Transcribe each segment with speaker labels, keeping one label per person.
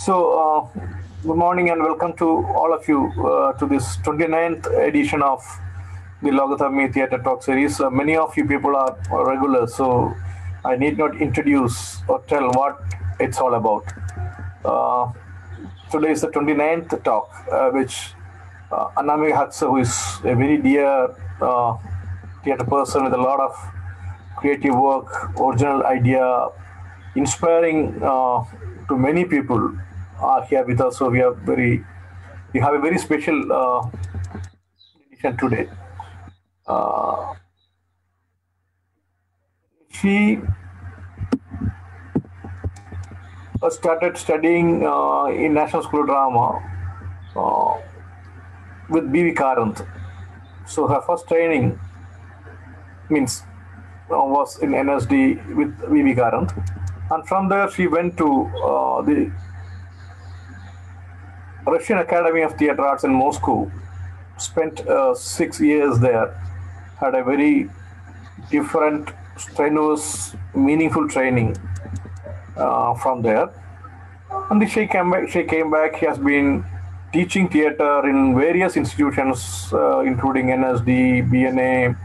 Speaker 1: So, uh, good morning and welcome to all of you uh, to this 29th edition of the Lokadharmi Theatre Talk series. Uh, many of you people are regulars, so I need not introduce or tell what it's all about. Uh, today is the 29th talk, uh, which uh, Anamika Haksar, who is a very dear uh, theatre person with a lot of creative work, original idea, inspiring to many people are here with us. So we are very, we have a very special uh, edition today. Uh, she uh, started studying uh, in National School of Drama uh, with B.V. Karanth. So her first training means uh, was in NSD with B.V. Karanth. And from there, she went to the Russian Academy of Theatre Arts in Moscow, spent uh, six years there, had a very different, strenuous, meaningful training uh, from there. And she came back. She came back. He has been teaching theatre in various institutions, uh, including NSD, BNA,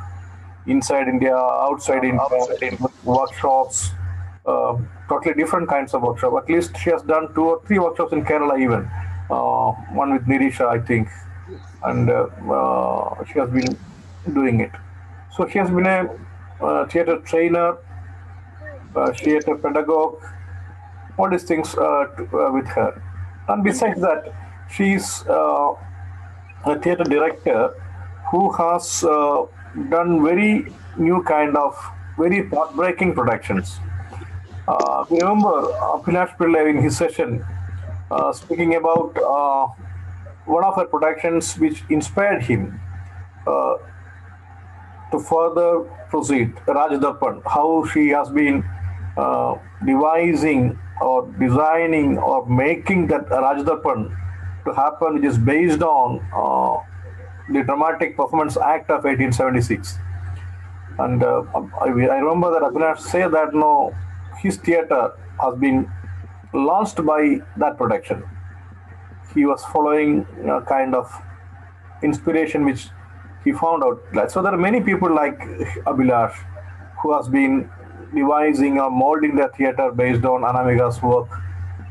Speaker 1: inside India, outside India, workshops, uh, totally different kinds of workshops. At least she has done two or three workshops in Kerala even. Uh, one with Nirisha, I think, and uh, uh, she has been doing it. So she has been a theatre trainer, theatre pedagogue, all these things to, with her. And besides that, she's a theatre director who has uh, done very new kind of very path-breaking productions. Uh, remember Abhilash Pillai in his session uh, speaking about uh, one of her productions which inspired him uh, to further proceed, Raj Darpan, how she has been uh, devising or designing or making that Raj Darpan to happen, which is based on uh, the dramatic performance act of 1876. And uh, I, I remember that Abhilash say that no, his theater has been launched by that production. He was following a kind of inspiration which he found out. So there are many people like Abhilash who has been devising or molding their theater based on Anamika's work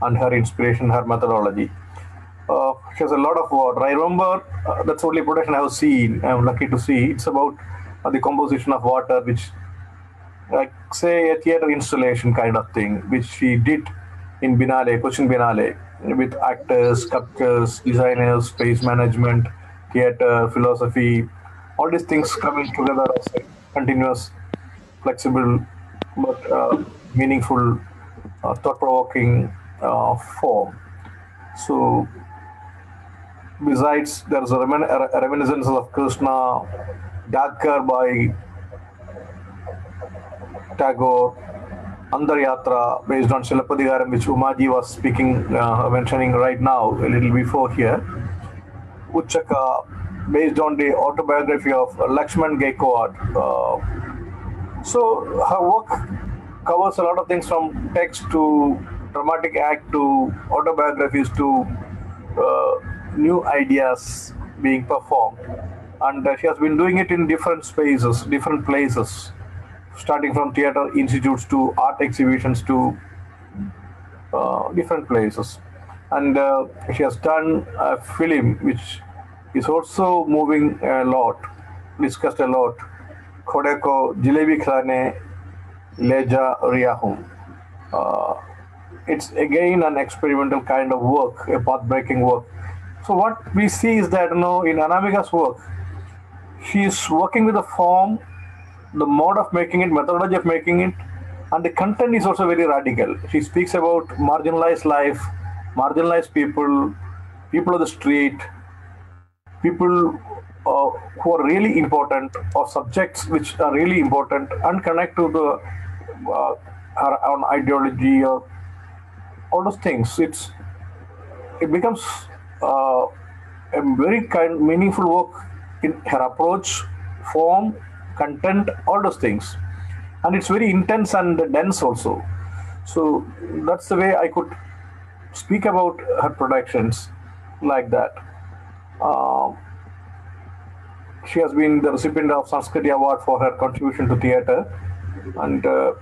Speaker 1: and her inspiration, her methodology. Uh, she has a lot of work. I remember uh, that's the only production I have seen. I'm lucky to see. It's about uh, the composition of water, which like say a theater installation kind of thing, which she did in Biennale, Cochin Biennale, with actors, sculptors, designers, space management, theater, philosophy, all these things coming together as a continuous, flexible, but uh, meaningful, uh, thought-provoking uh, form. So, besides, there's a, remin- a reminiscence of Krishna, Dak Ghar by Tagore, Antaryatra based on Silappadikaram, which Umaji was speaking, uh, mentioning right now, a little before here. Uchakka, based on the autobiography of Laxman Gaikwad. Uh, so her work covers a lot of things from text to dramatic act to autobiographies to uh, new ideas being performed. And uh, she has been doing it in different spaces, different places starting from theater institutes to art exhibitions to uh, different places. And uh, she has done a film which is also moving a lot, discussed a lot. Kodeko Jilebi Khane Leja Riahum. Uh, it's again an experimental kind of work, a path-breaking work. So what we see is that you know in Anamika's work, she is working with a form the mode of making it, methodology of making it, and the content is also very radical. She speaks about marginalized life, marginalized people, people of the street, people uh, who are really important, or subjects which are really important and connect to the uh, her own ideology or all those things. It's it becomes uh, a very kind meaningful work in her approach, form, content, all those things. And it's very intense and dense also. So that's the way I could speak about her productions like that. Um, she has been the recipient of Sanskriti Award for her contribution to theatre, and uh,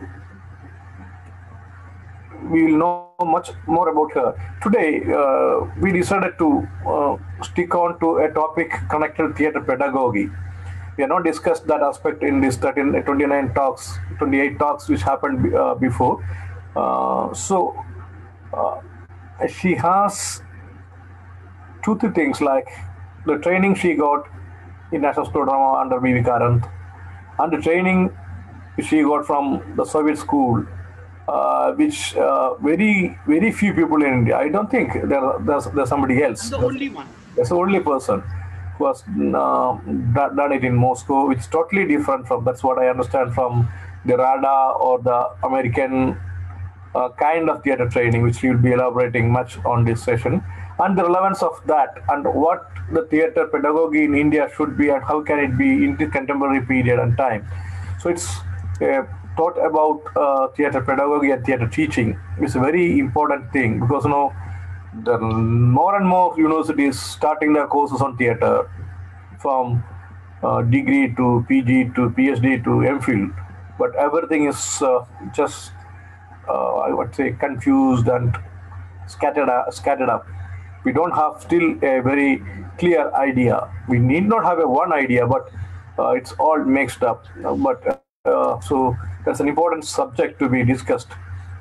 Speaker 1: we will know much more about her. Today, uh, we decided to uh, stick on to a topic connected to theatre pedagogy. We have not discussed that aspect in this 13, 29 talks, 28 talks which happened uh, before. Uh, so, uh, she has two, three things like the training she got in National School Drama under B.V. Karanth and the training she got from the Soviet school uh, which uh, very very few people in India. I don't think there there's, there's somebody else.
Speaker 2: The only one.
Speaker 1: There's the only person who has uh, done it in Moscow, which is totally different from. That's what I understand from the RADA or the American uh, kind of theater training, which we will be elaborating much on this session, and the relevance of that, and what the theater pedagogy in India should be, and how can it be in the contemporary period and time. So it's uh, taught about uh, theater pedagogy and theater teaching is a very important thing because you know the more and more universities starting their courses on theater from uh, degree to PG to PhD to MPhil, but everything is uh, just uh, I would say confused and scattered scattered up. We don't have still a very clear idea. We need not have a one idea, but uh, it's all mixed up. But uh, so that's an important subject to be discussed,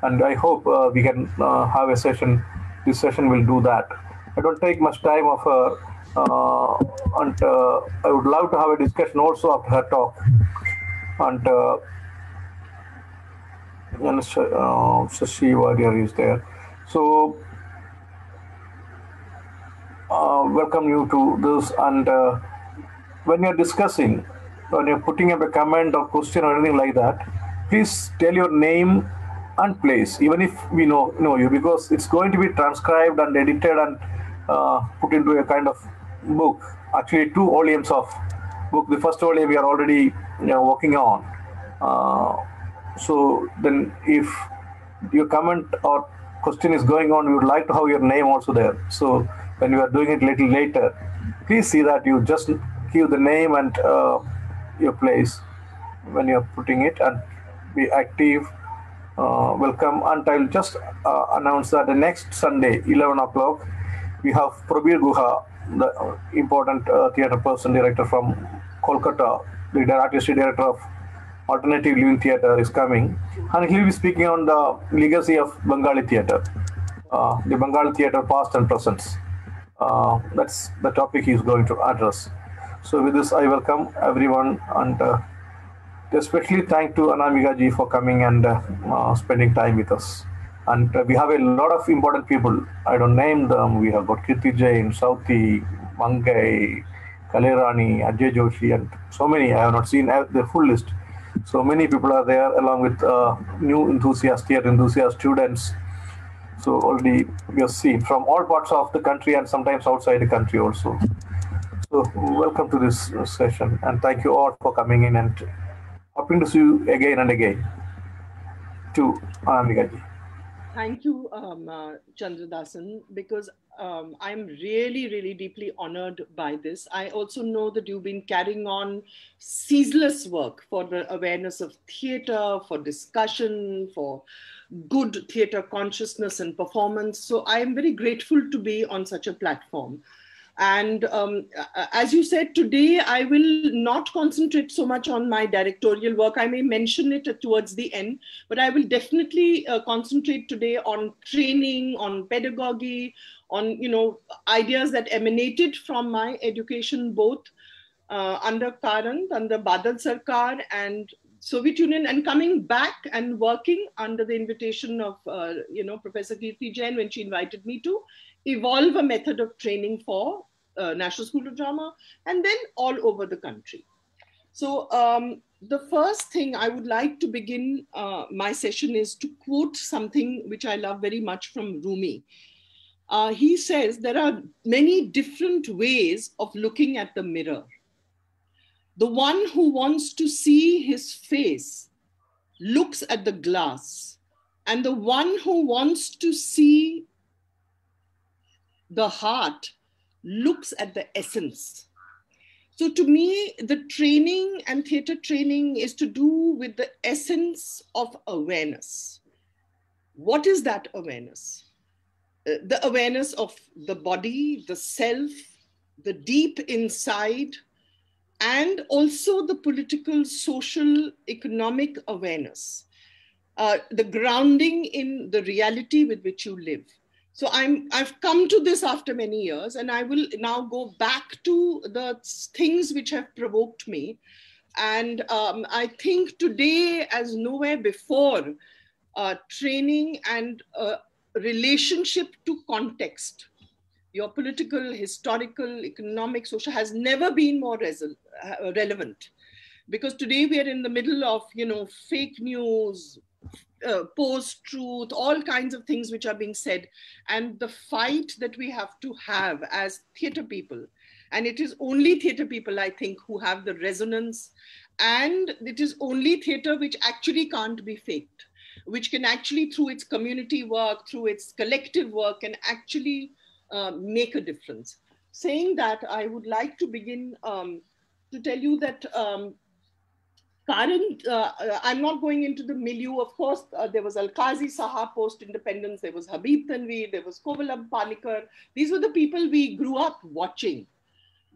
Speaker 1: and I hope uh, we can uh, have a session. This session will do that. I don't take much time of her, uh, and uh, I would love to have a discussion also after her talk. And uh, and uh, Shashi Warrior is there. So welcome you to this, and when you're discussing when you're putting up a comment or question or anything like that, please tell your name and place, even if we know know you, because it's going to be transcribed and edited and uh, put into a kind of book. Actually, two volumes of book. The first volume we are already you know, working on. Uh, so then, if your comment or question is going on, we would like to have your name also there. So when you are doing it little later, please see that you just give the name and uh, your place when you're putting it and be active uh, welcome and i'll just uh, announce that the next sunday 11 o'clock we have prabir guha the important uh, theater person director from kolkata the artistic director of alternative living theater is coming. And he'll be speaking on the legacy of bengali theater uh, the bengali theater past and present. Uh, that's the topic he's going to address. So with this, I welcome everyone and uh, especially thank to Anamika ji for coming and uh, spending time with us. And uh, we have a lot of important people. I don't name them. We have got Kirti Jain, Sauti, Mangai, Kalerani, Ajay Joshi, and so many. I have not seen the full list. So many people are there along with uh, new enthusiasts, theatre enthusiasts, students. So already we have seen from all parts of the country and sometimes outside the country also. So welcome to this session and thank you all for coming in and hoping to see you again and again to Anamika
Speaker 2: Thank you, um, uh, Chandradasan, because um, I'm really, really deeply honored by this. I also know that you've been carrying on ceaseless work for the awareness of theater, for discussion, for good theater consciousness and performance. So I'm very grateful to be on such a platform. And um, as you said today, I will not concentrate so much on my directorial work. I may mention it towards the end, but I will definitely uh, concentrate today on training, on pedagogy, on you know ideas that emanated from my education, both uh, under Karanth, under Badal Sarkar, and Soviet Union, and coming back and working under the invitation of uh, you know Professor Kirti Jain when she invited me to evolve a method of training for uh, National School of Drama, and then all over the country. So um, the first thing I would like to begin uh, my session is to quote something which I love very much from Rumi. Uh, he says there are many different ways of looking at the mirror. The one who wants to see his face looks at the glass, and the one who wants to see the heart looks at the essence. So to me, the training and theater training is to do with the essence of awareness. What is that awareness? Uh, the awareness of the body, the self, the deep inside, and also the political, social, economic awareness, uh, the grounding in the reality with which you live. So I'm I've come to this after many years, and I will now go back to the things which have provoked me. And um, I think today, as nowhere before, uh, training and uh, relationship to context your political, historical, economic, social has never been more uh, relevant. Because today we are in the middle of, you know, fake news, uh, post truth, all kinds of things which are being said. And the fight that we have to have as theater people, and it is only theater people, I think, who have the resonance, and it is only theater which actually can't be faked, which can actually, through its community work, through its collective work, can actually uh, make a difference. Saying that, I would like to begin um, to tell you that um, current, uh, uh, I'm not going into the milieu. Of course, uh, there was Alkazi Saha post-independence, there was Habib Tanveer, there was Kavalam Panikkar. These were the people we grew up watching.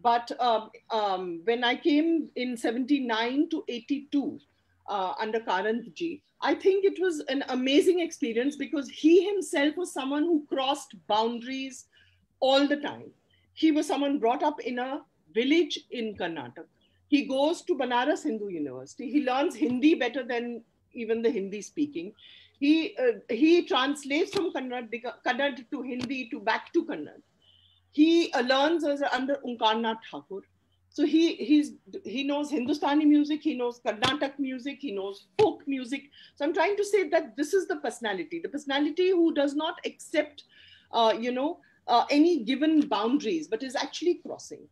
Speaker 2: But um, um, when I came in 79 to 82 uh, under Karantji, I think it was an amazing experience because he himself was someone who crossed boundaries all the time. He was someone brought up in a village in Karnataka. He goes to Banaras Hindu University. He learns Hindi better than even the Hindi speaking. He, uh, he translates from Kannada, Kannada to Hindi to back to Kannada. He uh, learns as under Omkarnath Thakur. So he, he's, he knows Hindustani music, he knows Karnataka music, he knows folk music. So I'm trying to say that this is the personality, the personality who does not accept, uh, you know, uh, any given boundaries, but is actually crossing.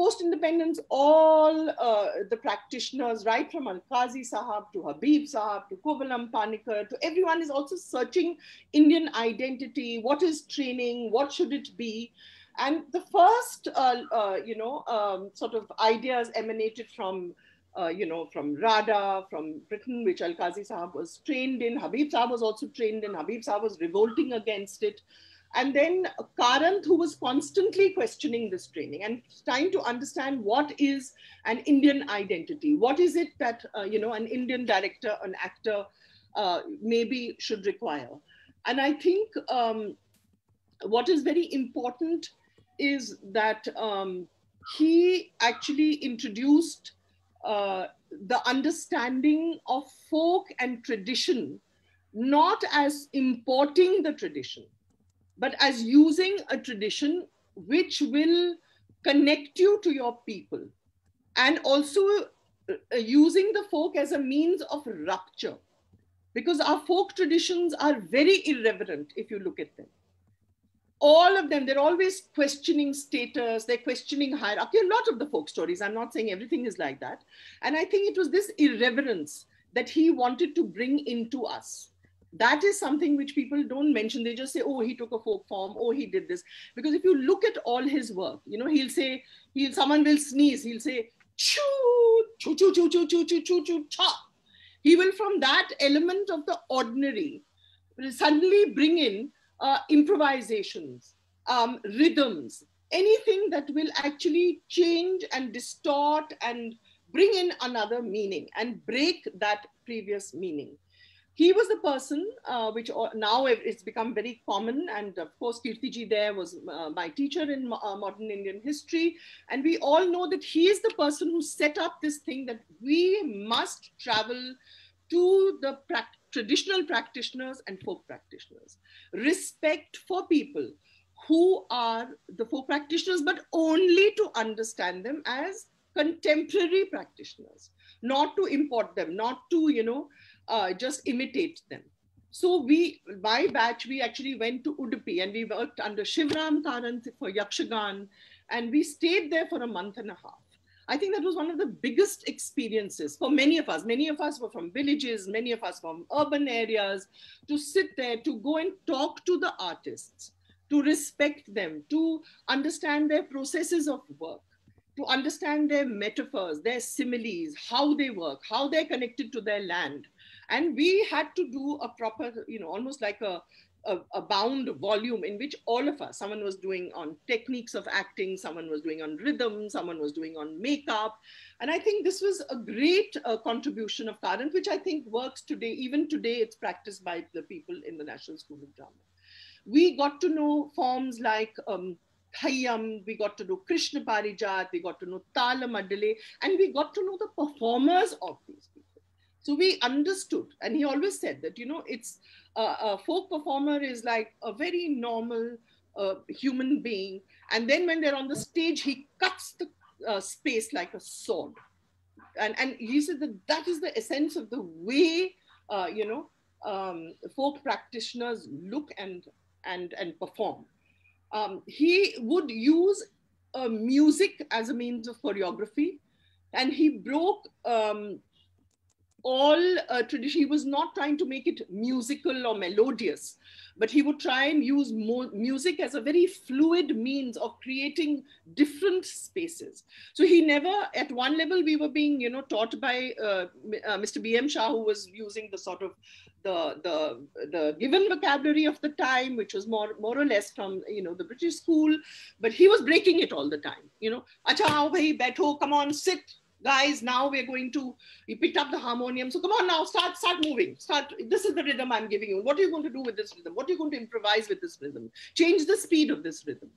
Speaker 2: Post independence, all uh, the practitioners, right from Al Qazi Sahab to Habib Sahab to Kavalam Panikkar, to everyone is also searching Indian identity. What is training? What should it be? And the first, uh, uh you know, um, sort of ideas emanated from uh, you know, from RADA, from Britain, which Alkazi Sahab was trained in. Habib Sahab was also trained in. Habib Sahab was revolting against it. And then Karanth, who was constantly questioning this training and trying to understand what is an Indian identity, what is it that uh, you know an Indian director, an actor, uh, maybe should require. And I think um, what is very important is that um, he actually introduced uh, the understanding of folk and tradition, not as importing the tradition, but as using a tradition which will connect you to your people and also uh, using the folk as a means of rupture. Because our folk traditions are very irreverent if you look at them. All of them they're always questioning status they're questioning hierarchy a lot of the folk stories. I'm not saying everything is like that. And i think it was this irreverence that he wanted to bring into us that is something which people don't mention. They just say oh he took a folk form. Oh he did this. Because if you look at all his work you know he'll say he'll someone will sneeze. He'll say choo choo choo choo choo choo choo choo choo he will from that element of the ordinary suddenly bring in uh, improvisations um, rhythms anything that will actually change and distort and bring in another meaning and break that previous meaning he was the person uh, which now it's become very common. And of course, Kirtiji there was uh, my teacher in uh, modern Indian history. And we all know that he is the person who set up this thing that we must travel to the pra traditional practitioners and folk practitioners. Respect for people who are the folk practitioners, but only to understand them as contemporary practitioners, not to import them, not to, you know, uh, just imitate them. So we, my batch, we actually went to Udupi and we worked under Shivram Karanth for Yakshagan and we stayed there for a month and a half. I think that was one of the biggest experiences for many of us. Many of us were from villages, many of us from urban areas, to sit there, to go and talk to the artists to respect them, to understand their processes of work, to understand their metaphors, their similes, how they work, how they're connected to their land. And we had to do a proper, you know, almost like a, a, a, bound volume in which all of us, someone was doing on techniques of acting, someone was doing on rhythm, someone was doing on makeup. And I think this was a great uh, contribution of Karanth, which I think works today. Even today, it's practiced by the people in the National School of Drama. We got to know forms like um, we got to know Krishna Parijat, we got to know Tala Maddale, and we got to know the performers of these people. So we understood, and he always said that, you know, it's uh, a folk performer is like a very normal uh, human being. And then when they're on the stage, he cuts the uh, space like a sword. And, and he said that that is the essence of the way, uh, you know, um, folk practitioners look and, and, and perform um, he would use uh, music as a means of choreography and he broke um, all uh, tradition. He was not trying to make it musical or melodious, but he would try and use music as a very fluid means of creating different spaces. So he never, at one level, we were being, you know, taught by uh, uh, Mr. B.M. Shah, who was using the sort of the, the, the given vocabulary of the time, which was more, more or less from, you know, the British school, but he was breaking it all the time, you know, acha, bhai, come on, sit, guys, now we're going to, we picked up the harmonium. So come on now, start, start moving, start, this is the rhythm I'm giving you. What are you going to do with this rhythm? What are you going to improvise with this rhythm? Change the speed of this rhythm.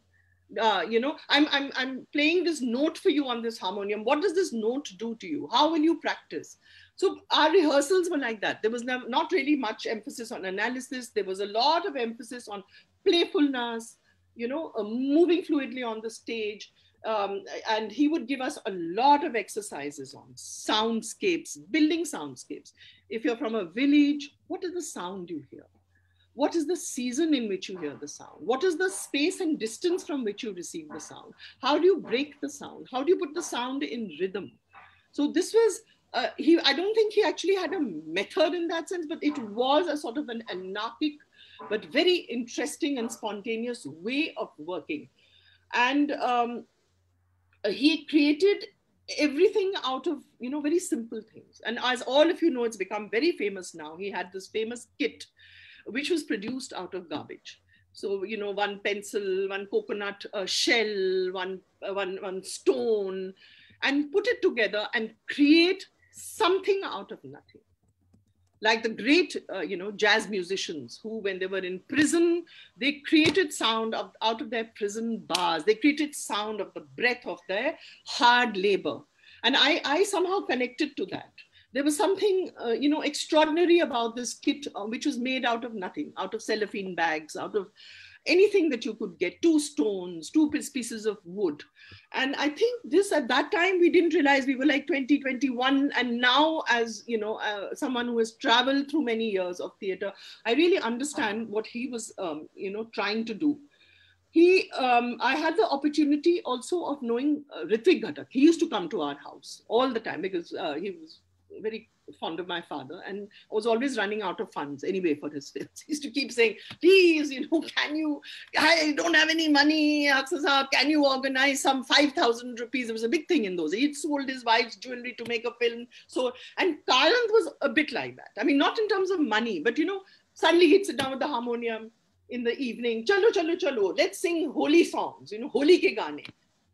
Speaker 2: Uh, you know, I'm, I'm, I'm playing this note for you on this harmonium. What does this note do to you? How will you practice? So our rehearsals were like that. There was not really much emphasis on analysis. There was a lot of emphasis on playfulness, you know, uh, moving fluidly on the stage. Um, and he would give us a lot of exercises on soundscapes, building soundscapes. If you're from a village, what is the sound you hear? What is the season in which you hear the sound? What is the space and distance from which you receive the sound? How do you break the sound? How do you put the sound in rhythm? So this was uh, he i don't think he actually had a method in that sense but it was a sort of an anarchic but very interesting and spontaneous way of working and um, he created everything out of you know very simple things. And as all of you know it's become very famous now. He had this famous kit which was produced out of garbage. So you know one pencil one coconut uh, shell one uh, one one stone and put it together and create something out of nothing like the great uh, you know jazz musicians who when they were in prison they created sound of, out of their prison bars. They created sound of the breath of their hard labor. And i i somehow connected to that. There was something uh, you know extraordinary about this kit uh, which was made out of nothing out of cellophane bags out of anything that you could get two stones two pieces of wood. And i think this at that time we didn't realize we were like 20 21 and now as you know uh, someone who has traveled through many years of theater i really understand what he was um, you know trying to do. He um, i had the opportunity also of knowing uh, Ritwik Ghatak. he used to come to our house all the time because uh, he was very fond of my father and I was always running out of funds anyway for his films. He used to keep saying, please, you know, can you, I don't have any money, can you organize some 5,000 rupees? It was a big thing in those. He'd sold his wife's jewelry to make a film. So, and Karanth was a bit like that. I mean, not in terms of money, but you know, suddenly he'd sit down with the harmonium in the evening, chalo, chalo, chalo, let's sing Holi songs, you know, Holi ke gaane.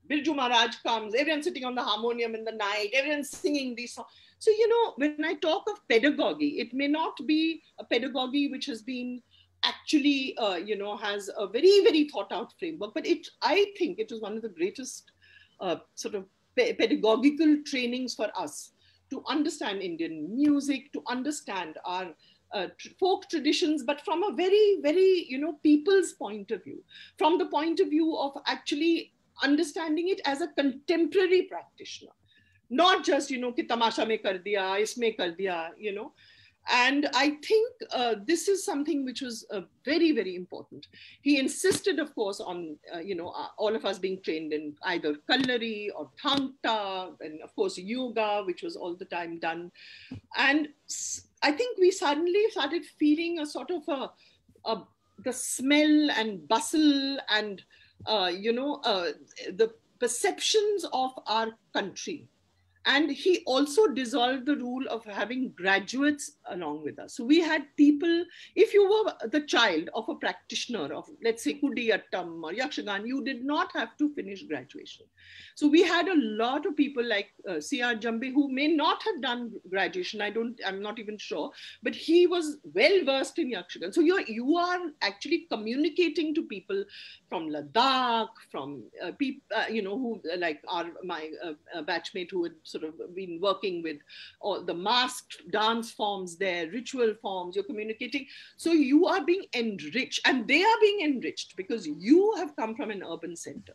Speaker 2: Birju Maharaj comes, everyone's sitting on the harmonium in the night, everyone's singing these songs. So, you know, when I talk of pedagogy, it may not be a pedagogy which has been actually, uh, you know, has a very, very thought out framework, but it, I think it was one of the greatest uh, sort of pe- pedagogical trainings for us to understand Indian music, to understand our uh, folk traditions, but from a very, very, you know, people's point of view, from the point of view of actually understanding it as a contemporary practitioner not just you know ki tamasha mein kar diya isme kar diya you know. And i think uh, this is something which was uh, very very important. He insisted of course on uh, you know uh, all of us being trained in either kallari or thangta and of course yoga which was all the time done. And i think we suddenly started feeling a sort of a, a the smell and bustle and uh, you know uh, the perceptions of our country and he also dissolved the rule of having graduates along with us. So we had people if you were the child of a practitioner of let's say kudiyattam or yakshagan you did not have to finish graduation. So we had a lot of people like uh, cr jambe who may not have done graduation. I don't i'm not even sure. But he was well versed in yakshagan. So you're you are actually communicating to people from ladakh from uh, people uh, you know who like our my uh, uh, batchmate who had sort of been working with all the masked dance forms there, ritual forms, you're communicating. So you are being enriched and they are being enriched because you have come from an urban center.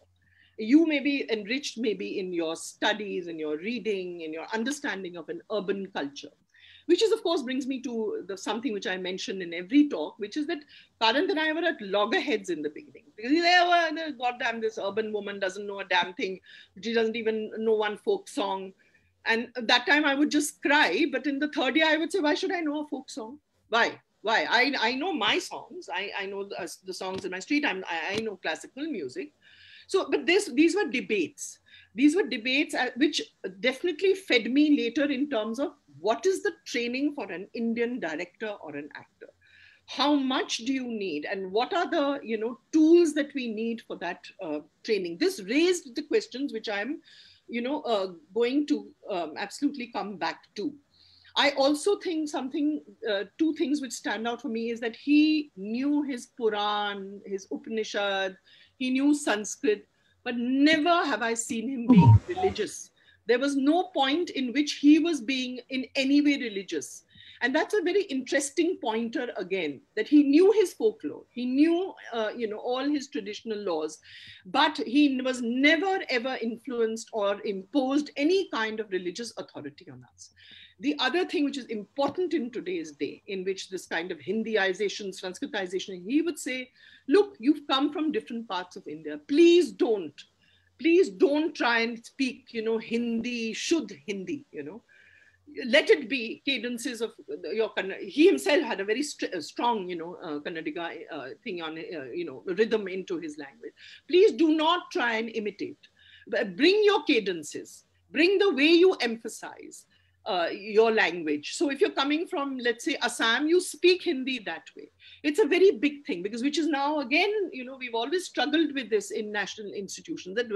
Speaker 2: You may be enriched maybe in your studies, in your reading, in your understanding of an urban culture which is of course brings me to the something which I mentioned in every talk, which is that Karanth and I were at loggerheads in the beginning because there were goddamn this urban woman doesn't know a damn thing, she doesn't even know one folk song, and that time I would just cry. But in the third year, I would say, why should I know a folk song? Why? Why? I, I know my songs. I, I know the, the songs in my street. I'm, I, I know classical music. So, but this, these were debates. These were debates uh, which definitely fed me later in terms of what is the training for an Indian director or an actor? How much do you need, and what are the you know tools that we need for that uh, training? This raised the questions which I'm you know, uh, going to um, absolutely come back to. I also think something, uh, two things which stand out for me is that he knew his Puran, his Upanishad, he knew Sanskrit, but never have I seen him being religious. There was no point in which he was being in any way religious. And that's a very interesting pointer again, that he knew his folklore, he knew, uh, you know, all his traditional laws, but he was never ever influenced or imposed any kind of religious authority on us. The other thing which is important in today's day, in which this kind of Hindiization, Sanskritization, he would say, look, you've come from different parts of India. Please don't, please don't try and speak, you know, Hindi, should Hindi, you know. Let it be cadences of your he himself had a very st- strong you know uh, kannadiga uh, thing on uh, you know rhythm into his language. Please do not try and imitate. Bring your cadences. Bring the way you emphasize uh, your language. So if you're coming from, let's say, Assam, you speak Hindi that way. It's a very big thing because which is now again, you know, we've always struggled with this in national institutions that,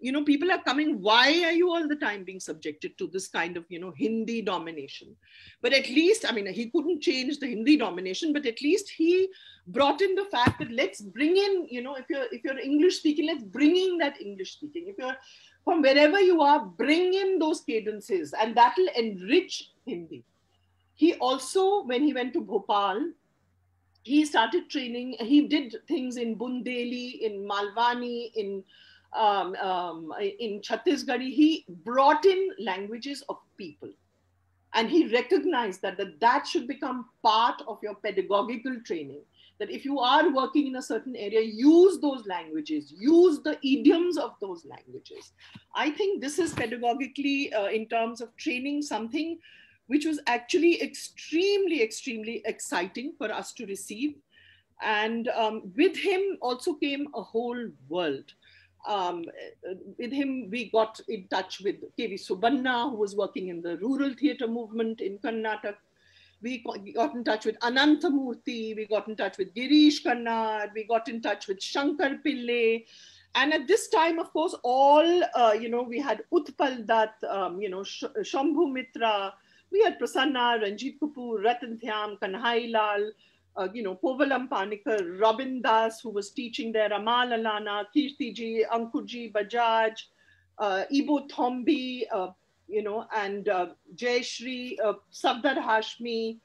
Speaker 2: you know, people are coming. Why are you all the time being subjected to this kind of, you know, Hindi domination? But at least, I mean, he couldn't change the Hindi domination, but at least he brought in the fact that let's bring in, you know, if you're if you're English speaking, let's bring in that English speaking. If you're from wherever you are, bring in those cadences and that will enrich Hindi. He also, when he went to Bhopal, he started training, he did things in Bundeli, in Malwani, in um, um, in Chhattisgarh, he brought in languages of people. And he recognized that, that that should become part of your pedagogical training that if you are working in a certain area, use those languages, use the idioms of those languages. I think this is pedagogically, uh, in terms of training, something which was actually extremely, extremely exciting for us to receive. And um, with him also came a whole world. Um, with him, we got in touch with K.V. Subbanna, who was working in the rural theatre movement in Karnataka we got in touch with Ananthamurthy, we got in touch with Girish Karnad, we got in touch with Shankar Pillai. And at this time, of course, all, uh, you know, we had Utpal Dutt, um, you know, Sh- Shambhu Mitra, we had Prasanna, Ranjit Kapoor, Ratan Thyam, Kanhai Lal, uh, you know, Kavalam Panikkar, Robin Das, who was teaching there, Amal Allana, Kirtiji, Ankurji, Bajaj, uh, Ibo Thombi, uh, you know, and uh, Jayashri, uh, Safdar Hashmi,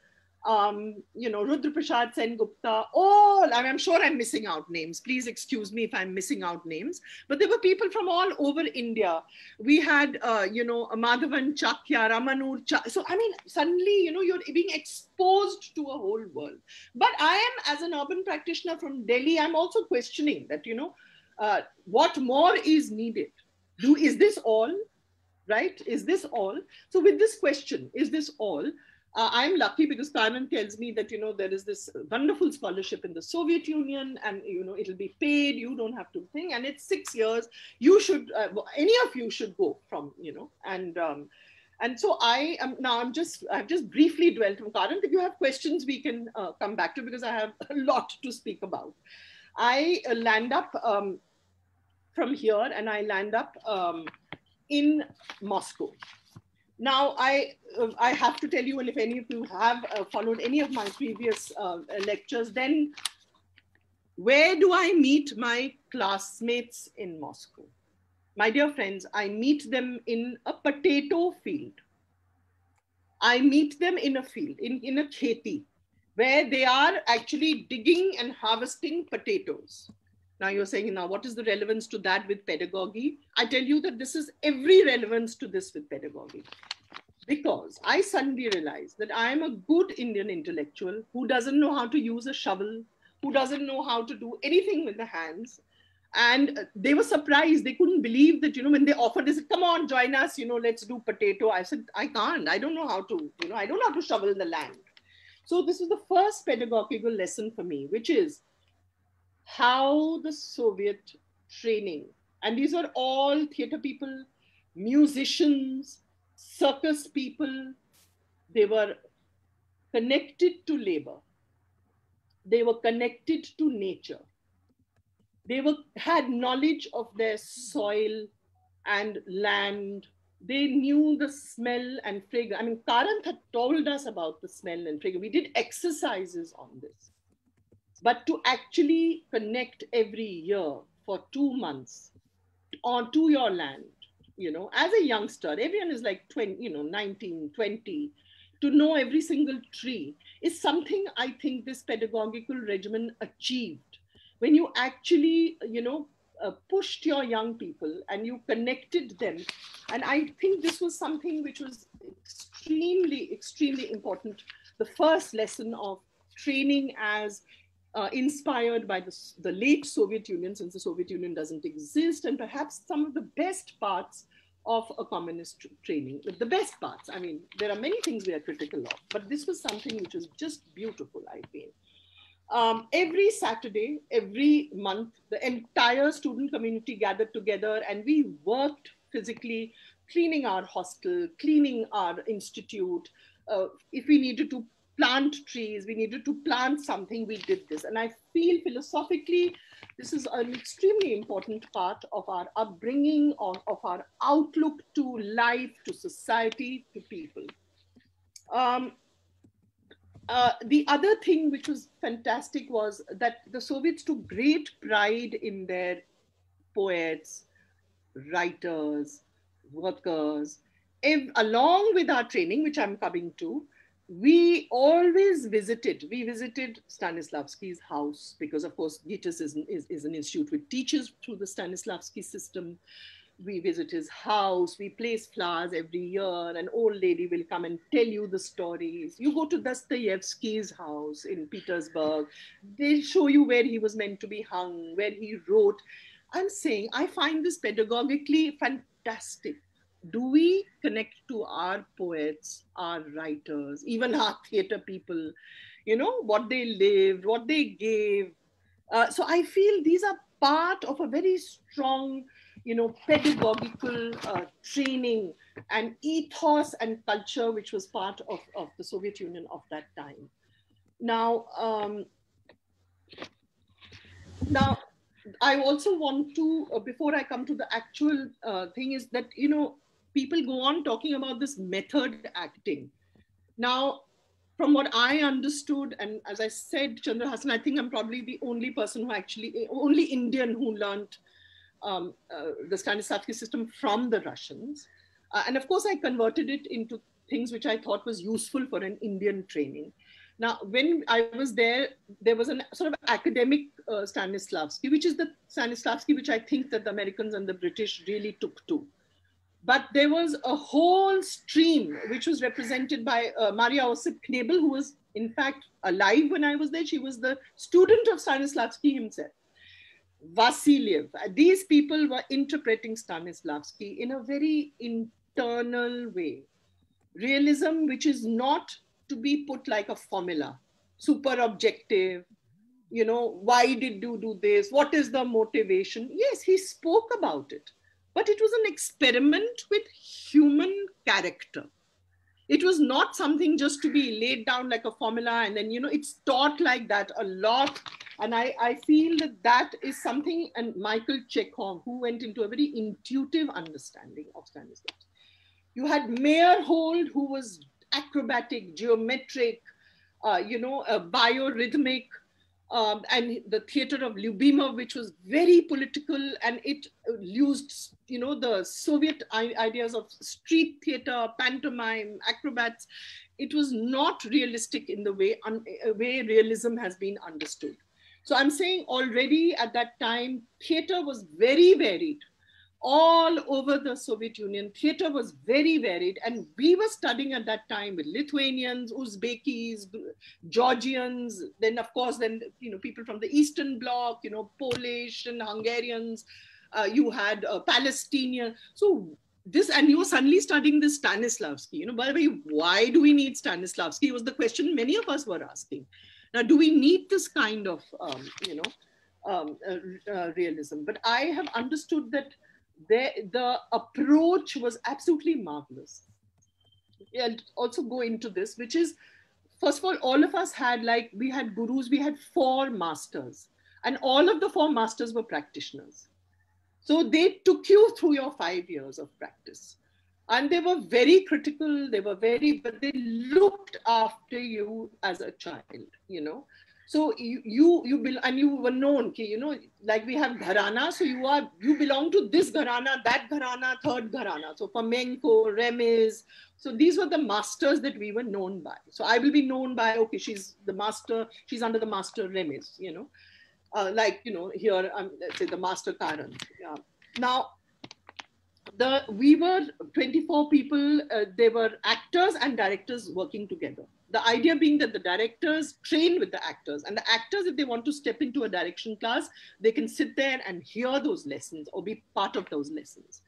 Speaker 2: um, you know, Rudra Prasad Sen Gupta, all, I mean, I'm sure I'm missing out names. Please excuse me if I'm missing out names. But there were people from all over India. We had, uh, you know, Madhavan Chakya, Ramanur Chak. So, I mean, suddenly, you know, you're being exposed to a whole world. But I am, as an urban practitioner from Delhi, I'm also questioning that, you know, uh, what more is needed? Do, is this all? Right? Is this all? So with this question, is this all? uh, I'm lucky because Karanth tells me that you know there is this wonderful scholarship in the Soviet Union, and you know it'll be paid. You don't have to think, and it's six years. You should, uh, any of you should go from you know, and um, and so I am now. I'm just I've just briefly dwelt on Karanth. If you have questions, we can uh, come back to because I have a lot to speak about. I uh, land up um, from here, and I land up um, in Moscow. Now, I, uh, I have to tell you, and if any of you have uh, followed any of my previous uh, lectures, then where do I meet my classmates in Moscow? My dear friends, I meet them in a potato field. I meet them in a field, in, in a kheti, where they are actually digging and harvesting potatoes. Now you're saying, now what is the relevance to that with pedagogy? I tell you that this is every relevance to this with pedagogy. Because I suddenly realized that I am a good Indian intellectual who doesn't know how to use a shovel, who doesn't know how to do anything with the hands. And they were surprised. They couldn't believe that, you know, when they offered, they said, come on, join us, you know, let's do potato. I said, I can't. I don't know how to, you know, I don't know how to shovel the land. So this was the first pedagogical lesson for me, which is how the Soviet training, and these are all theater people, musicians, circus people, they were connected to labor. They were connected to nature. They were, had knowledge of their soil and land. They knew the smell and fragrance. I mean, Karanth had told us about the smell and fragrance. We did exercises on this. But to actually connect every year for two months onto your land, you know, as a youngster, everyone is like 20, you know, 19, 20, to know every single tree is something I think this pedagogical regimen achieved. When you actually, you know, uh, pushed your young people and you connected them. And I think this was something which was extremely, extremely important. The first lesson of training as uh, inspired by the, the late Soviet Union, since the Soviet Union doesn't exist, and perhaps some of the best parts of a communist training. The best parts, I mean, there are many things we are critical of, but this was something which was just beautiful, I feel. Um, every Saturday, every month, the entire student community gathered together and we worked physically, cleaning our hostel, cleaning our institute. Uh, if we needed to plant trees, we needed to plant something, we did this. And I feel philosophically, this is an extremely important part of our upbringing, of, of our outlook to life, to society, to people. Um, uh, the other thing which was fantastic was that the Soviets took great pride in their poets, writers, workers, if, along with our training, which I'm coming to, we always visited, we visited Stanislavski's house because, of course, GITIS is, is, is, an institute which teaches through the Stanislavski system. We visit his house, we place flowers every year. An old lady will come and tell you the stories. You go to Dostoevsky's house in Petersburg, they show you where he was meant to be hung, where he wrote. I'm saying I find this pedagogically fantastic do we connect to our poets, our writers, even our theater people, you know, what they lived, what they gave? Uh, so I feel these are part of a very strong, you know, pedagogical uh, training and ethos and culture, which was part of, of the Soviet Union of that time. Now, um, now I also want to, uh, before I come to the actual uh, thing, is that, you know, people go on talking about this method acting. Now, from what I understood, and as I said, Chandradasan, I think I'm probably the only person who actually, only Indian who learned um, uh, the Stanislavski system from the Russians. Uh, and of course, I converted it into things which I thought was useful for an Indian training. Now, when I was there, there was a sort of academic uh, Stanislavski, which is the Stanislavski which I think that the Americans and the British really took to. But there was a whole stream which was represented by uh, Maria Osip Knebel, who was in fact alive when I was there. She was the student of Stanislavski himself. Vasiliev. These people were interpreting Stanislavski in a very internal way. Realism, which is not to be put like a formula, super objective. You know, why did you do this? What is the motivation? Yes, he spoke about it, but it was an experiment with human character. It was not something just to be laid down like a formula and then, you know, it's taught like that a lot. And I, I feel that that is something, and Michael Chekhov, who went into a very intuitive understanding of Stanislavski you had Meyerhold, who was acrobatic, geometric, uh, you know, uh, biorhythmic, um, and the theater of Lyubimov, which was very political, and it used, you know, the Soviet ideas of street theater, pantomime, acrobats. It was not realistic in the way, uh, way realism has been understood. So I'm saying already at that time, theater was very varied all over the Soviet Union. Theater was very varied, and we were studying at that time with Lithuanians, Uzbekis, Georgians, then of course, then you know people from the Eastern Bloc, you know Polish and Hungarians. Uh, you had uh, Palestinian. So this, and you were suddenly studying this Stanislavski. You know, by the way, why do we need Stanislavski? Was the question many of us were asking. Now, do we need this kind of, um, you know, um, uh, uh realism? But I have understood that the, the approach was absolutely marvelous. I'll also go into this, which is first of all, all of us had like we had gurus, we had four masters, and all of the four masters were practitioners. So they took you through your five years of practice. And they were very critical, they were very, but they looked after you as a child, you know. So you you you be, and you were known, okay, you know, like we have gharana. So you are you belong to this gharana, that gharana, third gharana. So Fomenko, Remez. So these were the masters that we were known by. So I will be known by okay, she's the master. She's under the master Remez. You know, uh, like you know here um, let's say the master Karanth. Yeah. Now the we were 24 people. Uh, they were actors and directors working together the idea being that the directors train with the actors and the actors if they want to step into a direction class they can sit there and hear those lessons or be part of those lessons.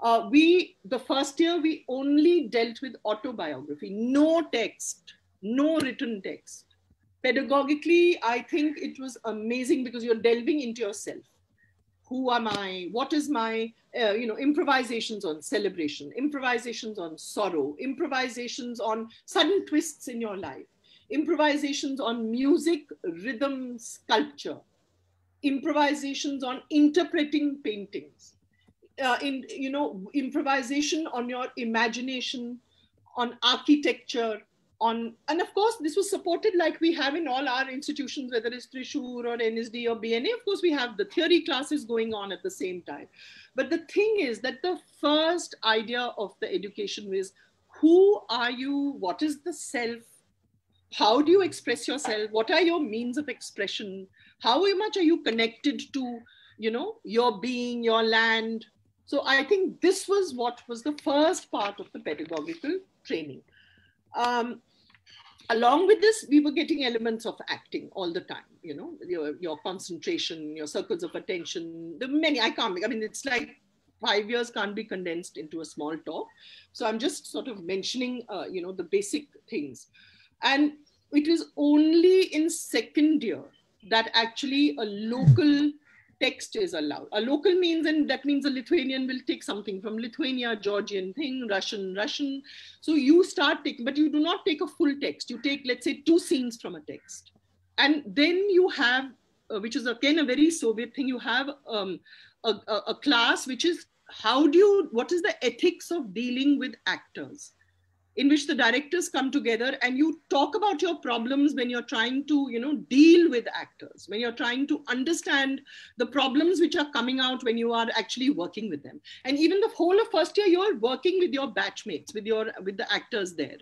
Speaker 2: Uh, we the first year we only dealt with autobiography. No text no written text. Pedagogically i think it was amazing because you're delving into yourself who am i? What is my uh, you know improvisations on celebration improvisations on sorrow improvisations on sudden twists in your life improvisations on music rhythm sculpture improvisations on interpreting paintings uh, in you know improvisation on your imagination on architecture on and of course this was supported like we have in all our institutions whether it's Thrissur or NSD or BNA of course we have the theory classes going on at the same time. But the thing is that the first idea of the education is who are you? What is the self? How do you express yourself? What are your means of expression? How much are you connected to you know your being your land? So i think this was what was the first part of the pedagogical training um, along with this, we were getting elements of acting all the time, you know, your, your concentration, your circles of attention, the many, I can't, I mean, it's like five years can't be condensed into a small talk. So I'm just sort of mentioning, uh, you know, the basic things. And it was only in second year that actually a local text is allowed. A local means, and that means a Lithuanian will take something from Lithuania, Georgian thing, Russian, Russian. So you start taking, but you do not take a full text. You take, let's say, two scenes from a text. And then you have, uh, which is again a very Soviet thing, you have um, a, a, a class which is how do you, what is the ethics of dealing with actors? In which the directors come together and you talk about your problems when you're trying to you know deal with actors when you're trying to understand the problems which are coming out when you are actually working with them. And even the whole of first year you're working with your batchmates with your with the actors there.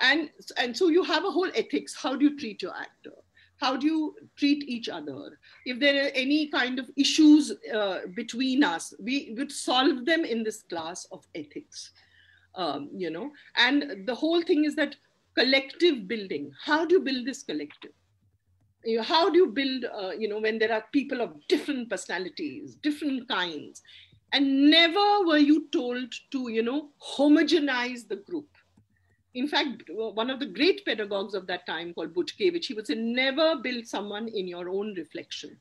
Speaker 2: And and so you have a whole ethics. How do you treat your actor? How do you treat each other? If there are any kind of issues uh, between us we would solve them in this class of ethics um, you know. And the whole thing is that collective building. How do you build this collective? You know, how do you build uh, you know when there are people of different personalities different kinds? And never were you told to you know homogenize the group. In fact, one of the great pedagogues of that time called Butkevich, he would say, never build someone in your own reflection.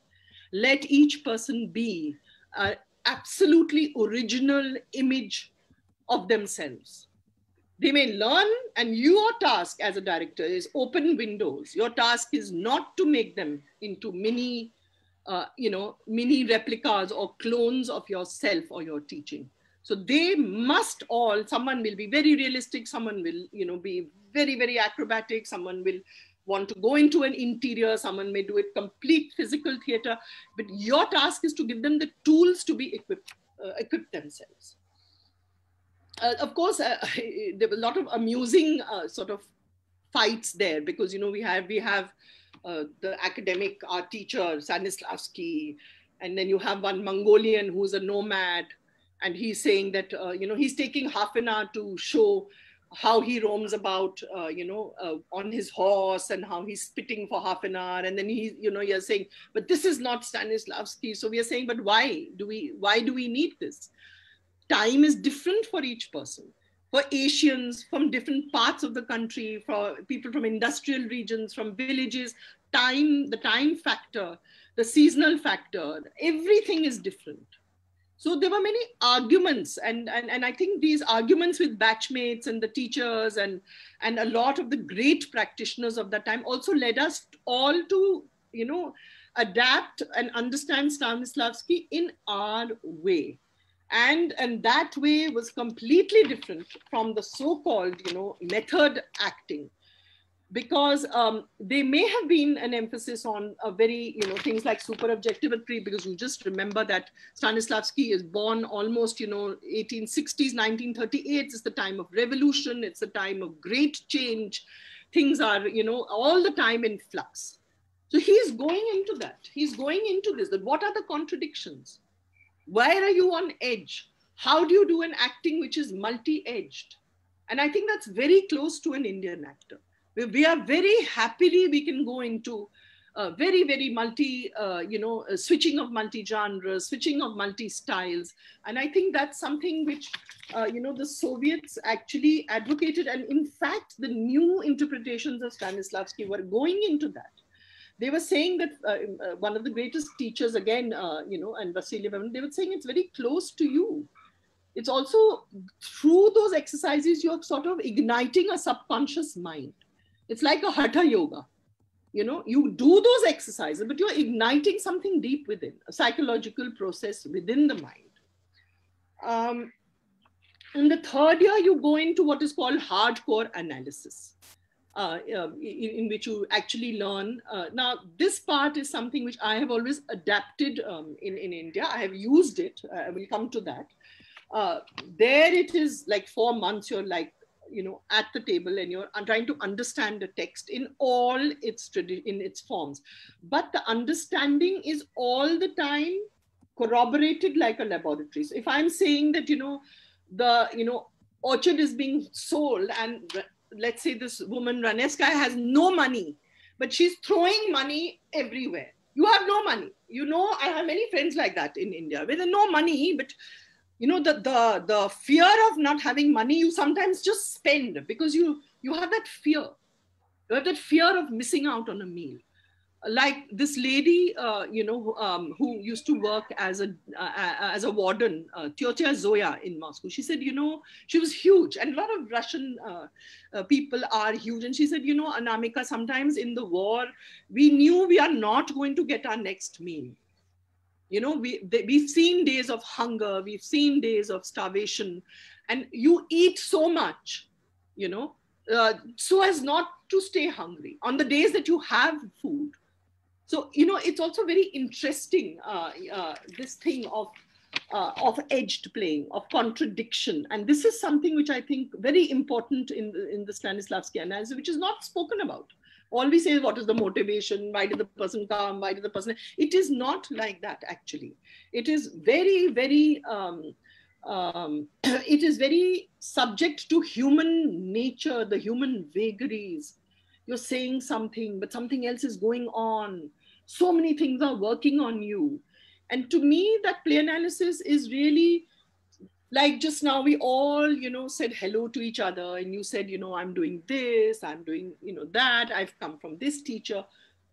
Speaker 2: Let each person be an absolutely original image of themselves. They may learn, and your task as a director is open windows. Your task is not to make them into mini, uh, you know, mini replicas or clones of yourself or your teaching. So they must all, someone will be very realistic, someone will, you know, be very, very acrobatic, someone will want to go into an interior, someone may do it complete physical theater, but your task is to give them the tools to be equipped, uh, equip themselves of course, uh, there were a lot of amusing uh, sort of fights there because you know we have we have uh, the academic art teacher Stanislavski, and then you have one Mongolian who's a nomad, and he's saying that uh, you know he's taking half an hour to show how he roams about, uh, you know, on his horse and how he's spitting for half an hour, and then he, you know, you're saying, but this is not Stanislavski. So we are saying, but why do we why do we need this? Time is different for each person. For Asians from different parts of the country, for people from industrial regions, from villages, time, the time factor, the seasonal factor, everything is different. So there were many arguments, and, and, and I think these arguments with batchmates and the teachers and, and a lot of the great practitioners of that time also led us all to, you know, adapt and understand Stanislavski in our way and and that way was completely different from the so-called you know method acting. Because um, they may have been an emphasis on a very you know things like super objectivity because you just remember that stanislavski is born almost you know 1860s 1938 is the time of revolution. It's the time of great change. Things are you know all the time in flux. So he's going into that. He's going into this. That what are the contradictions where are you on edge? How do you do an acting which is multi edged? And I think that's very close to an Indian actor. We, we are very happily, we can go into uh, very, very multi, uh, you know, uh, switching of multi genres, switching of multi styles. And I think that's something which, uh, you know, the Soviets actually advocated. And in fact, the new interpretations of Stanislavski were going into that they were saying that uh, uh, one of the greatest teachers again uh, you know and Vasily they were saying it's very close to you. It's also through those exercises you're sort of igniting a subconscious mind. It's like a hatha yoga. You know you do those exercises but you're igniting something deep within a psychological process within the mind. Um, in the third year you go into what is called hardcore analysis uh, in, in, which you actually learn. Uh, now, this part is something which I have always adapted um, in, in India. I have used it. I will come to that. Uh, there it is like four months, you're like, you know, at the table and you're trying to understand the text in all its, in its forms. But the understanding is all the time corroborated like a laboratory. So if I'm saying that, you know, the, you know, orchard is being sold and let's say this woman Ranevskaya has no money, but she's throwing money everywhere. You have no money. You know, I have many friends like that in India where no money, but you know the the the fear of not having money you sometimes just spend because you you have that fear you have that fear of missing out on a meal like this lady, uh, you know, um, who used to work as a uh, as a warden, uh, Zoya in Moscow. She said, you know, she was huge, and a lot of Russian uh, uh, people are huge. And she said, you know, Anamika, sometimes in the war, we knew we are not going to get our next meal. You know, we they, we've seen days of hunger, we've seen days of starvation, and you eat so much, you know, uh, so as not to stay hungry on the days that you have food so, you know, it's also very interesting, uh, uh, this thing of, uh, of edged playing, of contradiction. And this is something which I think very important in the, in the Stanislavski analysis, which is not spoken about. All we say is what is the motivation? Why did the person come? Why did the person? It is not like that, actually. It is very, very, um, um, it is very subject to human nature, the human vagaries, you're saying something, but something else is going on. So many things are working on you. And to me, that play analysis is really like just now we all you know said hello to each other and you said you know i'm doing this i'm doing you know that i've come from this teacher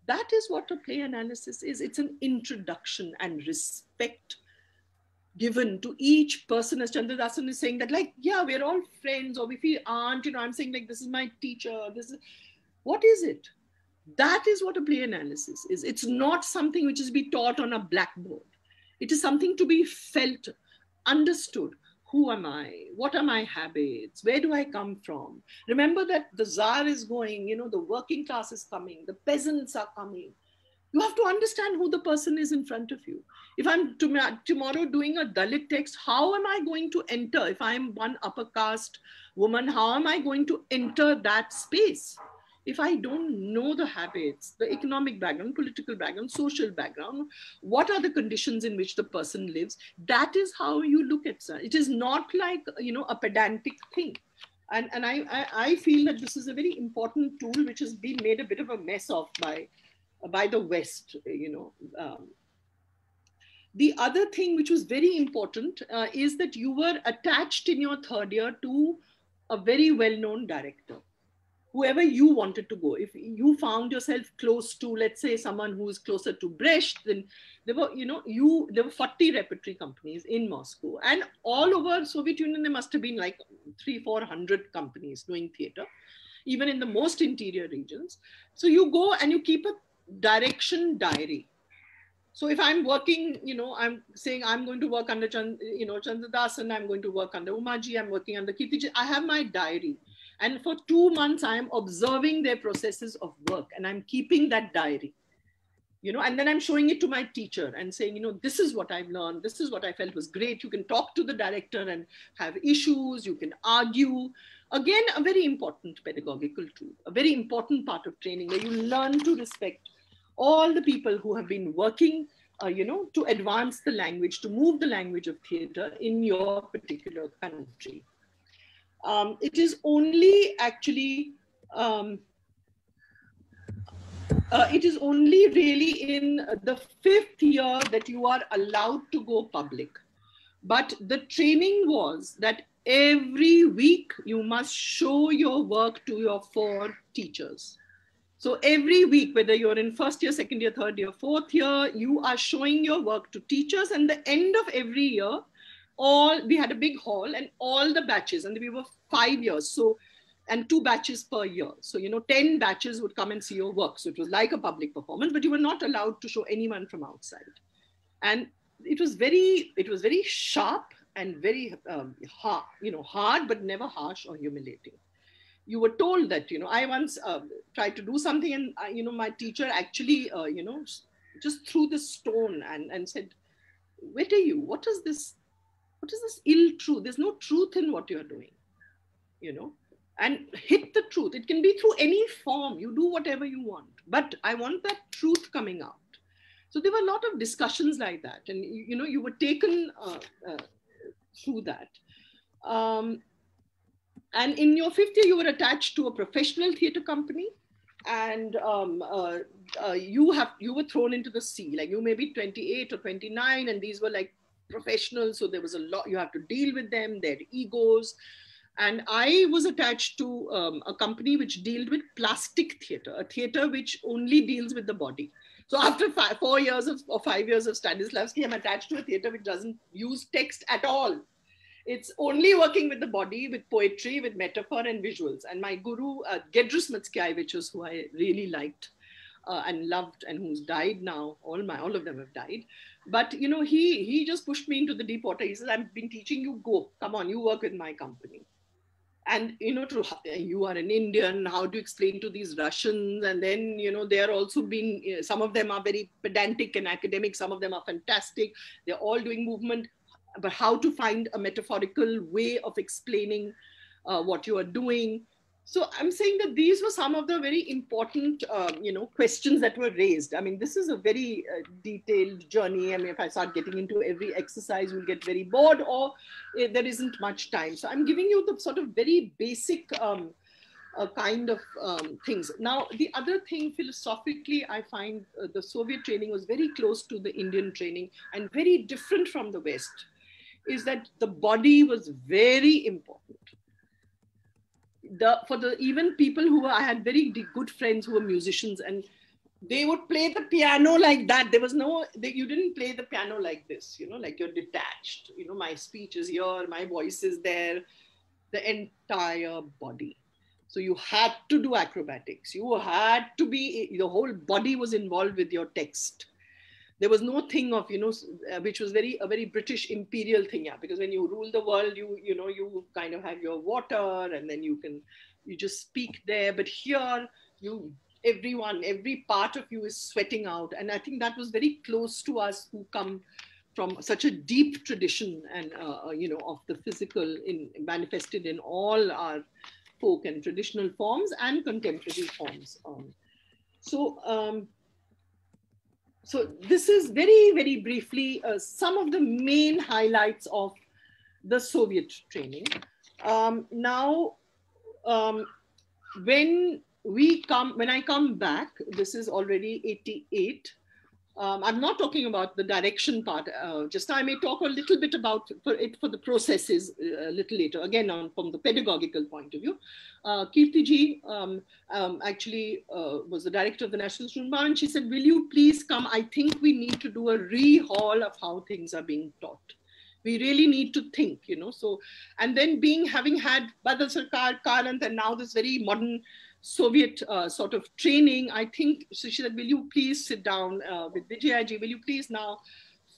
Speaker 2: that is what a play analysis is it's an introduction and respect given to each person as Chandradasan is saying that like yeah we're all friends or if we aren't you know i'm saying like this is my teacher this is what is it that is what a play analysis is it's not something which is be taught on a blackboard it is something to be felt understood who am I? What are my habits? Where do I come from? Remember that the czar is going, you know, the working class is coming, the peasants are coming. You have to understand who the person is in front of you. If I'm tomorrow doing a Dalit text, how am I going to enter? If I'm one upper caste woman, how am I going to enter that space? If I don't know the habits, the economic background, political background, social background, what are the conditions in which the person lives, that is how you look at it. It is not like, you know, a pedantic thing. And, and I, I, I feel that this is a very important tool which has been made a bit of a mess of by, by the West, you know. Um, the other thing which was very important uh, is that you were attached in your third year to a very well-known director whoever you wanted to go. If you found yourself close to, let's say, someone who is closer to Brecht, then there were, you know, you there were 40 repertory companies in Moscow, and all over Soviet Union there must have been like three, four hundred companies doing theater, even in the most interior regions. So you go and you keep a direction diary. So if I'm working, you know, I'm saying I'm going to work under, Chand, you know, Chandradasan, I'm going to work under Umaji, I'm working under Kirtiji. I have my diary and for two months, I am observing their processes of work and I'm keeping that diary. You know, and then I'm showing it to my teacher and saying, you know, this is what I've learned. This is what I felt was great. You can talk to the director and have issues. You can argue. Again, a very important pedagogical tool, a very important part of training where you learn to respect all the people who have been working uh, you know, to advance the language, to move the language of theater in your particular country. Um, it is only actually, um, uh, it is only really in the fifth year that you are allowed to go public. But the training was that every week you must show your work to your four teachers. So every week, whether you're in first year, second year, third year, fourth year, you are showing your work to teachers. And the end of every year, all we had a big hall and all the batches and we were five years so and two batches per year. So you know 10 batches would come and see your work. So it was like a public performance but you were not allowed to show anyone from outside. And it was very it was very sharp and very um, hard you know hard but never harsh or humiliating. You were told that you know i once uh, tried to do something and uh, you know my teacher actually uh, you know just threw the stone and and said where are you? What is this what is this ill truth? There's no truth in what you're doing, you know, and hit the truth. It can be through any form. You do whatever you want, but I want that truth coming out. So there were a lot of discussions like that, and you know, you were taken uh, uh, through that. Um, and in your fifth year, you were attached to a professional theater company, and um, uh, uh, you have you were thrown into the sea. Like you may be 28 or 29, and these were like professionals. So there was a lot, you have to deal with them, their egos. And I was attached to um, a company which dealt with plastic theater, a theater which only deals with the body. So after five, four years of, or five years of Stanislavski, I'm attached to a theater which doesn't use text at all. It's only working with the body, with poetry, with metaphor and visuals. And my guru, uh, Gedrius Mackevičius, who I really liked uh, and loved and who's died now, all my, all of them have died but you know he he just pushed me into the deep water. He says i've been teaching you. Go. Come on. You work with my company. And you know to you are an indian. How do you explain to these russians? And then you know they are also being some of them are very pedantic and academic. Some of them are fantastic. They're all doing movement. But how to find a metaphorical way of explaining uh, what you are doing so i'm saying that these were some of the very important um, you know questions that were raised. I mean this is a very uh, detailed journey. I mean if i start getting into every exercise we'll get very bored or uh, there isn't much time. So i'm giving you the sort of very basic um, uh, kind of um, things. Now the other thing philosophically i find uh, the soviet training was very close to the indian training and very different from the west is that the body was very important. The, for the even people who were, I had very good friends who were musicians and they would play the piano like that. There was no, they, you didn't play the piano like this, you know, like you're detached. You know, my speech is here, my voice is there, the entire body. So you had to do acrobatics. You had to be, the whole body was involved with your text. There was no thing of, you know, uh, which was very, a very British imperial thing, yeah, because when you rule the world, you, you know, you kind of have your water and then you can, you just speak there. But here, you everyone, every part of you is sweating out. And I think that was very close to us who come from such a deep tradition and, uh, uh, you know, of the physical in manifested in all our folk and traditional forms and contemporary forms. Um, so, um, so this is very, very briefly uh, some of the main highlights of the Soviet training. Um, now, um, when we come, when I come back, this is already 88. Um, I'm not talking about the direction part. Uh, just I may talk a little bit about for it for the processes uh, a little later. Again, on, from the pedagogical point of view, uh, Kirti ji um, um, actually uh, was the director of the National School of Drama, and she said, "Will you please come? I think we need to do a rehaul of how things are being taught." we really need to think you know so and then being having had badal sarkar Karanth and now this very modern Soviet uh, sort of training, I think, so she said, will you please sit down uh, with Vijayaji, will you please now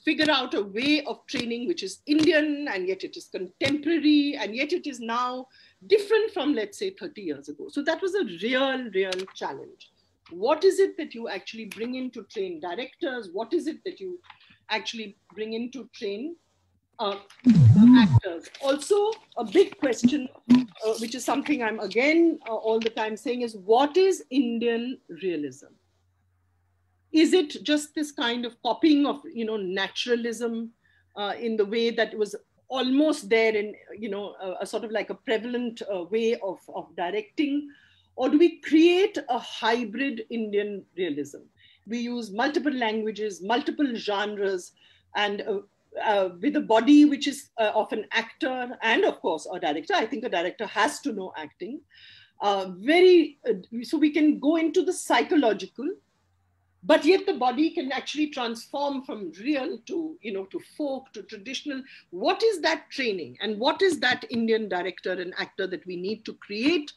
Speaker 2: figure out a way of training which is Indian and yet it is contemporary and yet it is now different from, let's say, 30 years ago. So that was a real, real challenge. What is it that you actually bring in to train directors? What is it that you actually bring in to train uh, actors. Also, a big question, uh, which is something I'm again uh, all the time saying, is what is Indian realism? Is it just this kind of copying of you know naturalism uh, in the way that was almost there in you know a, a sort of like a prevalent uh, way of, of directing, or do we create a hybrid Indian realism? We use multiple languages, multiple genres, and uh, with a body which is uh, of an actor and of course a director. I think a director has to know acting. Uh, very uh, so we can go into the psychological but yet the body can actually transform from real to you know to folk to traditional. What is that training and what is that indian director and actor that we need to create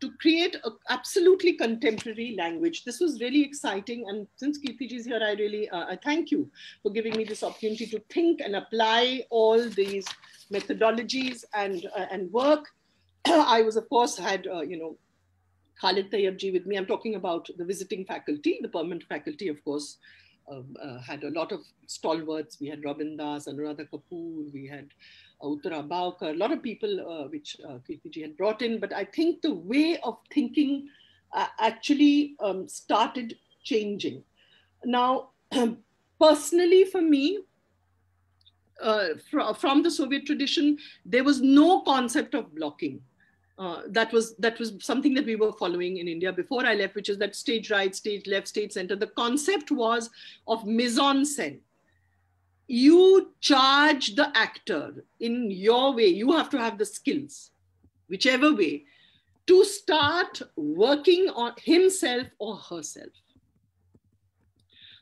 Speaker 2: to create an absolutely contemporary language. This was really exciting. And since Kirtiji is here, I really uh, I thank you for giving me this opportunity to think and apply all these methodologies and, uh, and work. I was, of course, had, uh, you know, Khalid Tayyabji with me. I'm talking about the visiting faculty, the permanent faculty, of course, um, uh, had a lot of stalwarts. We had Robin Das, Anuradha Kapoor, we had Uttara Baokar, a lot of people uh, which uh, Kirtiji had brought in, but I think the way of thinking uh, actually um, started changing. Now, personally for me, uh, fr from the Soviet tradition, there was no concept of blocking. Uh, that was that was something that we were following in India before I left, which is that stage right, stage left, stage center. The concept was of mise en scène you charge the actor in your way. You have to have the skills, whichever way, to start working on himself or herself.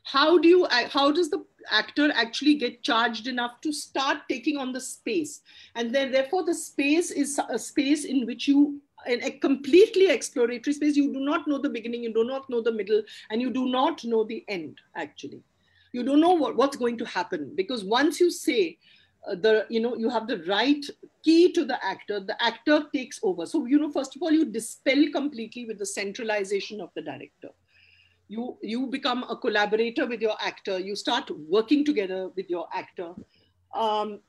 Speaker 2: How do you, how does the actor actually get charged enough to start taking on the space? And then therefore the space is a space in which you in a completely exploratory space you do not know the beginning you do not know the middle and you do not know the end actually you don't know what, what's going to happen because once you say uh, the you know you have the right key to the actor the actor takes over. So you know first of all you dispel completely with the centralization of the director. You you become a collaborator with your actor. You start working together with your actor. Um,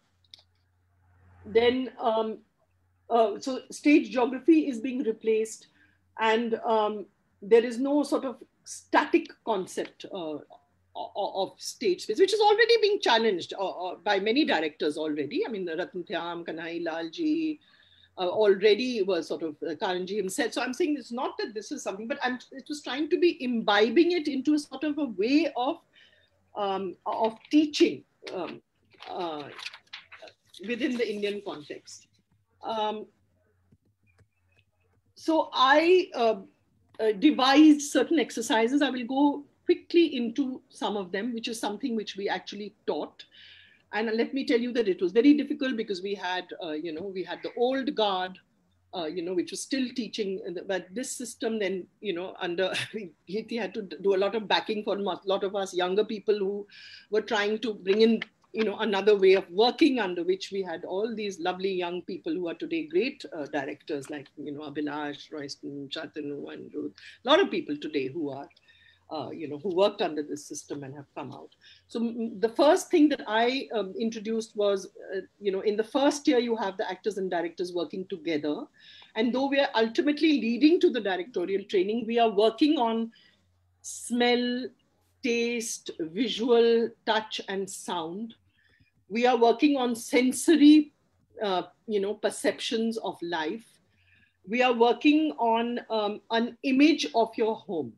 Speaker 2: then um, uh, so stage geography is being replaced and um, there is no sort of static concept uh, of stage space, which is already being challenged by many directors already. I mean, Ratan Thyam, Kanhai Lalji, uh, already was sort of uh, Karanji himself. So I'm saying it's not that this is something, but I'm, it was trying to be imbibing it into a sort of a way of, um, of teaching. Um, uh, within the Indian context. Um, so I uh, uh, devised certain exercises. I will go quickly into some of them, which is something which we actually taught. And let me tell you that it was very difficult because we had, uh, you know, we had the old guard, uh, you know, which was still teaching. But this system then, you know, under he had to do a lot of backing for a lot of us younger people who were trying to bring in you know another way of working under which we had all these lovely young people who are today great uh, directors like you know Abhilash, Royston, Chatanu, and Ruth. A lot of people today who are uh, you know, who worked under this system and have come out. So the first thing that I um, introduced was, uh, you know, in the first year you have the actors and directors working together, and though we are ultimately leading to the directorial training, we are working on smell, taste, visual, touch, and sound. We are working on sensory uh, you know perceptions of life. We are working on um, an image of your home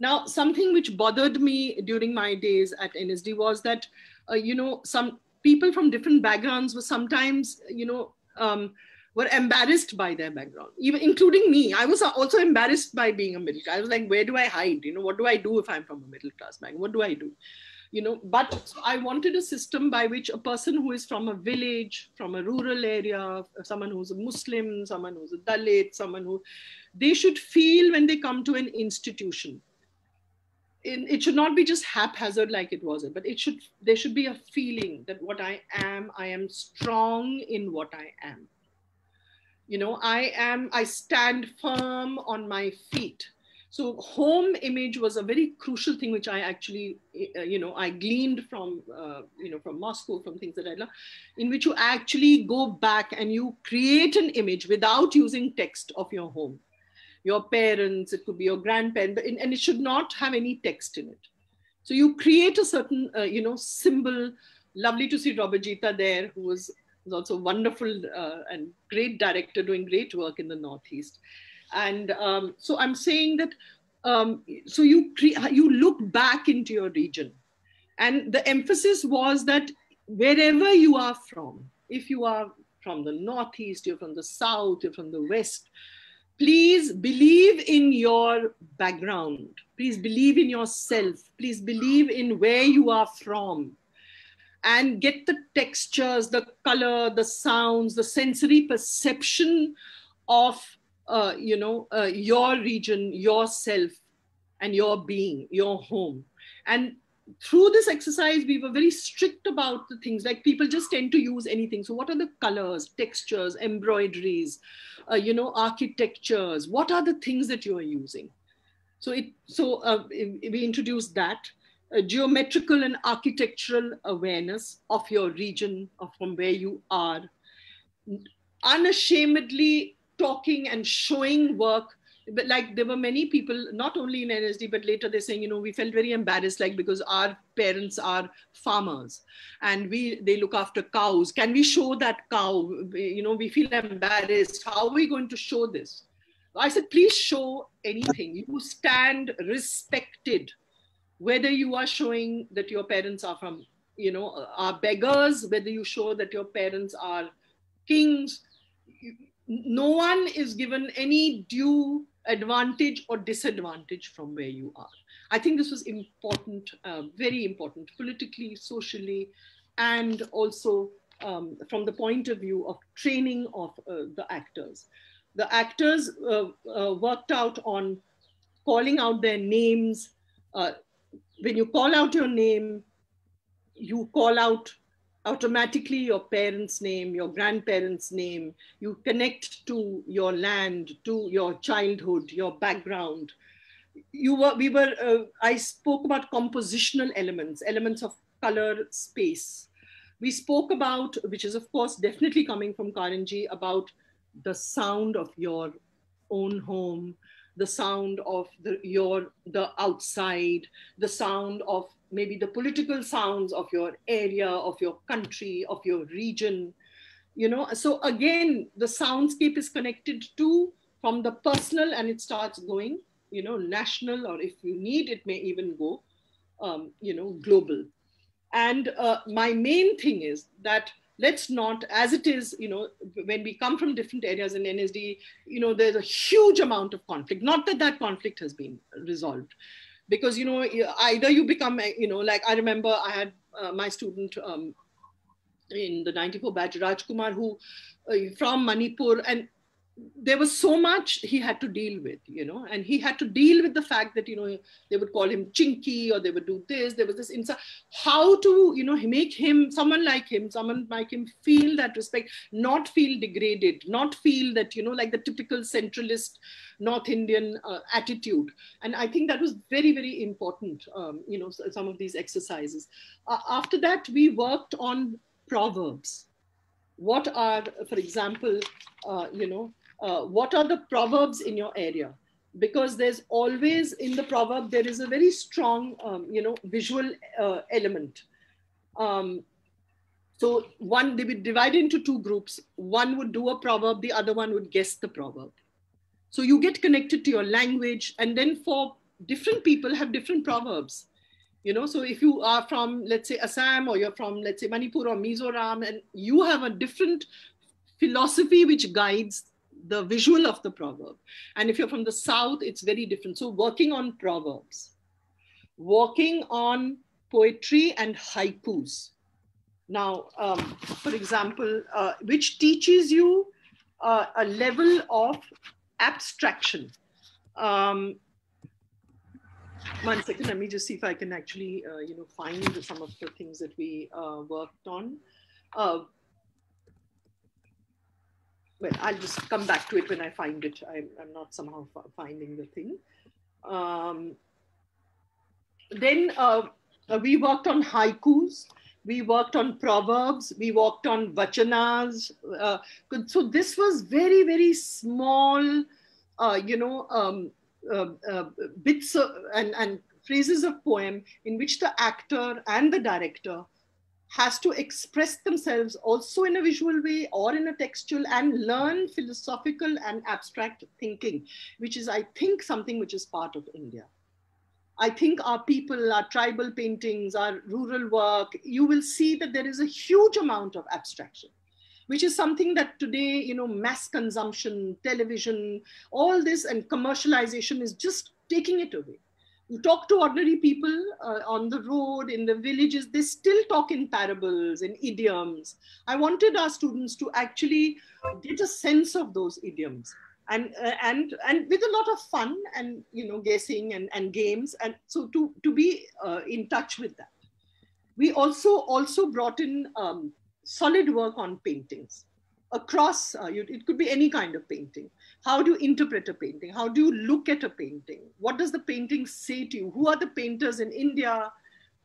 Speaker 2: now something which bothered me during my days at nsd was that uh, you know some people from different backgrounds were sometimes you know um, were embarrassed by their background. Even including me. I was also embarrassed by being a middle class. I was like where do i hide? You know what do i do if i'm from a middle class background what do i do? You know but i wanted a system by which a person who is from a village from a rural area someone who's a muslim someone who's a dalit someone who they should feel when they come to an institution it should not be just haphazard like it was but it should there should be a feeling that what i am i am strong in what i am you know i am i stand firm on my feet so home image was a very crucial thing, which I actually, uh, you know, I gleaned from, uh, you know, from Moscow, from things that I love, in which you actually go back and you create an image without using text of your home. Your parents, it could be your grandparents, and it should not have any text in it. So you create a certain, uh, you know, symbol. Lovely to see Robert Jeeta there, who was, was also wonderful uh, and great director doing great work in the Northeast. And um, so I'm saying that um, so you you look back into your region, and the emphasis was that wherever you are from, if you are from the northeast, you're from the south, you're from the west, please believe in your background. Please believe in yourself. Please believe in where you are from. And get the textures, the color, the sounds, the sensory perception of uh, you know, uh, your region, yourself, and your being, your home. And through this exercise, we were very strict about the things like people just tend to use anything. So, what are the colors, textures, embroideries, uh, you know, architectures? What are the things that you are using? So, it so uh, we introduced that. geometrical and architectural awareness of your region, of from where you are, unashamedly talking and showing work but like there were many people not only in nsd but later they're saying you know we felt very embarrassed like because our parents are farmers and we they look after cows. Can we show that cow? You know we feel embarrassed. How are we going to show this? I said please show anything. You stand respected whether you are showing that your parents are from you know are beggars whether you show that your parents are kings. No one is given any due advantage or disadvantage from where you are. I think this was important, uh, very important, politically, socially, and also um, from the point of view of training of uh, the actors. The actors uh, uh worked out on calling out their names. Uh, when you call out your name, you call out automatically your parents' name, your grandparents' name, you connect to your land, to your childhood, your background. You were, we were, uh, I spoke about compositional elements, elements of color, space. We spoke about, which is of course definitely coming from Karanji, about the sound of your own home, the sound of the, your the outside, the sound of maybe the political sounds of your area, of your country, of your region. You know, so again, the soundscape is connected to from the personal and it starts going, you know, national, or if you need, it may even go, um, you know, global. And uh, my main thing is that let's not as it is you know when we come from different areas in nsd you know there's a huge amount of conflict not that that conflict has been resolved because you know either you become you know like i remember i had uh, my student um, in the 94 batch rajkumar who uh, from manipur and there was so much he had to deal with, you know, and he had to deal with the fact that, you know, they would call him chinky or they would do this. There was this insight. How to, you know, make him, someone like him, someone like him feel that respect, not feel degraded, not feel that, you know, like the typical centralist North Indian uh, attitude. And I think that was very, very important, um, you know, some of these exercises. Uh, after that, we worked on proverbs. What are, for example, uh, you know, uh, what are the proverbs in your area? Because there's always in the proverb there is a very strong um, you know visual uh, element. Um, so one they would divide into two groups. One would do a proverb the other one would guess the proverb. So you get connected to your language and then for different people have different proverbs. You know so if you are from let's say assam or you're from let's say manipur or mizoram and you have a different philosophy which guides the visual of the proverb. And if you're from the South, it's very different. So working on proverbs, working on poetry and haikus. Now, um, for example, uh, which teaches you uh, a level of abstraction. Um, one second, let me just see if I can actually, uh, you know, find some of the things that we uh, worked on. Well, I'll just come back to it when I find it. I'm, I'm not somehow finding the thing. Um, then uh, uh, we worked on haikus. We worked on proverbs. We worked on vachanas. Uh, so this was very, very small, uh, you know, um, uh, uh, bits of, and, and phrases of poem in which the actor and the director has to express themselves also in a visual way or in a textual and learn philosophical and abstract thinking, which is, I think, something which is part of India. I think our people, our tribal paintings, our rural work, you will see that there is a huge amount of abstraction, which is something that today, you know, mass consumption, television, all this and commercialization is just taking it away you talk to ordinary people uh, on the road in the villages they still talk in parables in idioms. I wanted our students to actually get a sense of those idioms and uh, and and with a lot of fun and you know guessing and, and games and so to to be uh, in touch with that. We also also brought in um, solid work on paintings across uh, you, it could be any kind of painting how do you interpret a painting? How do you look at a painting? What does the painting say to you? Who are the painters in india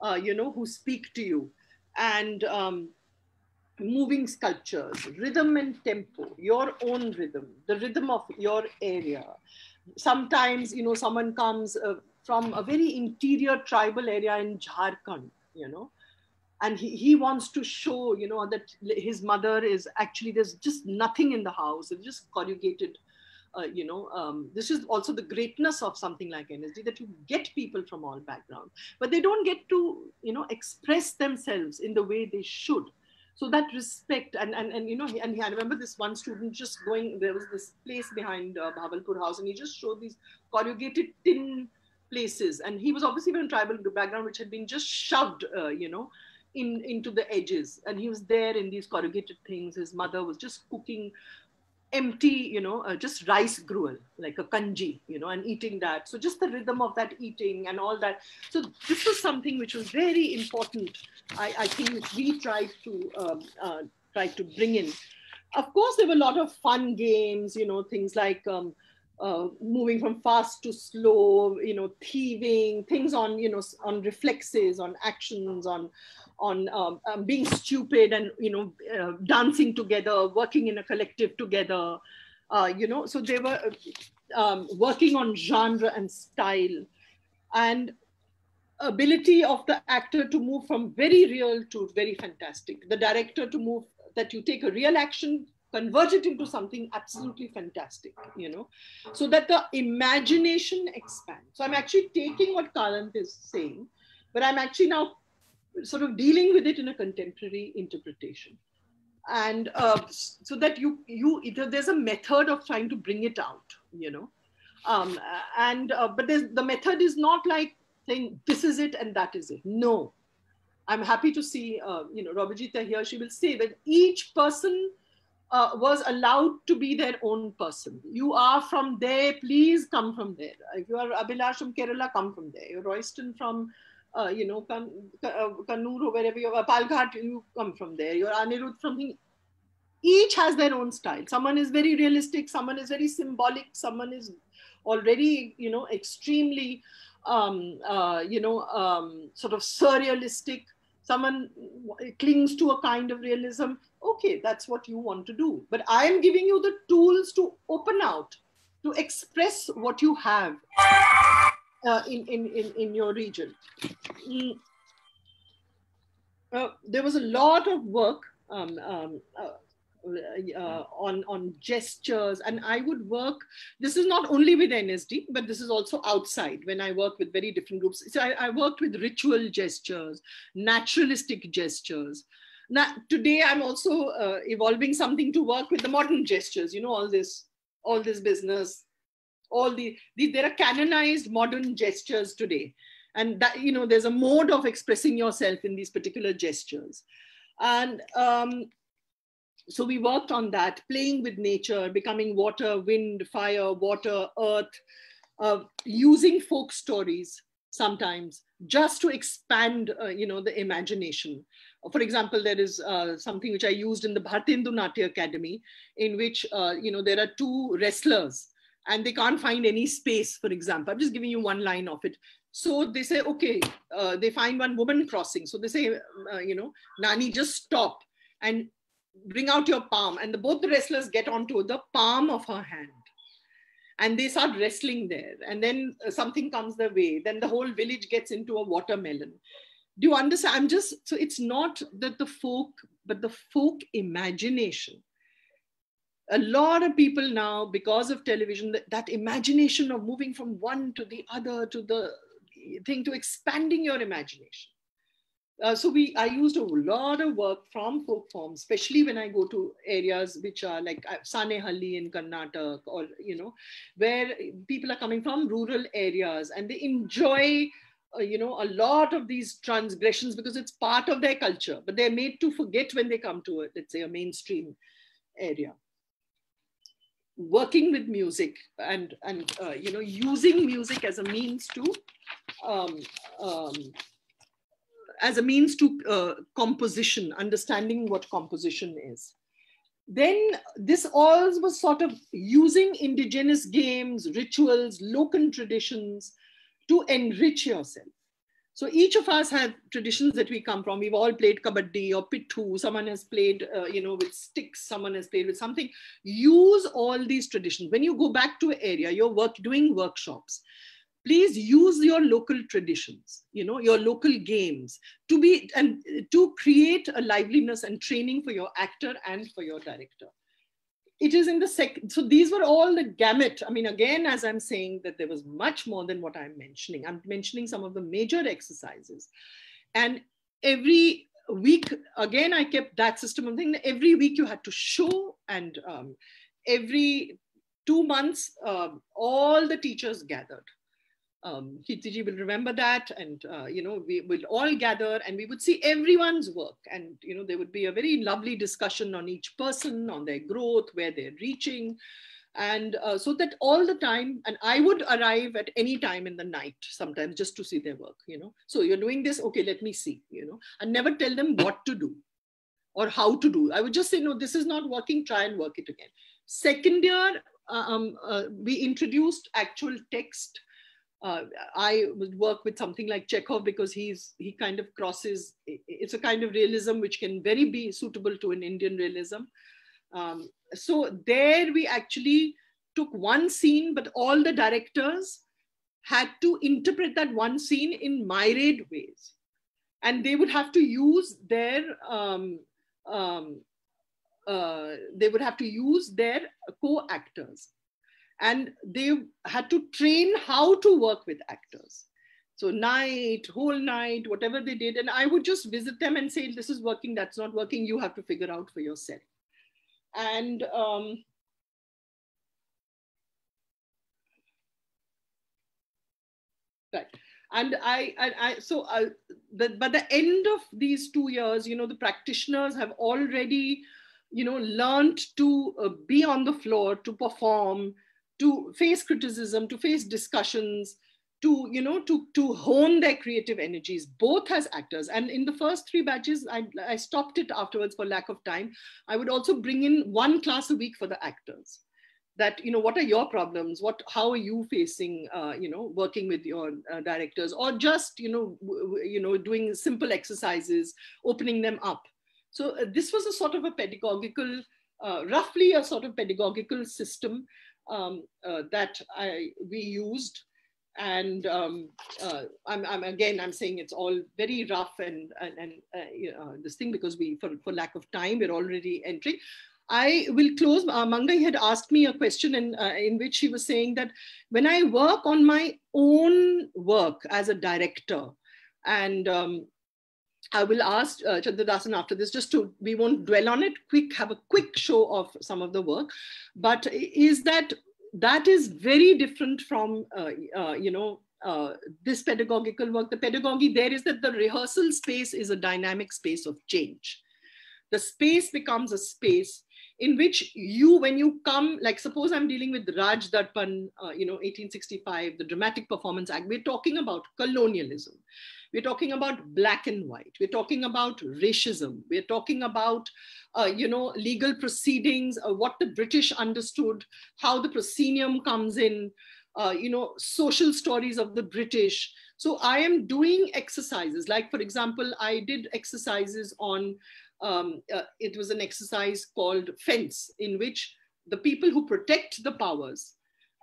Speaker 2: uh, you know who speak to you? And um, moving sculptures rhythm and tempo your own rhythm the rhythm of your area. Sometimes you know someone comes uh, from a very interior tribal area in jharkhand you know and he, he wants to show you know that his mother is actually there's just nothing in the house it's just corrugated uh, you know um, this is also the greatness of something like nsd that you get people from all backgrounds but they don't get to you know express themselves in the way they should. So that respect and and, and you know and i remember this one student just going there was this place behind uh, Bahawalpur house and he just showed these corrugated tin places. And he was obviously from a tribal background which had been just shoved uh, you know in into the edges. And he was there in these corrugated things. His mother was just cooking empty you know uh, just rice gruel like a kanji you know and eating that. So just the rhythm of that eating and all that. So this was something which was very important i, I think which we tried to um, uh, try to bring in. Of course there were a lot of fun games you know things like um, uh, moving from fast to slow, you know, thieving, things on, you know, on reflexes, on actions, on on um, um, being stupid and you know uh, dancing together working in a collective together uh, you know. So they were um, working on genre and style and ability of the actor to move from very real to very fantastic. The director to move that you take a real action convert it into something absolutely fantastic you know so that the imagination expands. So i'm actually taking what Karanth is saying but i'm actually now sort of dealing with it in a contemporary interpretation. and uh, so that you you either there's a method of trying to bring it out you know. Um, and uh, but the method is not like saying this is it and that is it. No. I'm happy to see uh, you know robajita here she will say that each person uh, was allowed to be their own person. You are from there, please come from there. If you are Abhilash from Kerala, come from there. You're Royston from, uh, you know, uh, Kannur or wherever you are, Palghat, you come from there. You're Anirudh from the, each has their own style. Someone is very realistic, someone is very symbolic, someone is already, you know, extremely, um, uh, you know, um, sort of surrealistic someone clings to a kind of realism okay that's what you want to do. But i am giving you the tools to open out to express what you have uh, in, in, in, in your region. Mm. uh, there was a lot of work um, um, uh, uh, on on gestures and i would work this is not only with nsd but this is also outside when i work with very different groups. So i, I worked with ritual gestures naturalistic gestures now today i'm also uh, evolving something to work with the modern gestures you know all this all this business all the, the there are canonized modern gestures today and that you know there's a mode of expressing yourself in these particular gestures and um, so we worked on that, playing with nature, becoming water, wind, fire, water, earth, uh, using folk stories sometimes just to expand, uh, you know, the imagination. For example, there is uh, something which I used in the Bhartendu Natya Academy, in which, uh, you know, there are two wrestlers and they can't find any space, for example. I'm just giving you one line of it. So they say, okay, uh, they find one woman crossing. So they say, uh, you know, Nani, just stop and bring out your palm and the, both the wrestlers get onto the palm of her hand and they start wrestling there and then uh, something comes their way then the whole village gets into a watermelon do you understand? I'm just so it's not that the folk but the folk imagination. A lot of people now because of television that, that imagination of moving from one to the other to the thing to expanding your imagination. Uh, so we, I used a lot of work from folk forms, especially when I go to areas which are like uh, Sanehalli in Karnataka, or you know, where people are coming from rural areas and they enjoy, you know, a lot of these transgressions because it's part of their culture, but they're made to forget when they come to it. Let's say a mainstream area. Working with music and and uh, you know using music as a means to um, um, as a means to uh, composition, understanding what composition is. Then this all was sort of using indigenous games, rituals, local traditions to enrich yourself. So each of us have traditions that we come from. We've all played kabaddi or pittu. Someone has played, uh, you know, with sticks. Someone has played with something. Use all these traditions. When you go back to an area, you're work, doing workshops please use your local traditions you know your local games to be and to create a liveliness and training for your actor and for your director it is in the second so these were all the gamut. I mean again as i'm saying that there was much more than what i'm mentioning. I'm mentioning some of the major exercises. And every week again i kept that system of thing. Every week you had to show and um, every two months um, all the teachers gathered um, will remember that. And, uh, you know, we will all gather and we would see everyone's work. And, you know, there would be a very lovely discussion on each person, on their growth, where they're reaching. And uh, so that all the time, and I would arrive at any time in the night sometimes just to see their work, you know. So you're doing this, okay, let me see, you know, and never tell them what to do or how to do. I would just say, no, this is not working, try and work it again. Second year, uh, um, uh, we introduced actual text uh, I would work with something like Chekhov because he's he kind of crosses. It's a kind of realism which can very be suitable to an Indian realism. Um, so there we actually took one scene, but all the directors had to interpret that one scene in myriad ways, and they would have to use their um, um, uh, they would have to use their co-actors and they had to train how to work with actors So night, whole night, whatever they did, and I would just visit them and say, "This is working. That's not working. You have to figure out for yourself." And um, right and i and i so uh, the, by the end of these two years you know the practitioners have already you know learned to uh, be on the floor to perform to face criticism to face discussions to you know to to hone their creative energies both as actors. And in the first three batches I, I stopped it afterwards for lack of time. I would also bring in one class a week for the actors. That you know what are your problems? What how are you facing uh, you know working with your uh, directors? Or just you know you know doing simple exercises opening them up. So uh, this was a sort of a pedagogical uh, roughly a sort of pedagogical system um, uh, that I, we used and um, uh, I'm, I'm, again i'm saying it's all very rough and and, and know, this thing because we for, for lack of time we're already entering I will close. Uh, Mangai had asked me a question in, uh, in which she was saying that when I work on my own work as a director, and um, I will ask uh, Chandradasan after this, just to, we won't dwell on it, quick, have a quick show of some of the work, but is that, that is very different from, uh, uh, you know, uh, this pedagogical work. The pedagogy there is that the rehearsal space is a dynamic space of change. The space becomes a space in which you, when you come, like suppose I'm dealing with Raj Darpan, uh, you know, 1865, the Dramatic Performance Act, we're talking about colonialism. We're talking about black and white. We're talking about racism. We're talking about, uh, you know, legal proceedings, uh, what the British understood, how the proscenium comes in, uh, you know, social stories of the British. So I am doing exercises. Like, for example, I did exercises on um, uh, it was an exercise called fence in which the people who protect the powers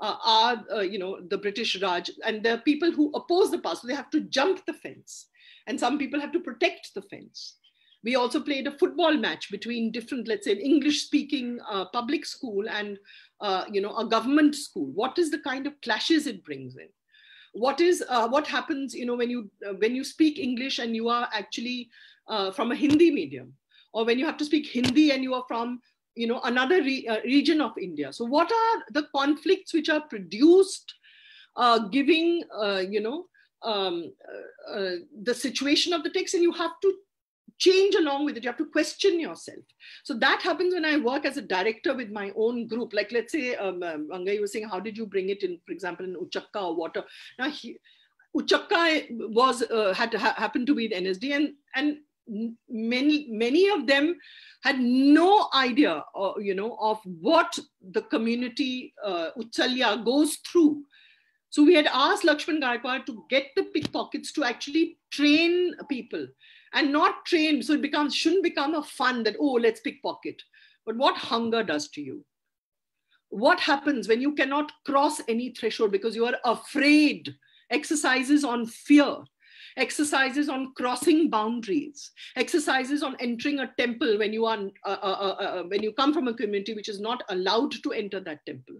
Speaker 2: uh, are uh, you know the british raj and are people who oppose the power so they have to jump the fence. And some people have to protect the fence. We also played a football match between different let's say english speaking uh, public school and uh, you know a government school. What is the kind of clashes it brings in? What is uh, what happens you know when you when you speak english and you are actually from a hindi medium? Or when you have to speak Hindi and you are from you know another re uh, region of India. So what are the conflicts which are produced, uh, giving uh, you know um, uh, uh, the situation of the text, and you have to change along with it. You have to question yourself. So that happens when I work as a director with my own group. Like let's say um, um, Mangai was saying, how did you bring it in, for example, in Uchakka or water? Now he, Uchakka was uh, had ha happened to be the NSD, and and many many of them had no idea uh, you know of what the community uh, Uchalya goes through. So we had asked Laxman Gaikwad to get the pickpockets to actually train people and not train so it becomes shouldn't become a fun that oh let's pickpocket. But what hunger does to you? What happens when you cannot cross any threshold because you are afraid? Exercises on fear exercises on crossing boundaries, exercises on entering a temple when you are uh, uh, uh, uh, when you come from a community which is not allowed to enter that temple.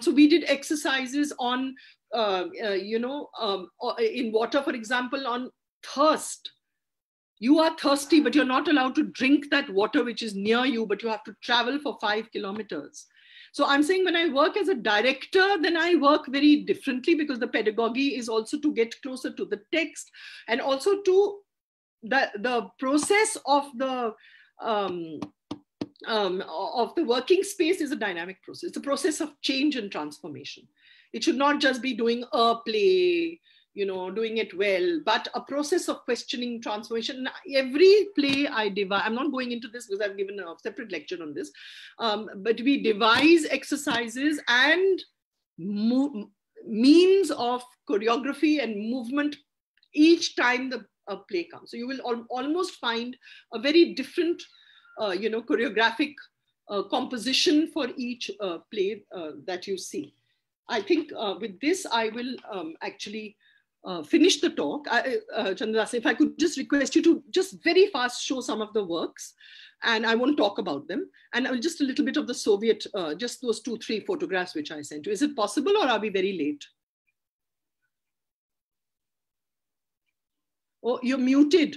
Speaker 2: So we did exercises on uh, uh, you know um, in water, for example, on thirst. You are thirsty, but you're not allowed to drink that water which is near you, but you have to travel for five kilometers so I'm saying when I work as a director, then I work very differently because the pedagogy is also to get closer to the text and also to the, the process of the um, um, of the working space is a dynamic process. It's a process of change and transformation. It should not just be doing a play, you know, doing it well, but a process of questioning transformation. Every play I devise, I'm not going into this because I've given a separate lecture on this, um, but we devise exercises and means of choreography and movement each time the play comes. So you will al almost find a very different, uh, you know, choreographic uh, composition for each uh, play uh, that you see. I think uh, with this, I will um, actually uh, finish the talk, I, uh, Chandradas, if I could just request you to just very fast show some of the works, and I won't talk about them, and I'll just a little bit of the Soviet, uh, just those two, three photographs which I sent you. Is it possible, or are we very late? Oh, you're muted.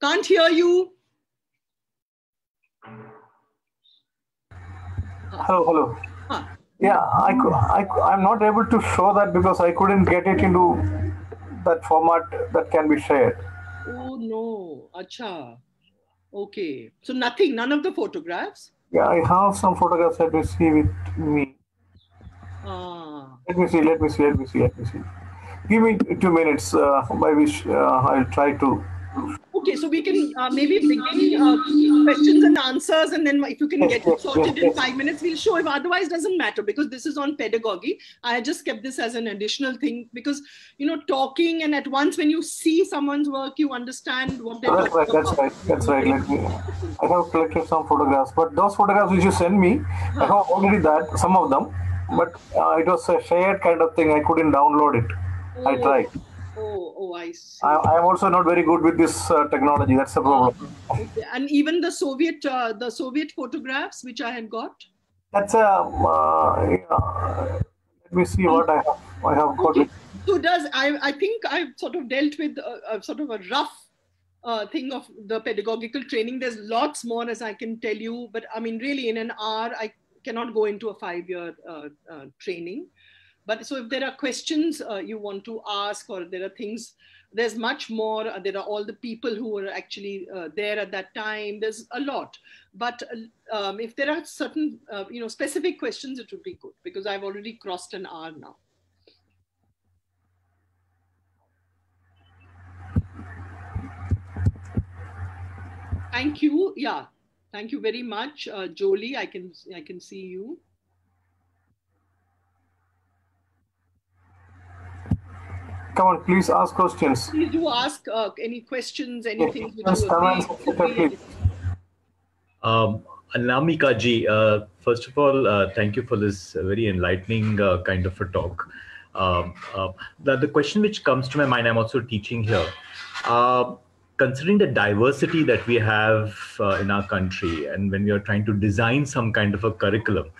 Speaker 2: Can't hear you.
Speaker 1: Hello, hello.
Speaker 2: Huh.
Speaker 1: Yeah, I, I, I'm not able to show that because I couldn't get it into that format that can be shared.
Speaker 2: Oh no, acha. Okay, so nothing, none of the photographs.
Speaker 1: Yeah, I have some photographs. Let me see with me.
Speaker 2: Ah,
Speaker 1: Let me see. Let me see. Let me see. Let me see. Give me two minutes. Uh, by which uh, I'll try to.
Speaker 2: Okay, so we can uh, maybe begin uh, questions and answers, and then if you can get it sorted in five minutes, we'll show. If otherwise, doesn't matter because this is on pedagogy. I just kept this as an additional thing because you know talking and at once when you see someone's work, you understand what they're
Speaker 1: That's right. That's
Speaker 2: about.
Speaker 1: right. That's right. Let me. I have collected some photographs, but those photographs which you send me, I have already that some of them, but uh, it was a shared kind of thing. I couldn't download it. I
Speaker 2: Oh,
Speaker 1: tried.
Speaker 2: Oh, oh, I see.
Speaker 1: I, am also not very good with this uh, technology. That's the problem.
Speaker 2: Okay. And even the Soviet, uh, the Soviet photographs which I had got.
Speaker 1: That's a. Uh, yeah. Let me see what I have. I have got.
Speaker 2: Okay. So does I? I think I've sort of dealt with a, a sort of a rough uh, thing of the pedagogical training. There's lots more as I can tell you, but I mean, really, in an hour, I cannot go into a five-year uh, uh, training. But so if there are questions uh, you want to ask, or there are things, there's much more. Uh, there are all the people who were actually uh, there at that time. There's a lot. But um, if there are certain, uh, you know, specific questions, it would be good because I've already crossed an hour now. Thank you. Yeah, thank you very much, uh, Jolie. I can I can see you.
Speaker 1: Come on, please ask questions.
Speaker 2: Please do ask uh, any questions, anything which
Speaker 1: Questions,
Speaker 2: you
Speaker 1: comments,
Speaker 2: agree-
Speaker 1: etc., please.
Speaker 3: Um, Anamika ji, uh, first of all, uh, thank you for this very enlightening uh, kind of a talk. Um, uh, the, the question which comes to my mind, I'm also teaching here. Uh, considering the diversity that we have uh, in our country, and when we are trying to design some kind of a curriculum,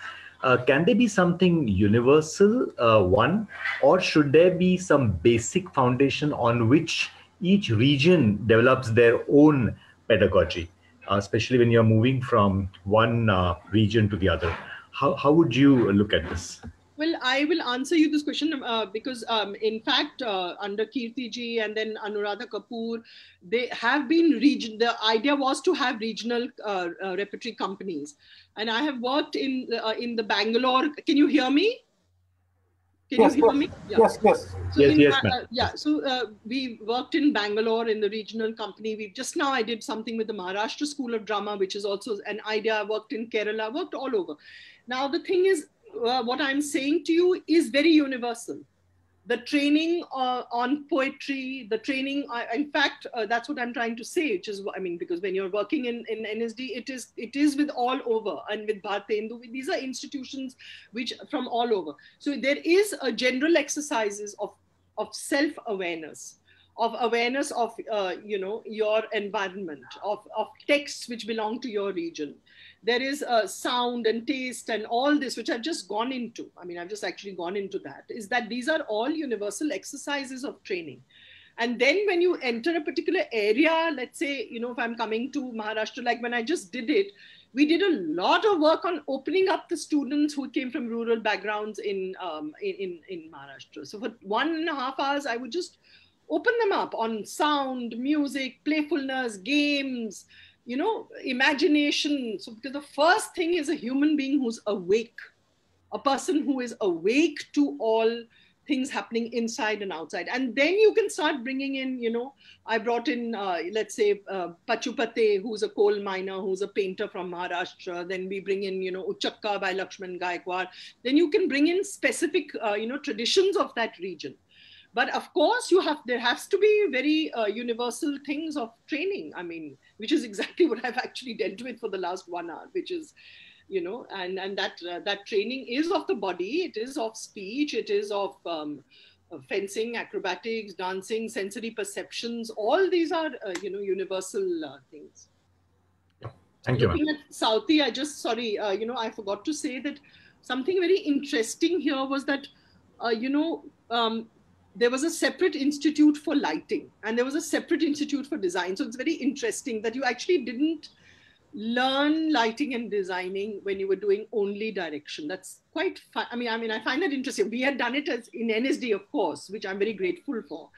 Speaker 3: uh, can there be something universal, uh, one, or should there be some basic foundation on which each region develops their own pedagogy? uh, especially when you're moving from one uh, region to the other. How, how would you look at this?
Speaker 2: Well, I will answer you this question uh, because, um, in fact, uh, under Kirti ji and then Anuradha Kapoor, they have been region. The idea was to have regional uh, uh, repertory companies, and I have worked in uh, in the Bangalore. Can you hear me? Can
Speaker 1: Yes,
Speaker 2: you hear
Speaker 1: yes,
Speaker 2: me? Yeah.
Speaker 1: yes, yes.
Speaker 2: So
Speaker 3: Yes,
Speaker 2: in,
Speaker 3: yes,
Speaker 2: uh, uh, yeah. So uh, we worked in Bangalore in the regional company. We've just now I did something with the Maharashtra School of Drama, which is also an idea. I worked in Kerala, worked all over. Now the thing is, uh, what I'm saying to you is very universal. The training uh, on poetry, the training. I, in fact, uh, that's what I'm trying to say. Which is, I mean, because when you're working in, in NSD, it is it is with all over, and with Bhartendu, these are institutions which from all over. So there is a general exercises of of self awareness of awareness of uh, you know your environment of, of texts which belong to your region there is a sound and taste and all this which i've just gone into. I mean i've just actually gone into that is that these are all universal exercises of training. And then when you enter a particular area let's say you know if i'm coming to maharashtra like when i just did it we did a lot of work on opening up the students who came from rural backgrounds in um, in, in in maharashtra. So for one and a half hours i would just open them up on sound music playfulness games you know imagination. So because the first thing is a human being who's awake a person who is awake to all things happening inside and outside. And then you can start bringing in you know i brought in uh, let's say uh, pachupate who's a coal miner who's a painter from maharashtra. Then we bring in you know uchakka by laxman gaikwad then you can bring in specific uh, you know traditions of that region but of course you have there has to be very uh, universal things of training i mean which is exactly what i've actually dealt with for the last one hour which is you know and and that uh, that training is of the body it is of speech it is of um, fencing acrobatics dancing sensory perceptions all these are uh, you know universal uh, things.
Speaker 3: Thank you,
Speaker 2: looking at Southie, I just sorry, uh, you know, I forgot to say that something very interesting here was that, uh, you know, um, there was a separate institute for lighting and there was a separate institute for design. So it's very interesting that you actually didn't learn lighting and designing when you were doing only direction. That's quite fun. I mean, I mean, I find that interesting. We had done it as in NSD, of course, which I'm very grateful for.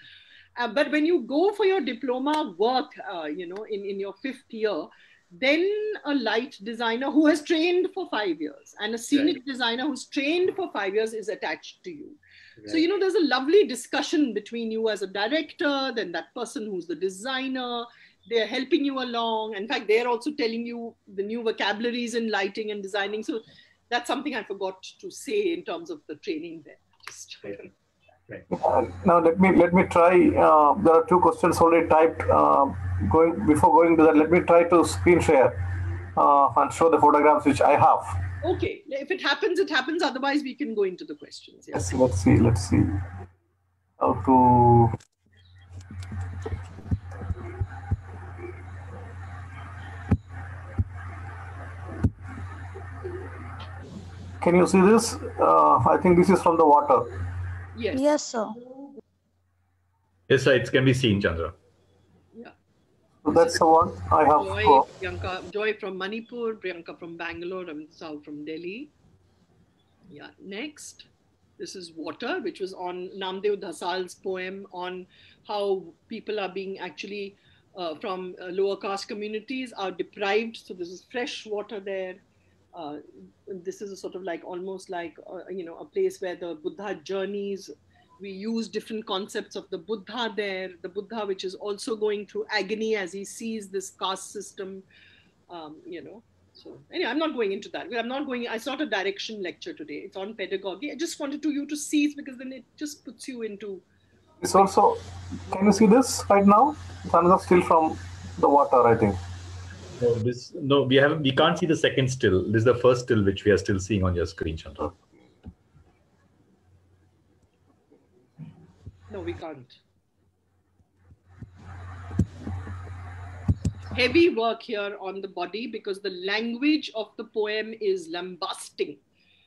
Speaker 2: Uh, but when you go for your diploma work, uh, you know, in, in your fifth year, then a light designer who has trained for five years and a scenic right. designer who's trained for five years is attached to you. Right. So, you know, there's a lovely discussion between you as a director, then that person who's the designer. They're helping you along. In fact, they're also telling you the new vocabularies in lighting and designing. So, that's something I forgot to say in terms of the training there. Just
Speaker 1: Right. Uh, now let me let me try. Uh, there are two questions already typed. Uh, going before going to that, let me try to screen share uh, and show the photographs which I have.
Speaker 2: Okay, if it happens, it happens. Otherwise, we can go into the questions.
Speaker 1: Yeah. Yes, let's see. Let's see how to. Can you see this? Uh, I think this is from the water.
Speaker 4: Yes. Yes, sir.
Speaker 3: Yes, sir. It can be seen, Chandra.
Speaker 1: So that's the one I have.
Speaker 2: Joy. Priyanka, Joy from Manipur, Priyanka from Bangalore, and Sal from Delhi. Yeah. Next, this is water, which was on Namdev Dhasal's poem on how people are being actually uh, from uh, lower caste communities are deprived. So this is fresh water there. Uh, this is a sort of like almost like uh, you know a place where the buddha journeys we use different concepts of the buddha there the buddha which is also going through agony as he sees this caste system um, you know. So anyway i'm not going into that. I'm not going it's not a direction lecture today. It's on pedagogy. I just wanted to you to see it because then it just puts you into
Speaker 1: it's also can you see this right now? It's another still from the water i think.
Speaker 3: No, this no, we have we can't see the second still. This is the first still which we are still seeing on your screen, Chandra.
Speaker 2: No, we can't. Heavy work here on the body because the language of the poem is lambasting.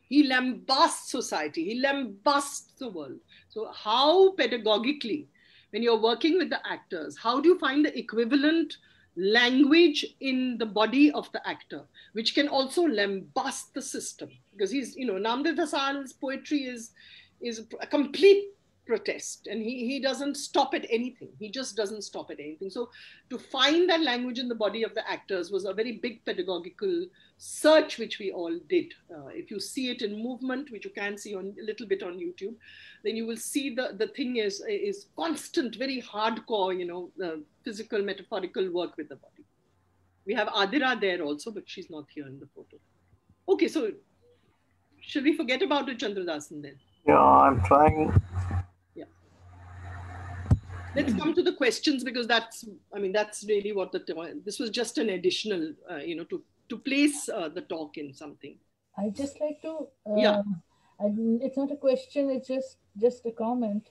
Speaker 2: He lambasts society, he lambasts the world. So, how pedagogically, when you're working with the actors, how do you find the equivalent language in the body of the actor, which can also lambast the system. Because he's, you know, Namdev Dhasal's poetry is, is a complete protest and he, he doesn't stop at anything. He just doesn't stop at anything. So to find that language in the body of the actors was a very big pedagogical search, which we all did. Uh, if you see it in movement, which you can see on a little bit on YouTube, then you will see the, the thing is, is constant, very hardcore, you know, uh, physical, metaphorical work with the body. We have Adira there also, but she's not here in the photo. Okay, so should we forget about the Chandradasan then?
Speaker 1: Yeah, I'm trying.
Speaker 2: Let's come to the questions because that's, I mean, that's really what the, this was just an additional, uh, you know, to, to place uh, the talk in something.
Speaker 4: I just like to, uh,
Speaker 2: yeah.
Speaker 4: I, it's not a question, it's just, just a comment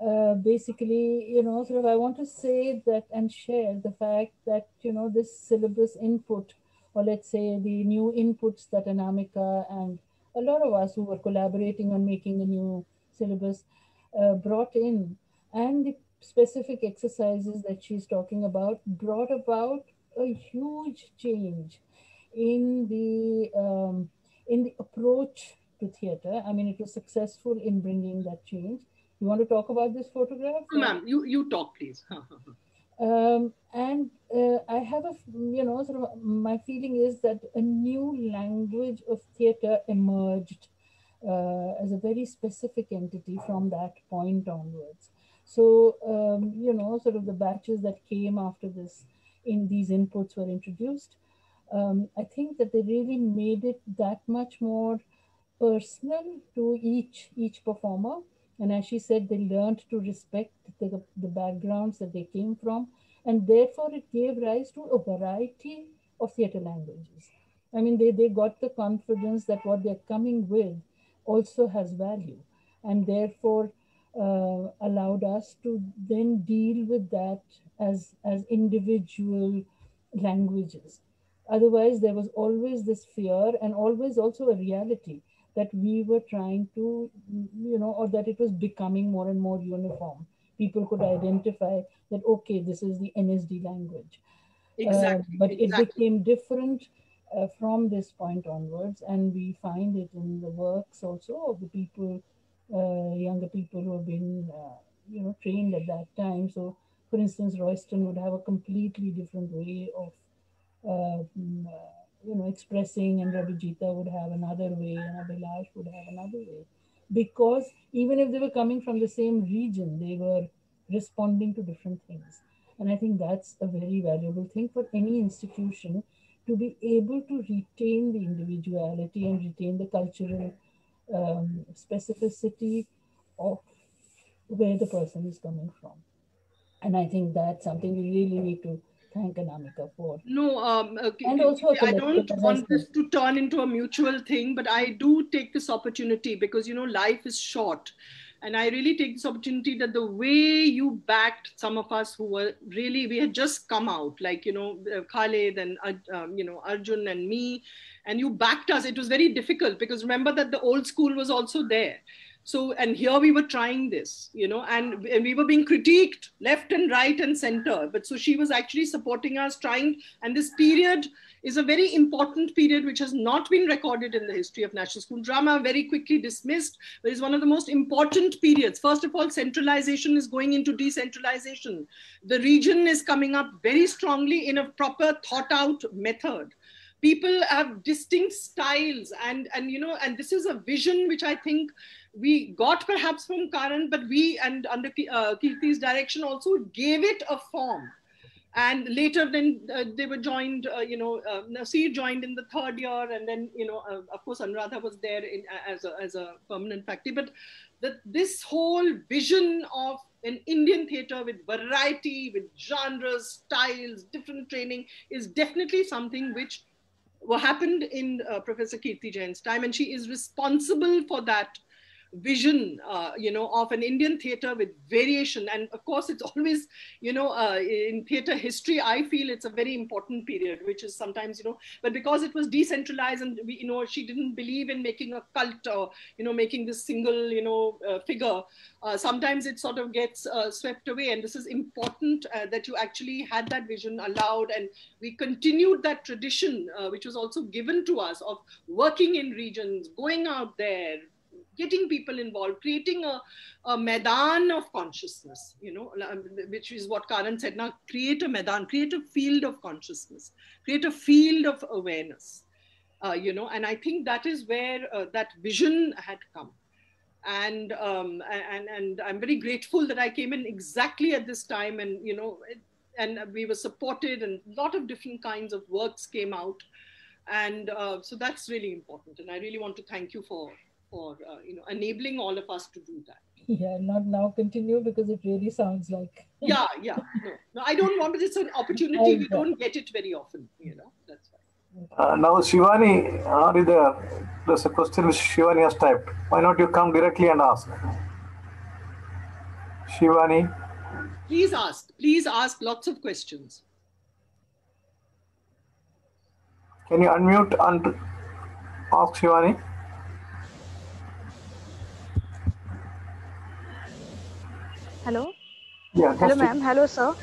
Speaker 4: uh, basically, you know, sort of, I want to say that and share the fact that, you know, this syllabus input, or let's say the new inputs that Anamika and a lot of us who were collaborating on making the new syllabus uh, brought in, and the specific exercises that she's talking about brought about a huge change in the um, in the approach to theater. I mean, it was successful in bringing that change you want to talk about this photograph?
Speaker 2: Ma'am, you, you talk, please.
Speaker 4: um, and uh, I have a, you know, sort of my feeling is that a new language of theater emerged uh, as a very specific entity from that point onwards. So, um, you know, sort of the batches that came after this, in these inputs were introduced. Um, I think that they really made it that much more personal to each each performer and as she said, they learned to respect the, the backgrounds that they came from. And therefore, it gave rise to a variety of theater languages. I mean, they, they got the confidence that what they're coming with also has value. And therefore, uh, allowed us to then deal with that as, as individual languages. Otherwise, there was always this fear and always also a reality that we were trying to, you know, or that it was becoming more and more uniform. People could identify that, okay, this is the NSD language.
Speaker 2: Exactly.
Speaker 4: Uh, but
Speaker 2: exactly.
Speaker 4: it became different uh, from this point onwards, and we find it in the works also of the people, uh, younger people who have been, uh, you know, trained at that time. So, for instance, Royston would have a completely different way of, uh, mm, uh, you know, expressing, and Rabijita would have another way, and Abhilash would have another way, because even if they were coming from the same region, they were responding to different things. And I think that's a very valuable thing for any institution to be able to retain the individuality and retain the cultural um, specificity of where the person is coming from. And I think that's something we really need to thank Anamika for.
Speaker 2: No, um, okay.
Speaker 4: And also
Speaker 2: I don't
Speaker 4: collective, as I
Speaker 2: want this to turn into a mutual thing, but I do take this opportunity because you know life is short, and I really take this opportunity that the way you backed some of us who were really we had just come out, like you know uh, Khaled and uh, um, you know Arjun and me, and you backed us. It was very difficult because remember that the old school was also there so and here we were trying this you know and, and we were being critiqued left and right and center. But so she was actually supporting us trying and this period is a very important period which has not been recorded in the history of national school drama very quickly dismissed but is one of the most important periods. First of all centralization is going into decentralization. The region is coming up very strongly in a proper thought out method. People have distinct styles and and you know and this is a vision which i think we got perhaps from Karanth, but we and under uh, Kirti's direction also gave it a form. And later, then uh, they were joined. Uh, you know, uh, Nasir joined in the third year, and then you know, uh, of course, Anuradha was there in, as a as a permanent faculty. But this whole vision of an Indian theatre with variety, with genres, styles, different training is definitely something which happened in uh, Professor Kirti Jain's time, and she is responsible for that vision, uh, you know, of an Indian theatre with variation. And of course, it's always, you know, uh, in theatre history, I feel it's a very important period, which is sometimes, you know, but because it was decentralized and, we, you know, she didn't believe in making a cult or, you know, making this single, you know, uh, figure, uh, sometimes it sort of gets uh, swept away. And this is important uh, that you actually had that vision allowed. And we continued that tradition, which was also given to us of working in regions, going out there, getting people involved, creating a, a Maidan of consciousness, you know, which is what Karanth said. Now, create a medan, create a field of consciousness, create a field of awareness, uh, you know, and I think that is where uh, that vision had come. And, um, and, and I'm very grateful that I came in exactly at this time and, you know, and we were supported and a lot of different kinds of works came out. And uh, so that's really important. And I really want to thank you for for uh, you know enabling all of us to do that.
Speaker 4: Yeah not now continue because it really sounds like
Speaker 2: yeah yeah no no i don't want it it's an opportunity we don't get it very often you know that's why.
Speaker 1: Uh, now shivani are you there there's a question which shivani has typed why not you come directly and ask? Shivani?
Speaker 2: Please ask please ask lots of questions.
Speaker 1: Can you unmute and ask shivani
Speaker 5: Hello.
Speaker 1: Yeah.
Speaker 5: Hello, ma'am. Hello, sir.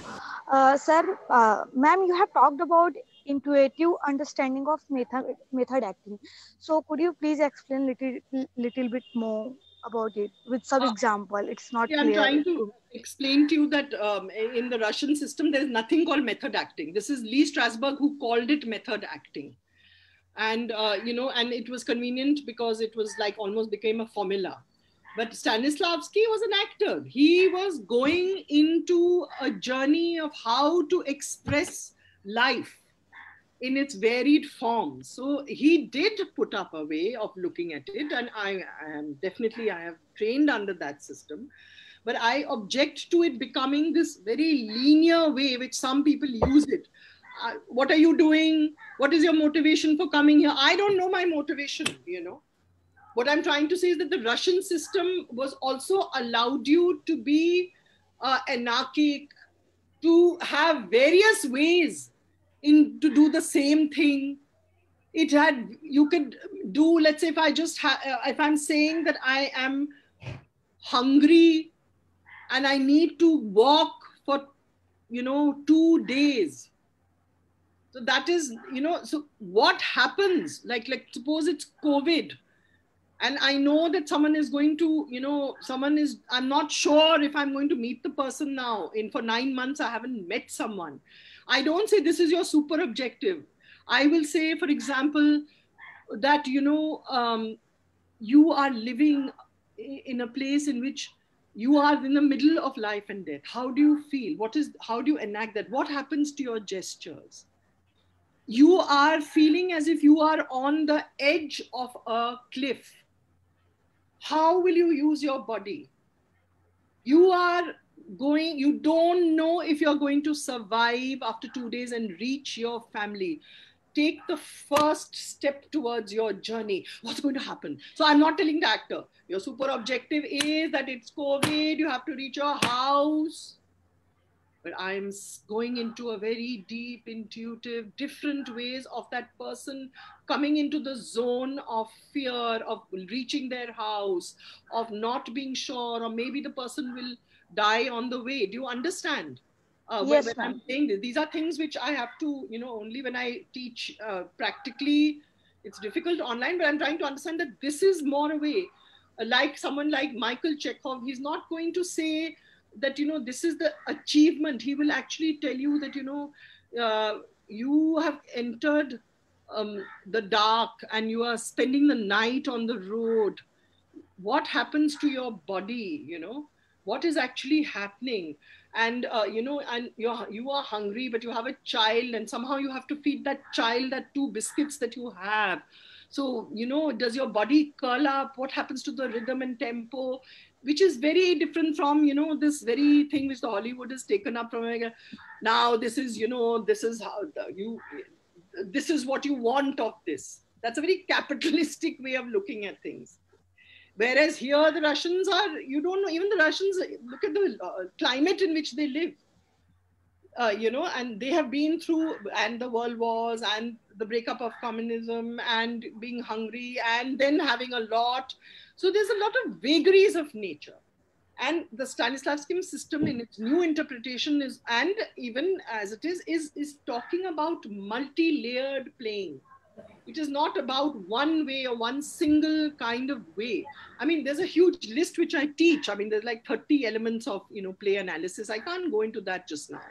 Speaker 5: Uh, sir, uh, ma'am, you have talked about intuitive understanding of method method acting. So, could you please explain little little bit more about it with some uh, example? It's not.
Speaker 2: Yeah, I'm trying to explain to you that um, in the Russian system, there is nothing called method acting. This is Lee Strasberg who called it method acting and uh, you know and it was convenient because it was like almost became a formula but Stanislavski was an actor. He was going into a journey of how to express life in its varied forms. So he did put up a way of looking at it, and I, I am definitely I have trained under that system. But I object to it becoming this very linear way which some people use it. Uh, what are you doing? What is your motivation for coming here? I don't know my motivation, you know what I'm trying to say is that the Russian system was also allowed you to be uh, anarchic, to have various ways in to do the same thing, it had you could do let's say if i just ha- uh, if i'm saying that i am hungry and i need to walk for you know two days. So that is you know so what happens? Like like suppose it's covid and i know that someone is going to you know someone is i'm not sure if i'm going to meet the person now in for 9 months i haven't met someone i don't say this is your super objective I will say, for example, that you know um, you are living in a place in which you are in the middle of life and death. How do you feel? What is? How do you enact that? What happens to your gestures? You are feeling as if you are on the edge of a cliff. How will you use your body? You are going you don't know if you're going to survive after two days and reach your family take the first step towards your journey. What's going to happen? So I'm not telling the actor, your super objective is that it's COVID, you have to reach your house. But I'm going into a very deep, intuitive, different ways of that person coming into the zone of fear, of reaching their house, of not being sure, or maybe the person will die on the way. Do you understand? Uh,
Speaker 5: yes,
Speaker 2: when, when. I'm saying this, these are things which I have to, you know, only when I teach uh, practically, it's difficult online, but I'm trying to understand that this is more a way. Uh, like someone like Michael Chekhov, he's not going to say that, you know, this is the achievement. He will actually tell you that, you know, uh, you have entered um, the dark and you are spending the night on the road. What happens to your body, you know? What is actually happening? and uh, you know and you're you are hungry but you have a child and somehow you have to feed that child that two biscuits that you have so you know does your body curl up what happens to the rhythm and tempo which is very different from you know this very thing which the hollywood has taken up from now this is you know this is how the, you this is what you want of this that's a very capitalistic way of looking at things Whereas here, the Russians are, you don't know, even the Russians, look at the uh, climate in which they live. Uh, you know, and they have been through, and the world wars, and the breakup of communism, and being hungry, and then having a lot. So there's a lot of vagaries of nature. And the Stanislavski system, in its new interpretation, is, and even as it is, is, is talking about multi layered playing. It is not about one way or one single kind of way. I mean there's a huge list which i teach. I mean there's like 30 elements of you know play analysis. I can't go into that just now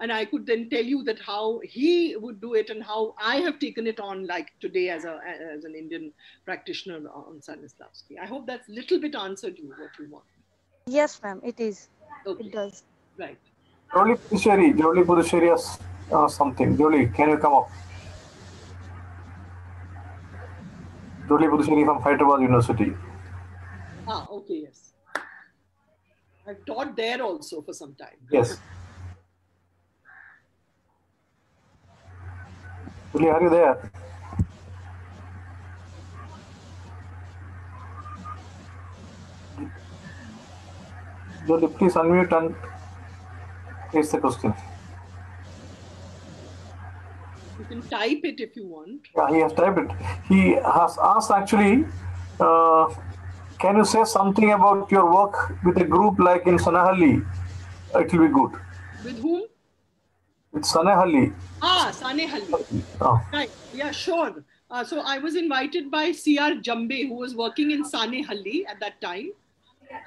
Speaker 2: and i could then tell you that how he would do it and how i have taken it on like today as a as an indian practitioner on stanislavski i hope that's a little bit answered you what you want
Speaker 5: Yes, ma'am, it is.
Speaker 2: okay
Speaker 5: It does.
Speaker 2: right
Speaker 1: Jolie Puducherry, Jolie Puducherry has uh, something. Jolie, can you come up? Jolie Puducherry from Hyderabad University.
Speaker 2: ah okay yes i've taught there also for some time
Speaker 1: Yes. Jolie, are you there? Jolie, please unmute and raise the question.
Speaker 2: you can type it if you want
Speaker 1: Yeah, he has typed it. He has asked actually, uh, can you say something about your work with a group like in Sanehalli? It will be good.
Speaker 2: with whom
Speaker 1: With Sanehalli.
Speaker 2: ah sanehalli
Speaker 1: Oh,
Speaker 2: Right. Yeah, sure. Uh, so I was invited by C.R. Jambe, who was working in Sanehalli at that time.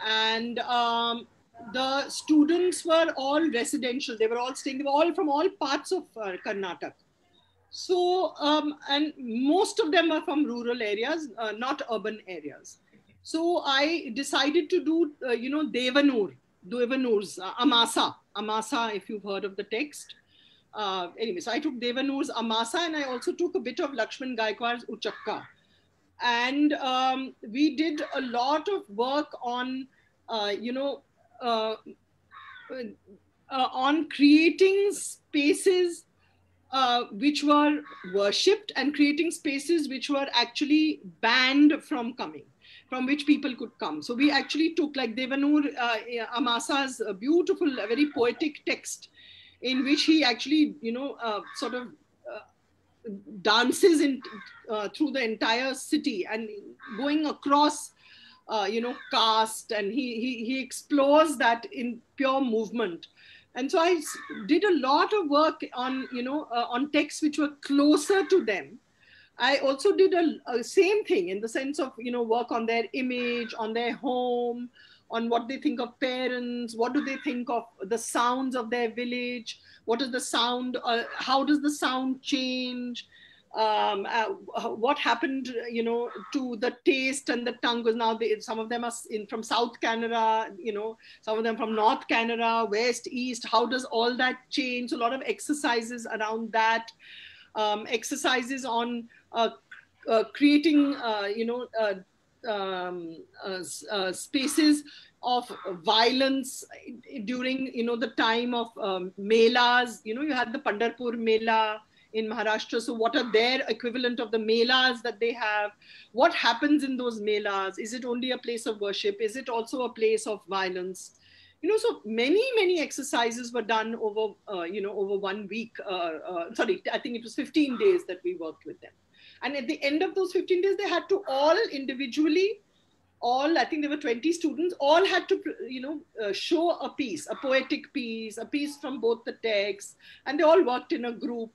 Speaker 2: And um, the students were all residential. They were all staying, they were all from all parts of uh, Karnataka. So, um, and most of them were from rural areas, uh, not urban areas. So I decided to do, uh, you know, Devanur, Devanur's uh, Amasa. Amasa, if you've heard of the text uh, anyway, so I took Devanur's Amasa and I also took a bit of Laxman Gaikwad's Uchakka. And um, we did a lot of work on, uh, you know, uh, uh, on creating spaces uh, which were worshipped and creating spaces which were actually banned from coming from which people could come. So we actually took like Devanur uh, Amasa's beautiful, very poetic text in which he actually, you know, uh, sort of uh, dances in uh, through the entire city and going across uh, you know caste and he, he he explores that in pure movement. And so i did a lot of work on you know uh, on texts which were closer to them. I also did a, a, same thing in the sense of you know work on their image on their home on what they think of parents what do they think of the sounds of their village what is the sound uh, how does the sound change um, uh, what happened, you know, to the taste and the tongue because now they, some of them are in from South Kannada, you know, some of them from North Kannada, West, East. How does all that change? A lot of exercises around that, um, exercises on uh, uh, creating, uh, you know, uh, um, uh, spaces of violence during, you know, the time of um, melas. You know, you had the Pandharpur Mela in Maharashtra. So, what are their equivalent of the melas that they have? What happens in those melas? Is it only a place of worship? Is it also a place of violence? You know, so many, many exercises were done over, uh, you know, over one week. Uh, uh, sorry, I think it was 15 days that we worked with them. And at the end of those 15 days, they had to all individually all i think there were 20 students all had to you know uh, show a piece a poetic piece a piece from both the texts and they all worked in a group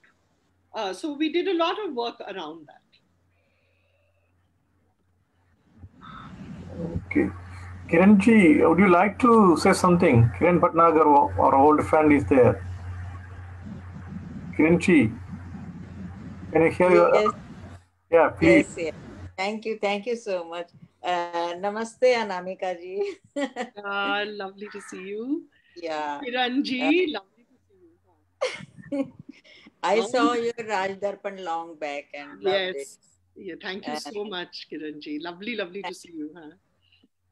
Speaker 2: uh, so we did a lot of work around that.
Speaker 1: Okay. Kiranji, would you like to say something? Kiran Bhatnagar, our old friend, is there. Kiranji, can I hear you? Yeah, please.
Speaker 6: Yes, yes. Thank you. Thank you so much. Uh, namaste, Anamika ji.
Speaker 2: uh, lovely to see you.
Speaker 6: Yeah.
Speaker 2: Kiranji, uh, lovely to see you.
Speaker 6: I saw your Raj Darpan long back and loved
Speaker 2: yes. it. Yeah, thank you so much, Kiran ji. Lovely, lovely to see you. हाँ.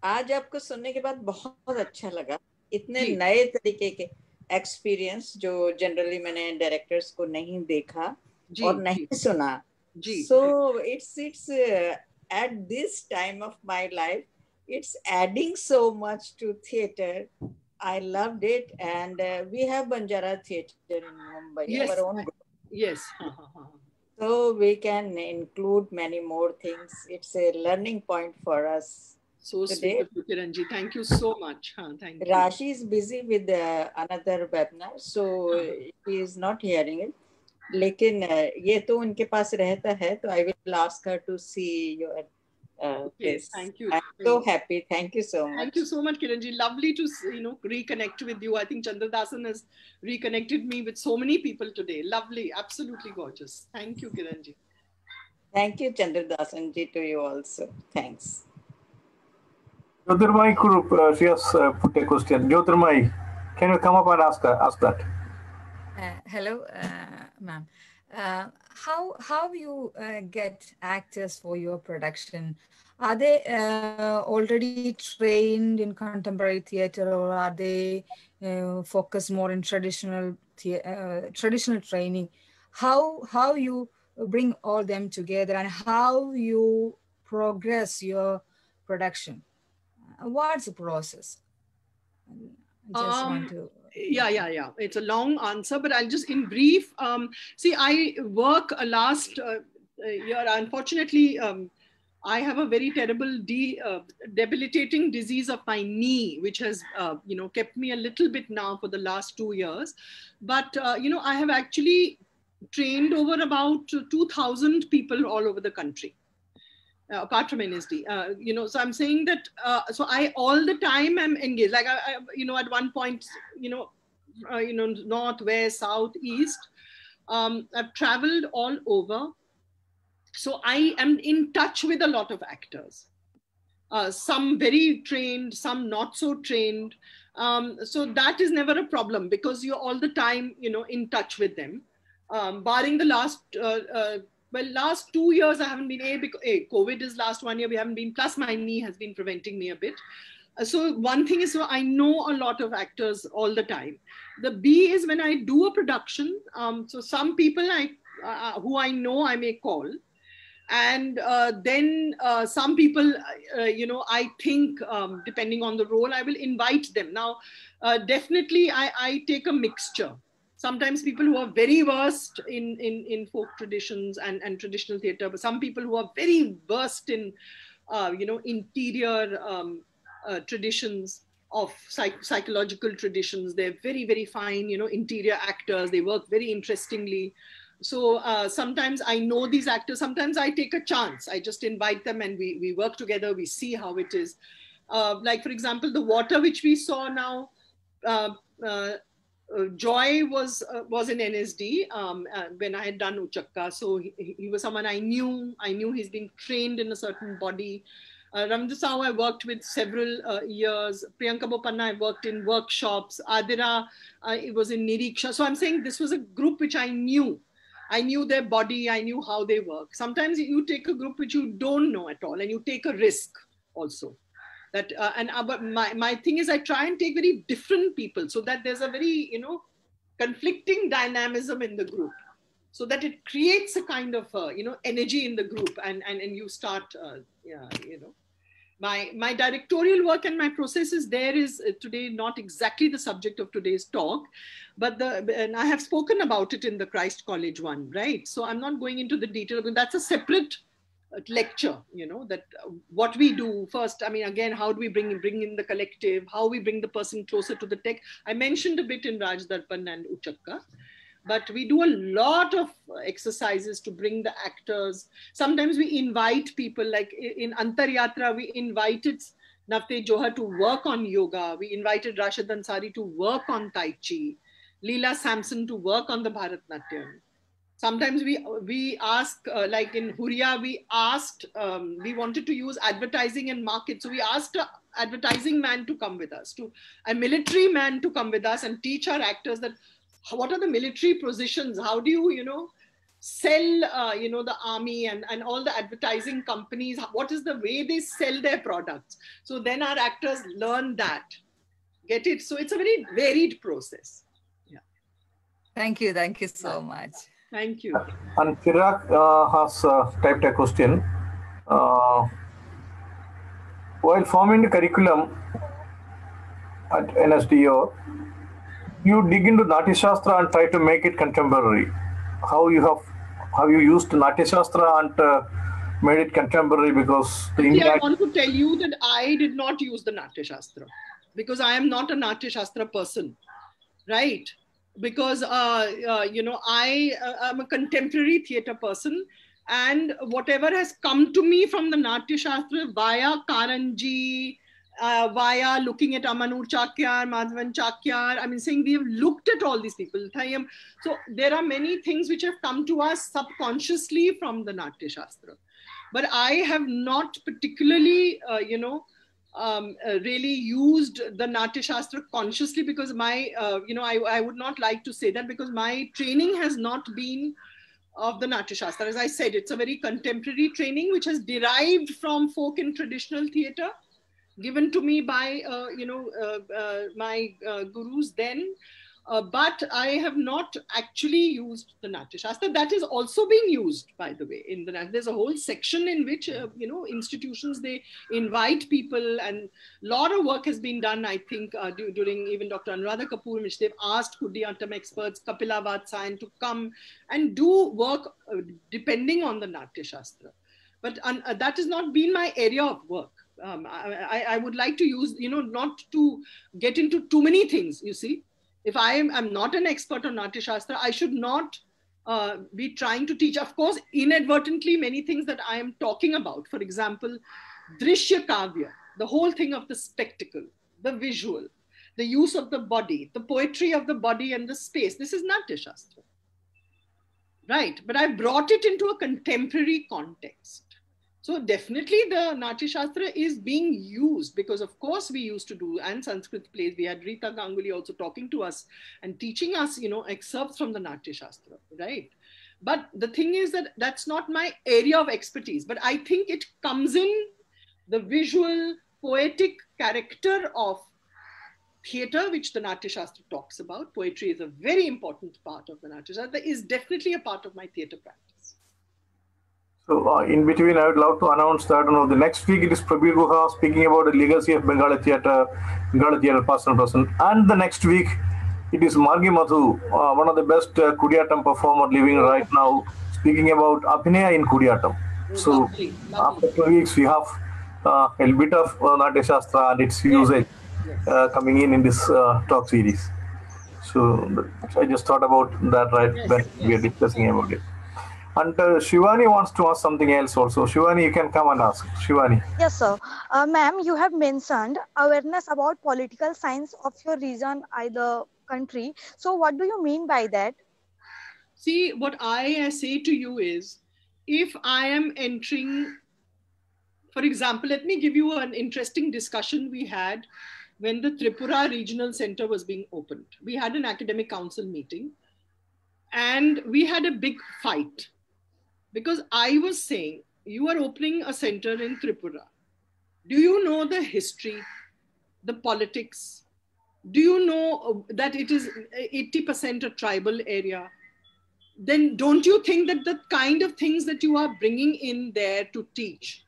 Speaker 6: आज आपको सुनने के बाद बहुत अच्छा लगा इतने नए तरीके के एक्सपीरियंस जो जनरली मैंने डायरेक्टर्स को नहीं देखा जी, और नहीं So it's it's uh, at this time of my life, it's adding so much to theater. I loved it, and uh, we have Banjara Theater in Mumbai.
Speaker 2: Yes.
Speaker 6: Our own
Speaker 2: yes.
Speaker 6: so we can include many more things. It's a learning point for us.
Speaker 2: So today. sweet Thank you so much. Thank you.
Speaker 6: Rashi is busy with uh, another webinar, so uh -huh. he is not hearing it. लेकिन ये तो उनके पास रहता है तो I will ask her to see your uh,
Speaker 2: yes, thank you.
Speaker 6: I'm so happy. Thank you so much.
Speaker 2: Thank you so much, Kiranji. Lovely to you know reconnect with you. I think Chandradasan has reconnected me with so many people today. Lovely, absolutely gorgeous. Thank you, Kiranji.
Speaker 6: Thank you, Chandradasan ji, to you also. Thanks.
Speaker 1: Jyotirmai Group, uh, she has uh, put a question. Jyotirmai, can you come up and ask, ask that?
Speaker 7: Uh, hello, uh, ma'am. Uh, how how you uh, get actors for your production? Are they uh, already trained in contemporary theater or are they uh, focused more in traditional uh, traditional training? How how you bring all them together and how you progress your production? What's the process?
Speaker 2: I just um, want to yeah yeah yeah it's a long answer but i'll just in brief um, see i work a last uh, year unfortunately um, I have a very terrible, de- uh, debilitating disease of my knee, which has, uh, you know, kept me a little bit now for the last two years. But uh, you know, I have actually trained over about 2,000 people all over the country. Uh, apart from NSD, uh, you know, so I'm saying that. Uh, so I all the time I'm engaged. Like I, I you know, at one point, you know, you know, north, west, south, east. Um, I've traveled all over so I am in touch with a lot of actors. Uh, some very trained, some not so trained. Um, so that is never a problem because you're all the time, you know, in touch with them. Um, barring the last, uh, uh, well, last two years I haven't been a because a COVID is last one year we haven't been. Plus my knee has been preventing me a bit. Uh, so one thing is, so I know a lot of actors all the time. The B is when I do a production. Um, so some people I uh, who I know I may call and uh, then uh, some people uh, you know i think um, depending on the role i will invite them now uh, definitely I, I, take a mixture sometimes people who are very versed in, in, in folk traditions and, and traditional theater, but some people who are very versed in, uh, you know, interior um, uh, traditions of psych- psychological traditions. They're very, very fine, you know, interior actors. They work very interestingly. So uh, sometimes I know these actors. Sometimes I take a chance. I just invite them and we, we work together. We see how it is. Uh, like, for example, the water which we saw now, uh, uh, uh Joy was uh, was in NSD um, when I had done Uchakka. So he, he, was someone I knew. I knew he's been trained in a certain body. Uh, Ramdasau, I worked with several uh, years. Priyanka Bopanna, I worked in workshops. Adira, uh, it was in Niriksha. So I'm saying this was a group which I knew. I knew their body, I knew how they work. Sometimes you take a group which you don't know at all and you take a risk also. That uh, and uh, but my, my thing is I try and take very different people so that there's a very, you know, conflicting dynamism in the group so that it creates a kind of uh, you know energy in the group and and, and you start uh, yeah you know. My my directorial work and my processes there is uh, today not exactly the subject of today's talk but the and i have spoken about it in the christ college one right? So i'm not going into the detail that's a separate lecture you know that uh, what we do first i mean again how do we bring bring in the collective how we bring the person closer to the tech i mentioned a bit in raj darpan and uchakka but we do a lot of exercises to bring the actors. Sometimes we invite people, like in Antaryatra, we invited Navtej Johar to work on yoga. We invited Rashid Ansari to work on Tai Chi, Leela Samson to work on the Bharatnatyam. Sometimes we we ask, uh, like in Huria, we asked, um, we wanted to use advertising and market. So we asked advertising man to come with us, to a military man to come with us and teach our actors that what are the military positions? How do you you know sell uh, you know the army and, and all the advertising companies? What is the way they sell their products? So then our actors learn that. Get it? So it's a very varied process. Yeah.
Speaker 7: Thank you. Thank you so much
Speaker 2: thank you
Speaker 1: and Chirag uh, has uh, typed a question uh, while forming the curriculum at NSDO you dig into Natya Shastra and try to make it contemporary. How you have have you used Natya Shastra and uh, made it contemporary because
Speaker 2: the See, I want to tell you that I did not use the Natya Shastra because I am not a Natya Shastra person, right? Because uh, uh, you know I am uh, a contemporary theatre person, and whatever has come to me from the Natya Shastra via Karanthji, uh, via looking at Ammannur Chakyar, Madhavan Chakyar. I mean, saying we have looked at all these people. So there are many things which have come to us subconsciously from the Natya Shastra. But I have not particularly, uh, you know, um, uh, really used the Natya Shastra consciously because my, uh, you know, I, I would not like to say that because my training has not been of the Natya Shastra. As I said, it's a very contemporary training which has derived from folk and traditional theatre given to me by uh, you know uh, uh, my gurus then. But I have not actually used the Natya Shastra. That is also being used, by the way. In the there's a whole section in which you know institutions they invite people, and a lot of work has been done. I think during even Dr. Anuradha Kapoor, which they've asked Kudiyattam experts, Kapila Vatsyayan to come and do work depending on the Natya Shastra. But uh, that has not been my area of work um, I, I would like to use, you know, not to get into too many things, you see. If I am I'm not an expert on Natya Shastra, I should not uh, be trying to teach. Of course, inadvertently, many things that I am talking about, for example, Drishya Kavya, the whole thing of the spectacle, the visual, the use of the body, the poetry of the body and the space. This is Natya Shastra. Right, but I brought it into a contemporary context. So definitely the Natya Shastra is being used because of course we used to do and Sanskrit plays. We had Rita Ganguly also talking to us and teaching us, you know, excerpts from the Natya Shastra, right? But the thing is that that's not my area of expertise, but I think it comes in the visual, poetic character of theater, which the Natya Shastra talks about. Poetry is a very important part of the Natya Shastra, is definitely a part of my theater practice.
Speaker 1: So uh, in between, I would love to announce that you know the next week it is Prabir Guha speaking about the legacy of Bengali theatre, Bengali theatre person person, and the next week it is Margi Madhu, uh, one of the best uh, Kudiyatam performer living right now, speaking about Abhinaya in Kudiyatam. So
Speaker 2: Lovely, lovely.
Speaker 1: after two weeks, we have uh, a little bit of uh, Natya Shastra and its usage
Speaker 2: Yes.
Speaker 1: uh, coming in in this uh, talk series. So I just thought about that right
Speaker 2: Yes,
Speaker 1: when we are
Speaker 2: yes.
Speaker 1: discussing about it. And uh, Shivani wants to ask something else also. Shivani, you can come and ask. Shivani.
Speaker 5: Yes, sir. Uh, ma'am, you have mentioned awareness about political science of your region, either country. So, what do you mean by that?
Speaker 2: See, what I uh, say to you is if I am entering, for example, let me give you an interesting discussion we had when the Tripura Regional Center was being opened. We had an academic council meeting and we had a big fight because I was saying, you are opening a center in Tripura. Do you know the history, the politics? Do you know uh, that it is 80% a tribal area? then don't you think that the kind of things that you are bringing in there to teach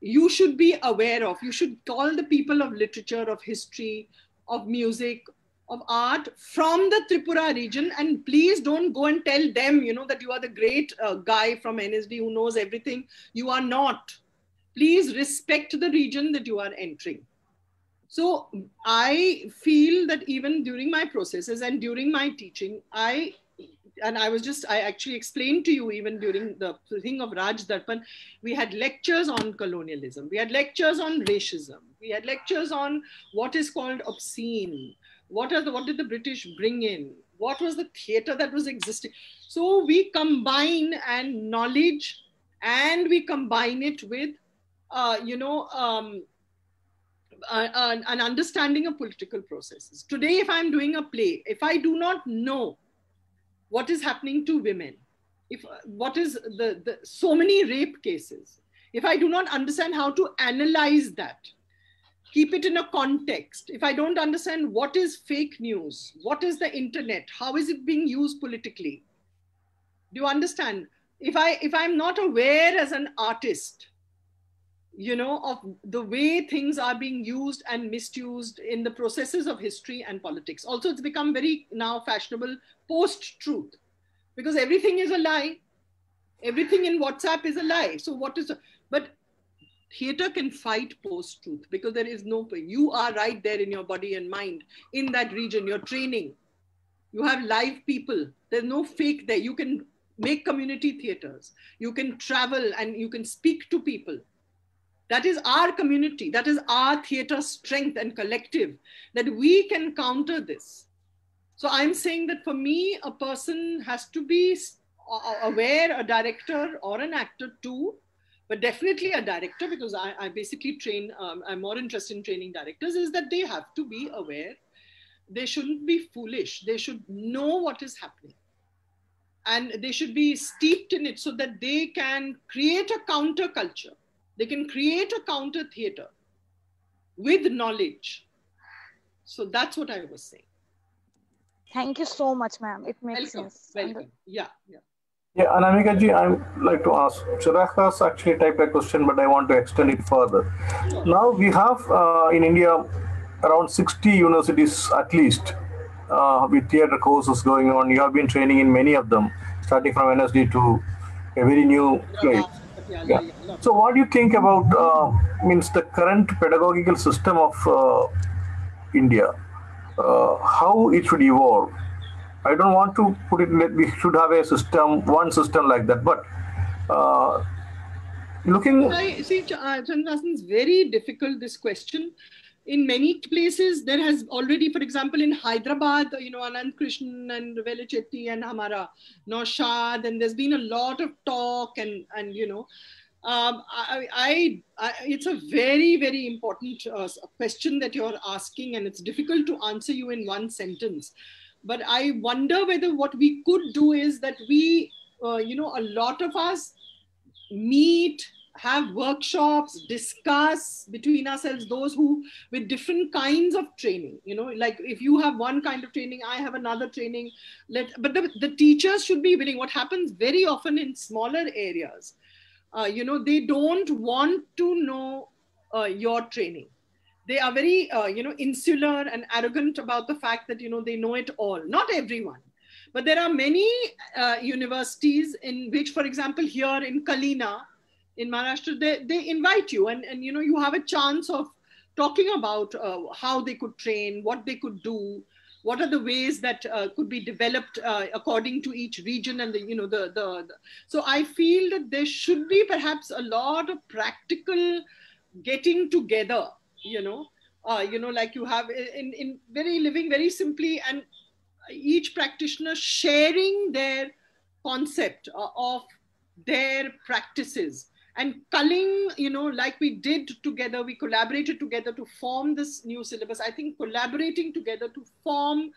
Speaker 2: you should be aware of you should call the people of literature of history of music of art from the tripura region. And please don't go and tell them you know that you are the great uh, guy from nsd who knows everything. You are not. Please respect the region that you are entering. So i feel that even during my processes and during my teaching i and I was just, I actually explained to you even during the thing of Raj Darpan, we had lectures on colonialism, we had lectures on racism, we had lectures on what is called obscene, what are the, what did the British bring in, what was the theater that was existing. So we combine and knowledge and we combine it with, uh, you know, um, an, an understanding of political processes. Today, if I'm doing a play, if I do not know what is happening to women if what is the, the so many rape cases if i do not understand how to analyze that keep it in a context. If i don't understand what is fake news what is the internet how is it being used politically? Do you understand? If i if i'm not aware as an artist you know of the way things are being used and misused in the processes of history and politics. Also it's become very now fashionable post truth because everything is a lie. Everything in whatsapp is a lie. So what is but theater can fight post truth because there is no you are right there in your body and mind in that region you're training. You have live people. There's no fake there. You can make community theaters. You can travel and you can speak to people. That is our community. That is our theater strength and collective that we can counter this. So i'm saying that for me a person has to be aware a director or an actor too but definitely a director because i, I basically train um, i'm more interested in training directors is that they have to be aware they shouldn't be foolish. They should know what is happening. And they should be steeped in it so that they can create a counter culture they can create a counter theater with knowledge. So that's what i was saying.
Speaker 5: Thank you so much ma'am. It makes
Speaker 2: welcome,
Speaker 5: sense.
Speaker 2: Welcome. yeah yeah
Speaker 1: Yeah, Anamika ji, I'd like to ask. Chirag has actually typed a question, but I want to extend it further. Now we have uh, in India around 60 universities at least uh, with theatre courses going on. You have been training in many of them, starting from NSD to a very new place.
Speaker 2: Yeah.
Speaker 1: So, what do you think about uh, means the current pedagogical system of uh, India? Uh, how it should evolve? I don't want to put it. that We should have a system, one system like that. But uh, looking,
Speaker 2: I see, uh, Chandrasen's very difficult. This question. In many places, there has already, for example, in Hyderabad, you know, Anand Krishnan and Velichetti and Hamara, Naushad, and there's been a lot of talk and and you know, um, I, I, I, it's a very very important uh, question that you're asking, and it's difficult to answer you in one sentence. But I wonder whether what we could do is that we, uh, you know, a lot of us meet have workshops discuss between ourselves those who with different kinds of training you know like if you have one kind of training i have another training let but the, the teachers should be willing. What happens very often in smaller areas uh, you know they don't want to know uh, your training they are very uh, you know insular and arrogant about the fact that you know they know it all. Not everyone. But there are many uh, universities in which for example here in kalina in maharashtra they, they invite you. And, and you know you have a chance of talking about uh, how they could train what they could do what are the ways that uh, could be developed uh, according to each region and the you know the, the, the. So i feel that there should be perhaps a lot of practical getting together you know uh, you know like you have in, in very living very simply and each practitioner sharing their concept uh, of their practices and culling you know like we did together we collaborated together to form this new syllabus. I think collaborating together to form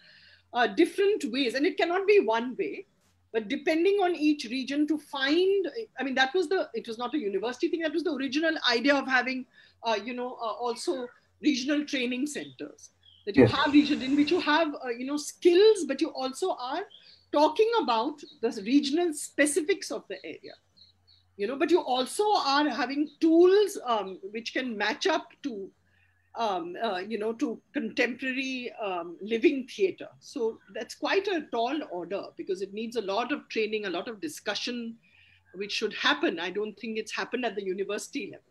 Speaker 2: uh, different ways and it cannot be one way but depending on each region to find i mean that was the it was not a university thing that was the original idea of having you know uh, also regional training centers. That you yes. have region in which you have uh, you know skills but you also are talking about the regional specifics of the area. You know but you also are having tools um, which can match up to um, uh, you know to contemporary um, living theater. So that's quite a tall order because it needs a lot of training a lot of discussion which should happen. I don't think it's happened at the university level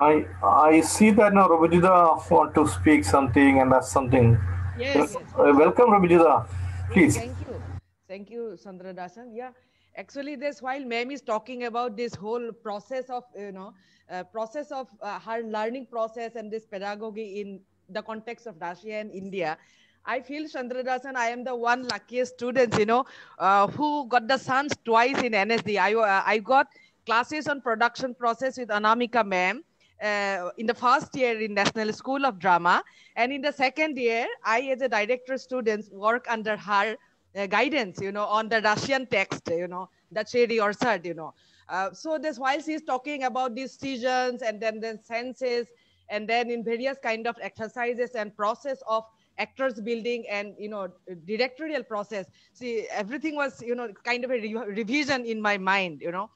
Speaker 1: I I see that now Rabijita want to speak something and that's something.
Speaker 2: Yes. yes.
Speaker 1: Uh, welcome Rabijita. Please.
Speaker 8: Thank you. Thank you, Chandra Dasan. Yeah, actually this while ma'am is talking about this whole process of, you know, uh, process of uh, her learning process and this pedagogy in the context of Russia and India, I feel Chandra Dasan, I am the one luckiest student, you know, uh, who got the chance twice in NSD. I, uh, I got classes on production process with Anamika ma'am uh, in the first year in National School of Drama. And in the second year, I, as a director student, work under her uh, guidance, you know, on the Russian text, you know, the Cherry Orchard, you know. Uh, so this while she's talking about these seasons and then the senses, and then in various kind of exercises and process of actors building and you know directorial process see everything was you know kind of a re revision in my mind you know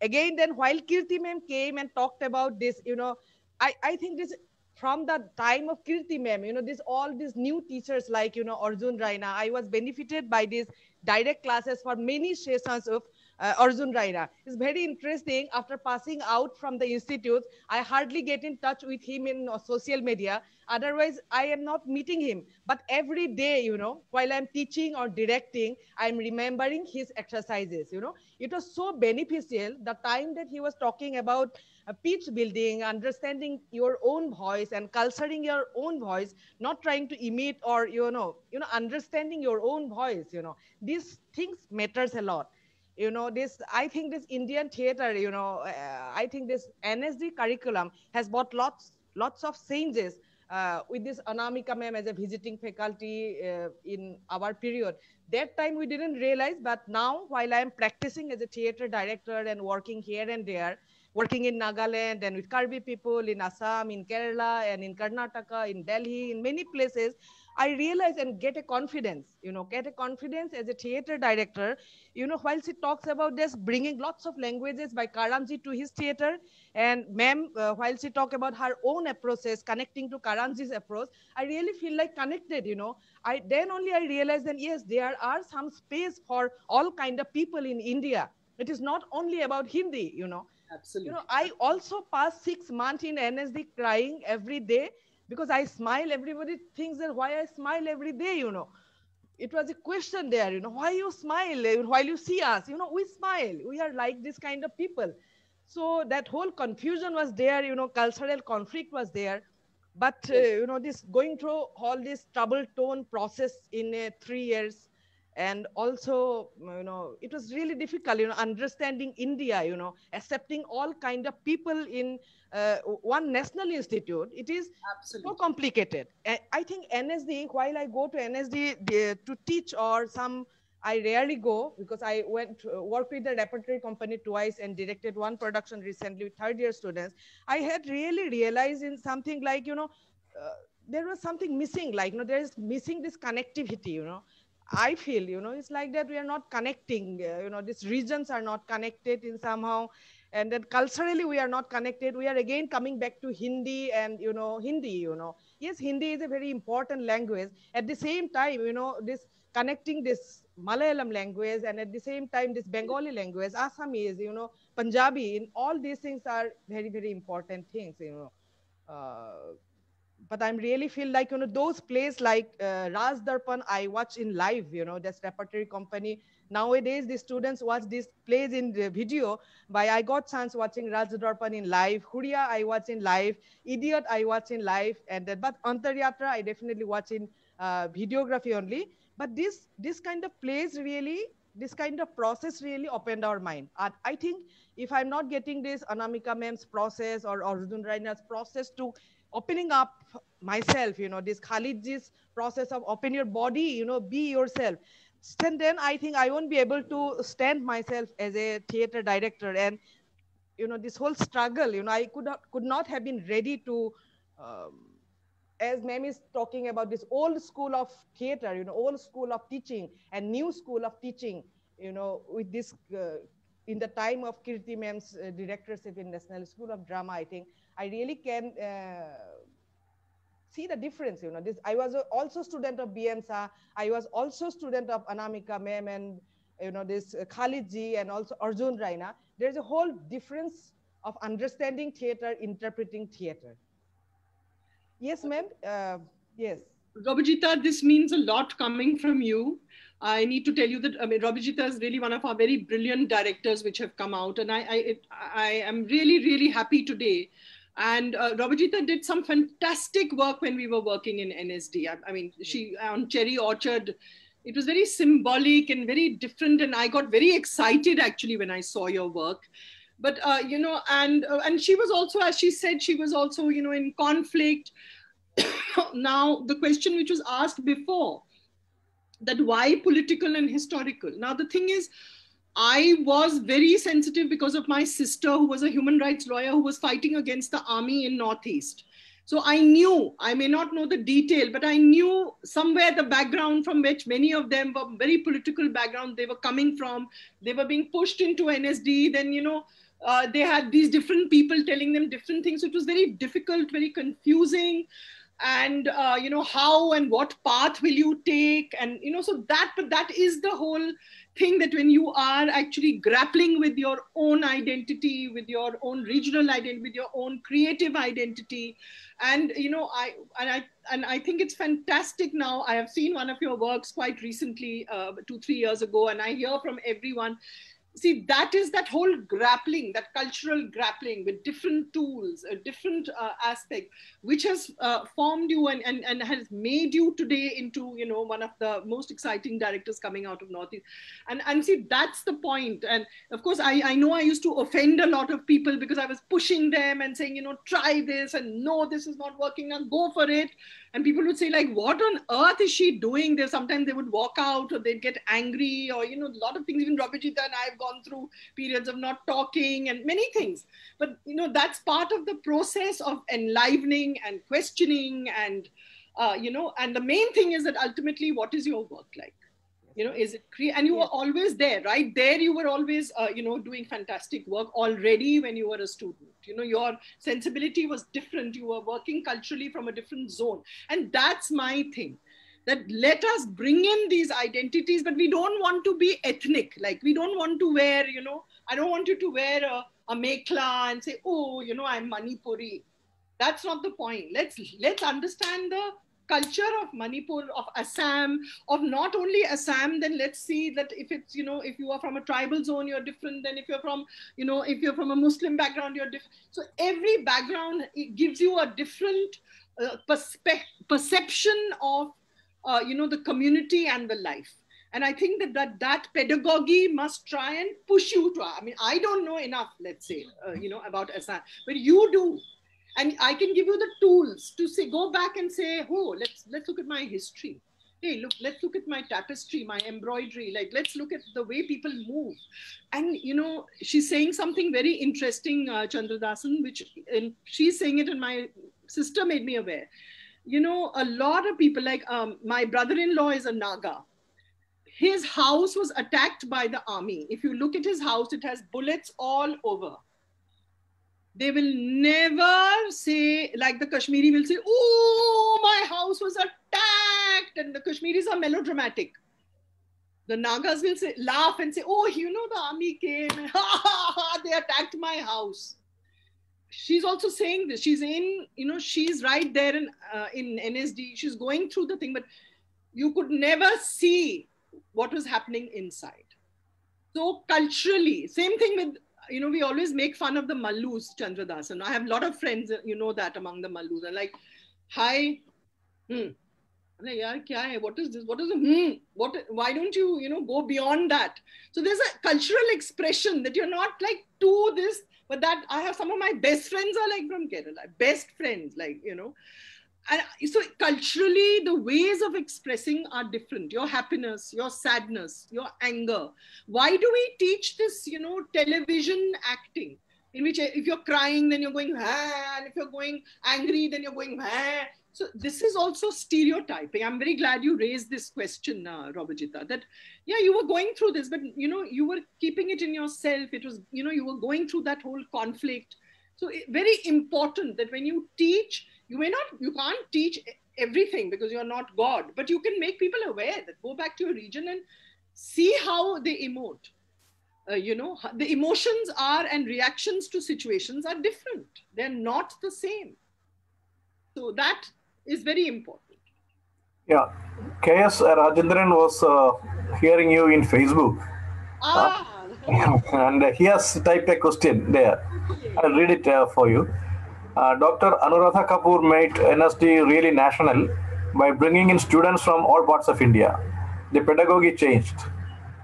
Speaker 8: again then while kirti ma'am came and talked about this you know i i think this from the time of kirti ma'am you know this all these new teachers like you know arjun raina i was benefited by these direct classes for many sessions of uh, Arjun Raina. It's very interesting. After passing out from the institute, I hardly get in touch with him in uh, social media. Otherwise, I am not meeting him. But every day, you know, while I'm teaching or directing, I'm remembering his exercises. You know, it was so beneficial. The time that he was talking about uh, pitch building, understanding your own voice and culturing your own voice, not trying to imitate or you know, you know, understanding your own voice. You know, these things matters a lot you know this i think this indian theater you know uh, i think this nsd curriculum has brought lots lots of changes uh, with this anamika ma'am as a visiting faculty uh, in our period. That time we didn't realize but now while i am practicing as a theater director and working here and there working in Nagaland and with Karbi people in Assam, in Kerala, and in Karnataka, in Delhi, in many places, I realize and get a confidence, you know, get a confidence as a theater director, you know, while she talks about this, bringing lots of languages by Karanthji to his theater, and ma'am, uh, while she talk about her own approaches, connecting to Karanthji's approach, I really feel like connected, you know. I Then only I realized that, yes, there are some space for all kind of people in India. It is not only about Hindi, you know.
Speaker 2: Absolutely.
Speaker 8: You know, I also passed six months in NSD crying every day because I smile. Everybody thinks that why I smile every day, you know. It was a question there, you know, why you smile while you see us? You know, we smile. We are like this kind of people. So that whole confusion was there, you know, cultural conflict was there. But, uh, you know, this going through all this trouble tone process in uh, three years, and also you know it was really difficult you know understanding india you know accepting all kind of people in uh, one national institute. It is
Speaker 2: Absolutely.
Speaker 8: so complicated i think nsd while i go to nsd to teach or some i rarely go because i went to work with the repertory company twice and directed one production recently with third year students. I had really realized in something like you know uh, there was something missing like you know there is missing this connectivity you know I feel, you know, it's like that we are not connecting, uh, you know, these regions are not connected in somehow. and then culturally we are not connected. We are again coming back to hindi and you know hindi you know. Yes hindi is a very important language. At the same time you know this connecting this malayalam language and at the same time this bengali language assamese you know punjabi in all these things are very very important things you know. Uh, but I'm really feel like you know those plays like uh, Raj Darpan I watch in live you know this repertory company. Nowadays the students watch these plays in the video. By I got chance watching Raj Darpan in live. Huria I watch in live. Idiot I watch in live. And then but Antaryatra I definitely watch in uh, videography only. But this this kind of plays really this kind of process really opened our mind. And I think if I'm not getting this Anamika ma'am's process or Arjun Raina's process to opening up myself, you know, this Khalidji's process of open your body, you know, be yourself. And then I think I won't be able to stand myself as a theater director. And, you know, this whole struggle, you know, I could not, could not have been ready to, um, as Ma'am is talking about this old school of theater, you know, old school of teaching and new school of teaching, you know, with this, uh, in the time of Kirti Ma'am's uh, directorship in National School of Drama, I think I really can uh, see the difference. You know, this I was also student of BMSA. I was also student of Anamika Mem and you know this uh, Khalid Ji and also Arjun Raina. There's a whole difference of understanding theater, interpreting theater. Yes, ma'am. Uh, yes.
Speaker 2: Rabijita, this means a lot coming from you. I need to tell you that I mean, Rabijita is really one of our very brilliant directors which have come out, and I, I, it, I am really, really happy today and uh, Rabijita did some fantastic work when we were working in NSD. I, I mean, she on Cherry Orchard, it was very symbolic and very different. And I got very excited actually when I saw your work. But uh, you know, and uh, and she was also, as she said, she was also you know in conflict. now the question which was asked before, that why political and historical. Now the thing is I was very sensitive because of my sister, who was a human rights lawyer who was fighting against the army in Northeast. So I knew, I may not know the detail, but I knew somewhere the background from which many of them were very political background they were coming from. They were being pushed into NSD. Then, you know, uh, they had these different people telling them different things. It was very difficult, very confusing and uh, you know how and what path will you take and you know so that but that is the whole thing that when you are actually grappling with your own identity with your own regional identity with your own creative identity. And you know i and i and i think it's fantastic now. I have seen one of your works quite recently uh, two three years ago and i hear from everyone see that is that whole grappling that cultural grappling with different tools a different uh, aspect which has uh, formed you and, and, and has made you today into you know one of the most exciting directors coming out of northeast. And and see that's the point. And of course i i know i used to offend a lot of people because i was pushing them and saying you know try this and no this is not working and go for it and people would say like what on earth is she doing? There sometimes they would walk out or they'd get angry or you know a lot of things. Even Rabijita and I've gone through periods of not talking and many things. But you know that's part of the process of enlivening and questioning and uh, you know and the main thing is that ultimately what is your work like you know is it cre- and you were always there right? There you were always uh, you know doing fantastic work already when you were a student. You know your sensibility was different. You were working culturally from a different zone. And that's my thing that let us bring in these identities but we don't want to be ethnic. Like we don't want to wear you know i don't want you to wear a, a mekla and say oh you know i'm manipuri. That's not the point. Let's let's understand the culture of Manipur, of Assam, of not only Assam, then let's see that if it's, you know, if you are from a tribal zone, you're different than if you're from, you know, if you're from a Muslim background, you're different. So every background it gives you a different uh, perception of, uh, you know, the community and the life. And I think that, that that pedagogy must try and push you to, I mean, I don't know enough, let's say, uh, you know, about Assam, but you do and i can give you the tools to say go back and say oh let's let's look at my history. Hey look let's look at my tapestry my embroidery. Like let's look at the way people move. And you know she's saying something very interesting uh, chandradasan which and she's saying it and my sister made me aware. You know a lot of people like um, my brother-in-law is a naga. His house was attacked by the army. If you look at his house it has bullets all over they will never say, like the Kashmiri will say, Oh, my house was attacked. And the Kashmiris are melodramatic. The Nagas will say, laugh and say, Oh, you know, the army came they attacked my house. She's also saying this. She's in, you know, she's right there in, uh, in NSD. She's going through the thing, but you could never see what was happening inside. So culturally, same thing with you know, we always make fun of the Mallus, Chandradas. And I have a lot of friends, you know, that among the Mallus. Like, hi, hmm. Like, kya What is this? What is the hmm? What? Why don't you, you know, go beyond that? So there's a cultural expression that you're not like to this, but that I have some of my best friends are like from Kerala, best friends, like you know, and so culturally the ways of expressing are different. Your happiness your sadness your anger. Why do we teach this you know television acting? In which if you're crying then you're going and if you're going angry then you're going ah. so this is also stereotyping. I'm very glad you raised this question uh, rabijita that yeah you were going through this but you know you were keeping it in yourself. It was you know you were going through that whole conflict. So very important that when you teach you may not you can't teach everything because you're not god but you can make people aware that go back to your region and see how they emote. Uh, you know the emotions are and reactions to situations are different. They're not the same. So that is very important.
Speaker 1: Yeah. Ks rajendran was uh, hearing you in facebook. Ah. Uh, and he has typed a question there. I'll read it uh, for you uh, Dr. Anuradha Kapoor made NSD really national by bringing in students from all parts of India. The pedagogy changed.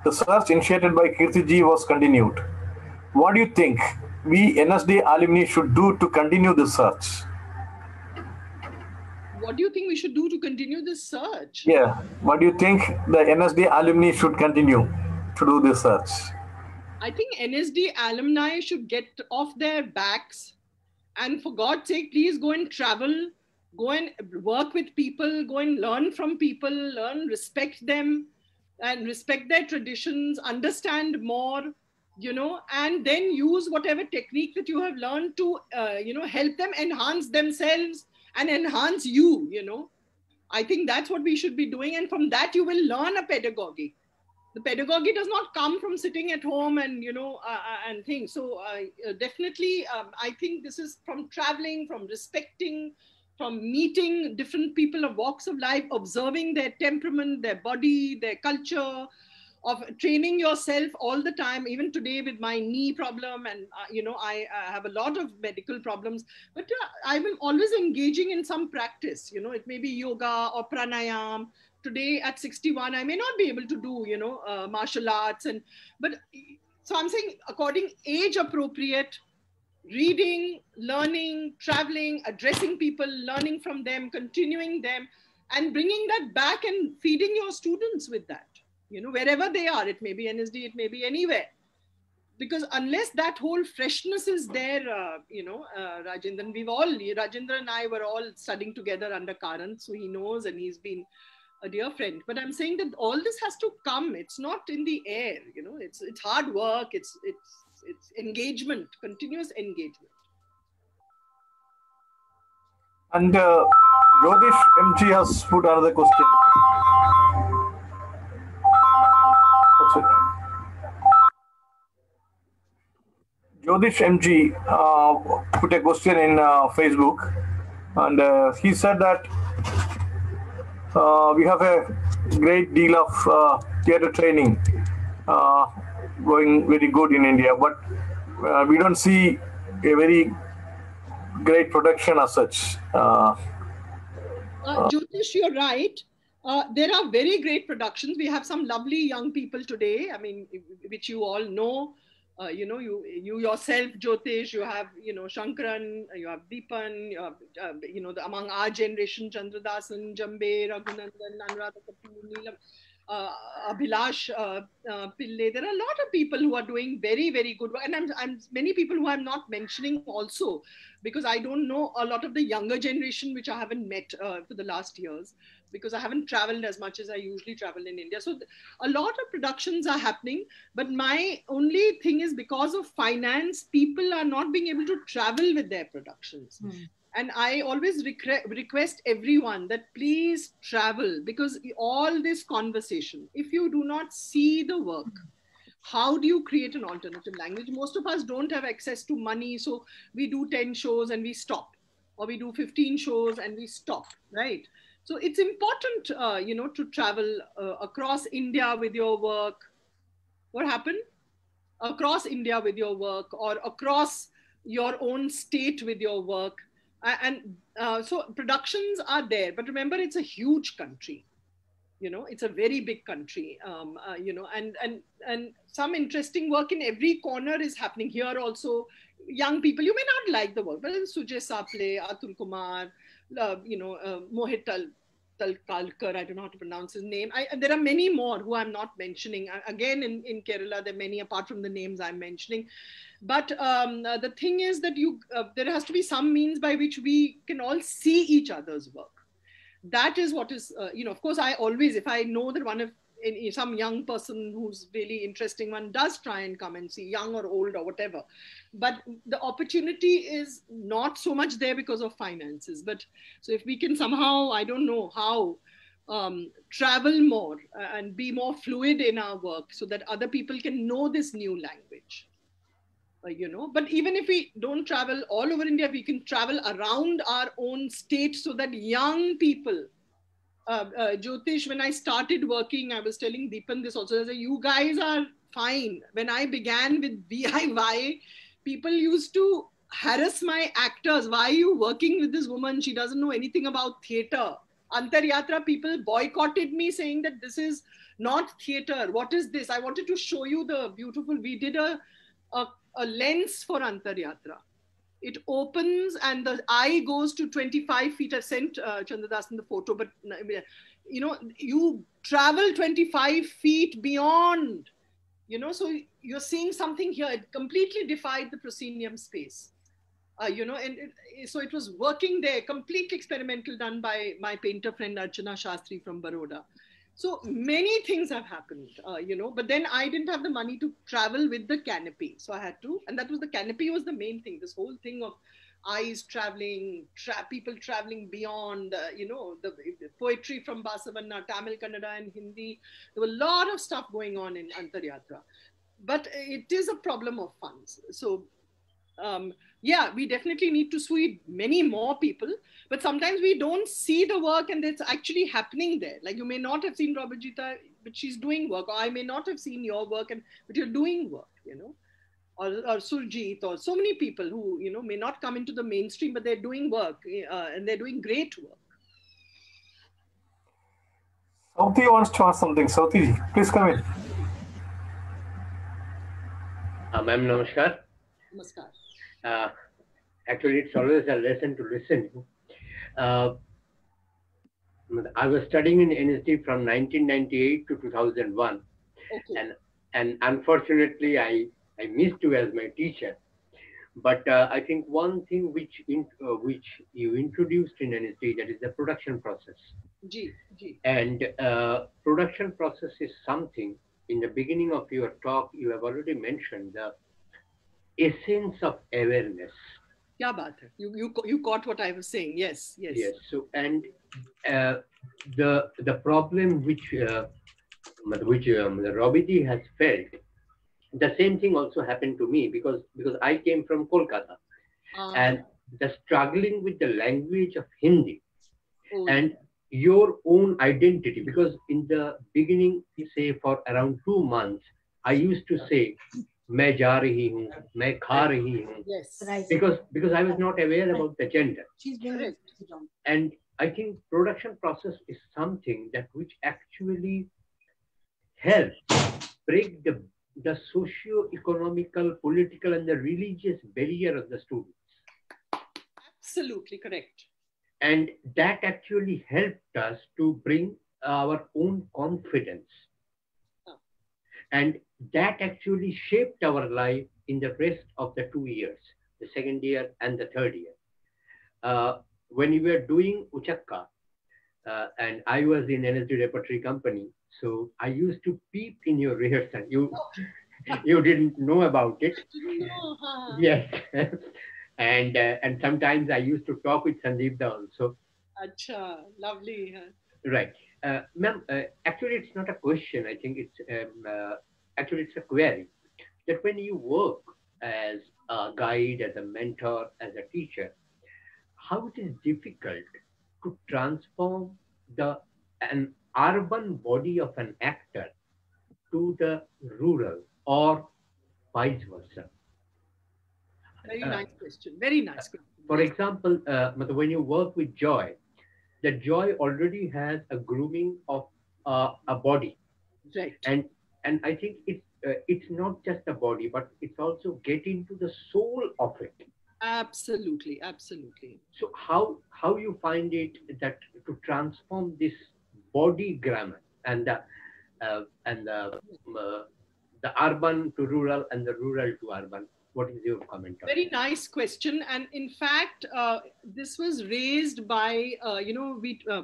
Speaker 1: The search initiated by Kirtiji was continued. What do you think we NSD alumni should do to continue this search?
Speaker 2: What do you think we should do to continue this search?
Speaker 1: Yeah. What do you think the NSD alumni should continue to do this search?
Speaker 2: I think NSD alumni should get off their backs and for god's sake please go and travel go and work with people go and learn from people learn respect them and respect their traditions understand more you know and then use whatever technique that you have learned to uh, you know help them enhance themselves and enhance you you know. I think that's what we should be doing and from that you will learn a pedagogy the pedagogy does not come from sitting at home and you know uh, uh and things. So uh, definitely um, i think this is from traveling from respecting from meeting different people of walks of life observing their temperament their body their culture of training yourself all the time. Even today with my knee problem and uh, you know i uh, have a lot of medical problems. But uh, i'm always engaging in some practice. You know it may be yoga or pranayam today at 61 i may not be able to do you know uh, martial arts and but so i'm saying according age appropriate reading learning traveling addressing people learning from them continuing them and bringing that back and feeding your students with that you know wherever they are. It may be nsd it may be anywhere. Because unless that whole freshness is there uh, you know uh, rajendran we've all rajendra and i were all studying together under Karanth so he knows and he's been a dear friend but i'm saying that all this has to come. It's not in the air you know. It's it's hard work. It's it's it's engagement continuous engagement.
Speaker 1: And uh, Jyotish MG has put another question. That's it. Jyotish MG uh, put a question in uh, Facebook, and uh, he said that we have a great deal of uh, theater training uh, going very good in India, but uh, we don't see a very great production as such. Uh,
Speaker 2: uh, Jyotish, you're right. there are very great productions. We have some lovely young people today. I mean, which you all know uh, you know, you you yourself, Jyotish, you have, you know, Shankaran, you have Deepan, you have, uh, you know, the, among our generation, Chandradasan, Jambe, Raghunandan, Anuradha Kapoor, Neelam. uh, Abhilash uh, uh, Pillai. There are a lot of people who are doing very, very good work. And I'm, I'm many people who I'm not mentioning also because I don't know a lot of the younger generation, which I haven't met uh, for the last years because I haven't traveled as much as I usually travel in India. So a lot of productions are happening. But my only thing is because of finance, people are not being able to travel with their productions. Mm and i always rec- request everyone that please travel because all this conversation if you do not see the work how do you create an alternative language most of us don't have access to money so we do 10 shows and we stop or we do 15 shows and we stop right so it's important uh, you know to travel uh, across india with your work. What happened? Across india with your work or across your own state with your work. And uh, so productions are there but remember it's a huge country. You know it's a very big country um, uh, you know and and and some interesting work in every corner is happening here also. Young people you may not like the work but sujay saple atul kumar uh, you know uh, mohit Tal, Talkalkar, I don't know how to pronounce his name. I, there are many more who I'm not mentioning. Again, in, in Kerala, there are many apart from the names I'm mentioning. But um, uh, the thing is that you uh, there has to be some means by which we can all see each other's work. That is what is, uh, you know, of course, I always, if I know that one of some young person who's really interesting one does try and come and see young or old or whatever. But the opportunity is not so much there because of finances. But so if we can somehow i don't know how um, travel more and be more fluid in our work so that other people can know this new language. Uh, you know but even if we don't travel all over india we can travel around our own state so that young people uh, uh, Jyotish, when I started working, I was telling Deepan this also. I said, you guys are fine. When I began with VIY, people used to harass my actors. Why are you working with this woman? She doesn't know anything about theater. Antaryatra people boycotted me saying that this is not theater. What is this? I wanted to show you the beautiful. We did a, a a lens for Antaryatra. It opens and the eye goes to 25 feet. I've sent uh, Chandradasan the photo, but you know, you travel 25 feet beyond, you know, so you're seeing something here. It completely defied the proscenium space. Uh, you know, and it, so it was working there, completely experimental, done by my painter friend Archana Shastri from Baroda so many things have happened uh, you know but then i didn't have the money to travel with the canopy. So i had to and that was the canopy was the main thing. This whole thing of eyes traveling tra- people traveling beyond uh, you know the, the, poetry from basavanna tamil kannada and hindi. There were a lot of stuff going on in antaryatra but it is a problem of funds. So um, yeah, we definitely need to see many more people, but sometimes we don't see the work and it's actually happening there. Like you may not have seen Robert but she's doing work, or I may not have seen your work, and but you're doing work, you know, or, or Surjit, or so many people who you know may not come into the mainstream, but they're doing work uh, and they're doing great work.
Speaker 1: Sauti wants to ask something. Sauti, please come in.
Speaker 9: Uh, Ma'am, namaskar.
Speaker 2: Namaskar
Speaker 9: uh, actually it's always a lesson to listen. Uh, I was studying in NSD from 1998 to 2001, okay. and and unfortunately I I missed you as my teacher. But uh, I think one thing which in, uh, which you introduced in NSD that is the production process.
Speaker 2: G, G.
Speaker 9: And uh, production process is something in the beginning of your talk you have already mentioned the essence of awareness.
Speaker 2: Yeah, baat You, you, you caught what I was saying. Yes, yes.
Speaker 9: Yes. So, and uh, the the problem which uh, which um, Robiji has felt, the same thing also happened to me because because I came from Kolkata, uh, and the struggling with the language of Hindi, oh, and your own identity because in the beginning say for around two months i used to say मैं जा रही हूँ मैं खा रही हूँ because because I was not aware about the gender and I think production process is something that which actually helps break the the socio-economical, political, and the religious barrier of the students.
Speaker 2: Absolutely correct.
Speaker 9: And that actually helped us to bring our own confidence. And that actually shaped our life in the rest of the two years, the second year and the third year. Uh, when we were doing Uchakka, uh, and I was in NSD repertory company, so I used to peep in your rehearsal. You, you didn't know about it.
Speaker 2: Know, huh?
Speaker 9: Yes, and uh, and sometimes I used to talk with Sandeep also.
Speaker 2: Acha, lovely. Huh?
Speaker 9: Right. Uh, ma'am, uh, actually, it's not a question. I think it's um, uh, actually it's a query. That when you work as a guide, as a mentor, as a teacher, how it is difficult to transform the an urban body of an actor to the rural or vice versa.
Speaker 2: Very
Speaker 9: Uh,
Speaker 2: nice question. Very nice question.
Speaker 9: For example, uh, when you work with Joy, the Joy already has a grooming of uh, a body,
Speaker 2: Right.
Speaker 9: and and I think it's uh, it's not just a body, but it's also get into the soul of it.
Speaker 2: Absolutely, absolutely.
Speaker 9: So how how you find it that to transform this body grammar and the uh, and the uh, the urban to rural and the rural to urban. What is your comment on
Speaker 2: Very nice question. And in fact, uh, this was raised by, uh, you know, we, uh,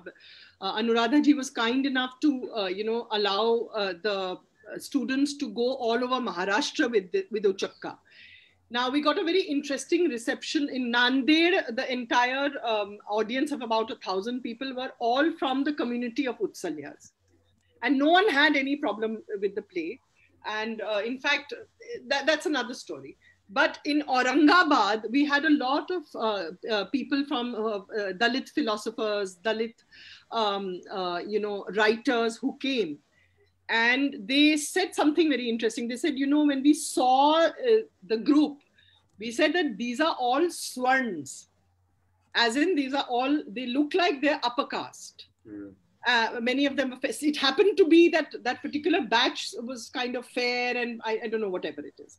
Speaker 2: uh, Anuradha ji was kind enough to, uh, you know, allow uh, the students to go all over Maharashtra with, the, with Uchakka. Now we got a very interesting reception in Nanded. The entire um, audience of about a thousand people were all from the community of Uchalyas. And no one had any problem with the play. And uh, in fact, that, that's another story. But in Aurangabad, we had a lot of uh, uh, people from uh, uh, Dalit philosophers, Dalit, um, uh, you know, writers who came, and they said something very interesting. They said, you know, when we saw uh, the group, we said that these are all swarns, as in these are all they look like they're upper caste.
Speaker 9: Mm.
Speaker 2: Uh, many of them, it happened to be that that particular batch was kind of fair, and I, I don't know whatever it is.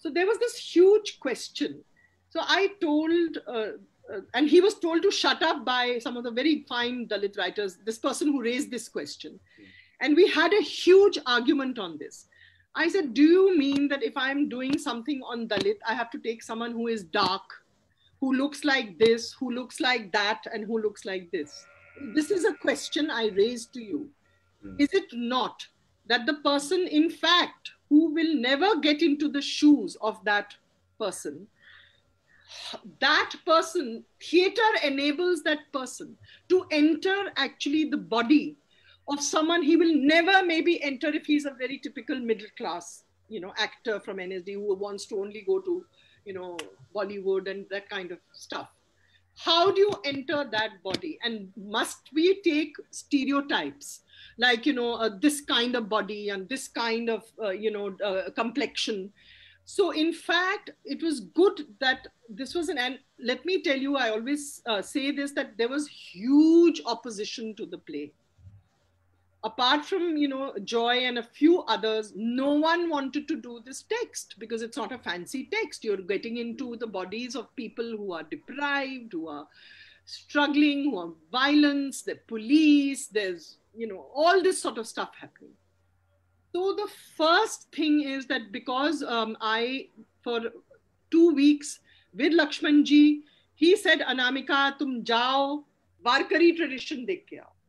Speaker 2: So there was this huge question. So I told, uh, uh, and he was told to shut up by some of the very fine Dalit writers, this person who raised this question. And we had a huge argument on this. I said, Do you mean that if I'm doing something on Dalit, I have to take someone who is dark, who looks like this, who looks like that, and who looks like this? This is a question I raised to you.
Speaker 9: Mm.
Speaker 2: Is it not that the person, in fact, who will never get into the shoes of that person, that person, theater enables that person to enter actually the body of someone he will never maybe enter if he's a very typical middle class, you know, actor from NSD who wants to only go to, you know, Bollywood and that kind of stuff. How do you enter that body? And must we take stereotypes like, you know, uh, this kind of body and this kind of, uh, you know, uh, complexion? So, in fact, it was good that this was an, and let me tell you, I always uh, say this that there was huge opposition to the play apart from you know joy and a few others no one wanted to do this text because it's not a fancy text. You're getting into the bodies of people who are deprived who are struggling who are violence the police there's you know all this sort of stuff happening. So the first thing is that because um, i for two weeks with lakshman ji he said anamika tum jao varkari tradition dekh ke aao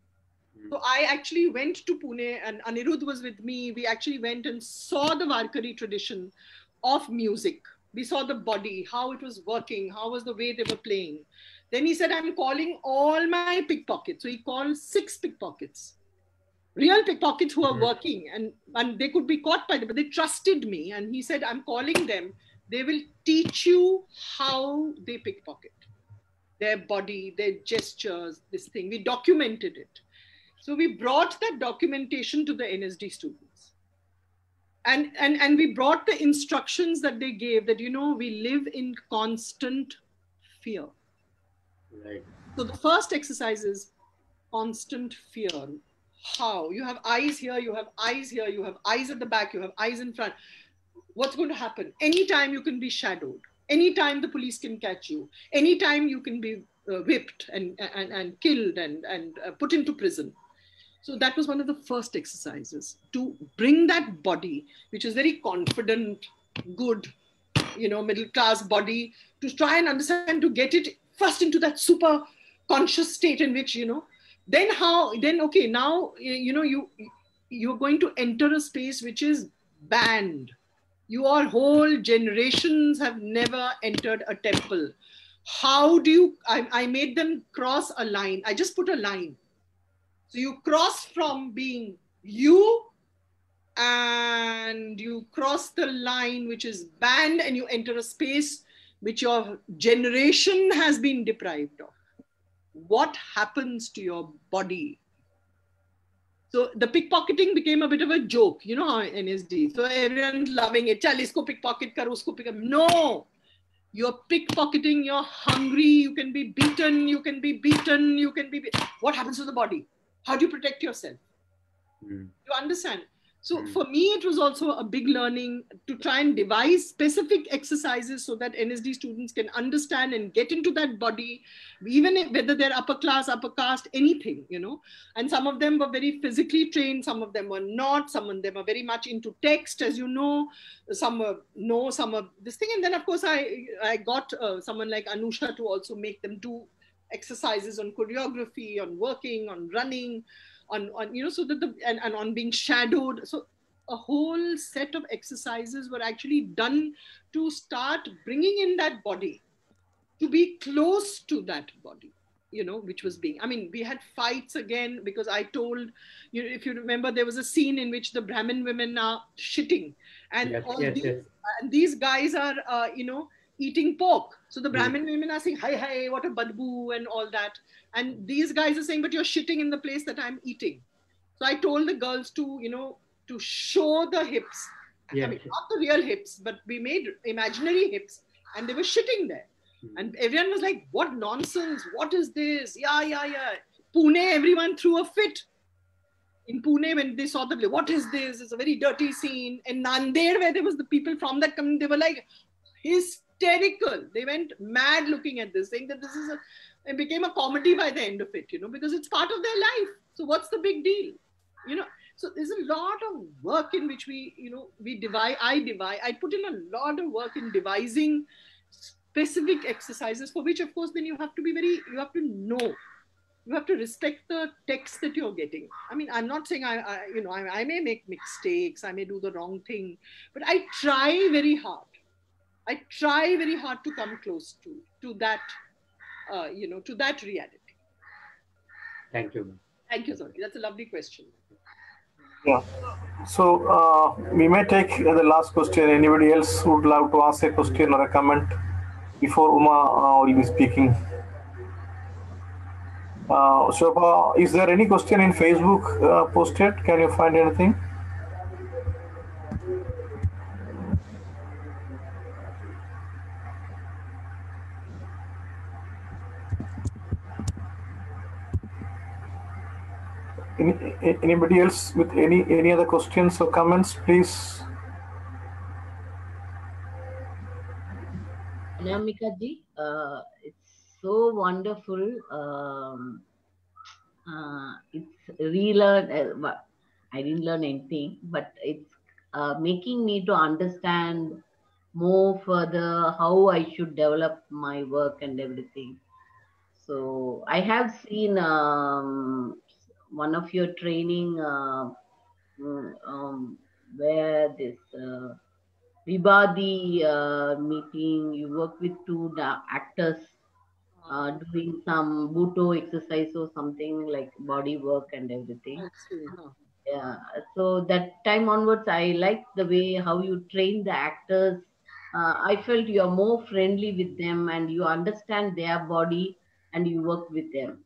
Speaker 2: so I actually went to Pune and Anirudh was with me. We actually went and saw the Varkari tradition of music. We saw the body, how it was working, how was the way they were playing. Then he said, I'm calling all my pickpockets. So he called six pickpockets, real pickpockets who are
Speaker 9: Mhm.
Speaker 2: working and, and they could be caught by them, but they trusted me. And he said, I'm calling them. They will teach you how they pickpocket their body, their gestures, this thing. We documented it. So we brought that documentation to the NSD students. And, and, and we brought the instructions that they gave that, you know, we live in constant fear.
Speaker 9: Right.
Speaker 2: So the first exercise is constant fear. How? You have eyes here, you have eyes here, you have eyes at the back, you have eyes in front. What's going to happen? Anytime you can be shadowed, anytime the police can catch you, anytime you can be uh, whipped and, and, and killed and, and uh, put into prison. So that was one of the first exercises to bring that body, which is very confident, good, you know, middle class body, to try and understand to get it first into that super conscious state in which, you know, then how, then okay, now, you know, you you're going to enter a space which is banned. Your whole generations have never entered a temple. How do you, I, I made them cross a line. I just put a line so you cross from being you and you cross the line which is banned and you enter a space which your generation has been deprived of. What happens to your body? So the pickpocketing became a bit of a joke, you know how NSD. So everyone's loving it. Chal isko pickpocket karo, usko pick No, you're pickpocketing, you're hungry, you can be beaten, you can be beaten, you can be. Be- what happens to the body? How do you protect yourself? Mm. you understand? So mm. for me it was also a big learning to try and devise specific exercises so that nsd students can understand and get into that body even if, whether they're upper class upper caste anything you know? And some of them were very physically trained some of them were not some of them are very much into text as you know. Some were no some of this thing. And then of course i i got uh, someone like anusha to also make them do exercises on choreography, on working, on running, on, on you know, so that the, and, and on being shadowed. So a whole set of exercises were actually done to start bringing in that body, to be close to that body you know which was being i mean we had fights again because i told you know if you remember there was a scene in which the brahmin women are shitting and
Speaker 9: yes,
Speaker 2: all
Speaker 9: yes,
Speaker 2: these,
Speaker 9: yes.
Speaker 2: and these guys are uh, you know eating pork. So the Brahmin mm. women are saying, hi, hi, what a badbu and all that. And these guys are saying, but you're shitting in the place that I'm eating. So I told the girls to, you know, to show the hips.
Speaker 9: Yeah.
Speaker 2: I mean, not the real hips, but we made imaginary hips and they were shitting there. Mm. And everyone was like, what nonsense? What is this? Yeah, yeah, yeah. Pune, everyone threw a fit. In Pune, when they saw the play, what is this? It's a very dirty scene. And Nanded, where there was the people from that community, they were like, his hysterical. They went mad looking at this, saying that this is a, it became a comedy by the end of it, you know, because it's part of their life. So what's the big deal? You know, so there's a lot of work in which we, you know, we divide, I divide, I put in a lot of work in devising specific exercises for which, of course, then you have to be very, you have to know you have to respect the text that you're getting. I mean, I'm not saying I, I you know, I, I, may make mistakes, I may do the wrong thing, but I try very hard. I try very hard to come close to to that, uh, you know, to that reality.
Speaker 9: Thank you.
Speaker 2: Thank you, Sorry. That's a lovely question.
Speaker 1: Yeah. So uh, we may take the last question. Anybody else would love to ask a question or a comment before Uma uh, will be speaking? Uh, Shobha, is there any question in Facebook uh, posted? Can you find anything? Any, anybody else with any any other questions or comments, please?
Speaker 10: Anamika ji, uh, it's so wonderful. Um, uh, it's relearn. Uh, I didn't learn anything, but it's uh, making me to understand more further how I should develop my work and everything. So I have seen um, one of your training uh, mm, um, where this uh, Vibadi uh, meeting, you work with two actors uh, doing some Buto exercise or something like body work and everything. Yeah, so that time onwards, I like the way how you train the actors. Uh, I felt you are more friendly with them and you understand their body and you work with them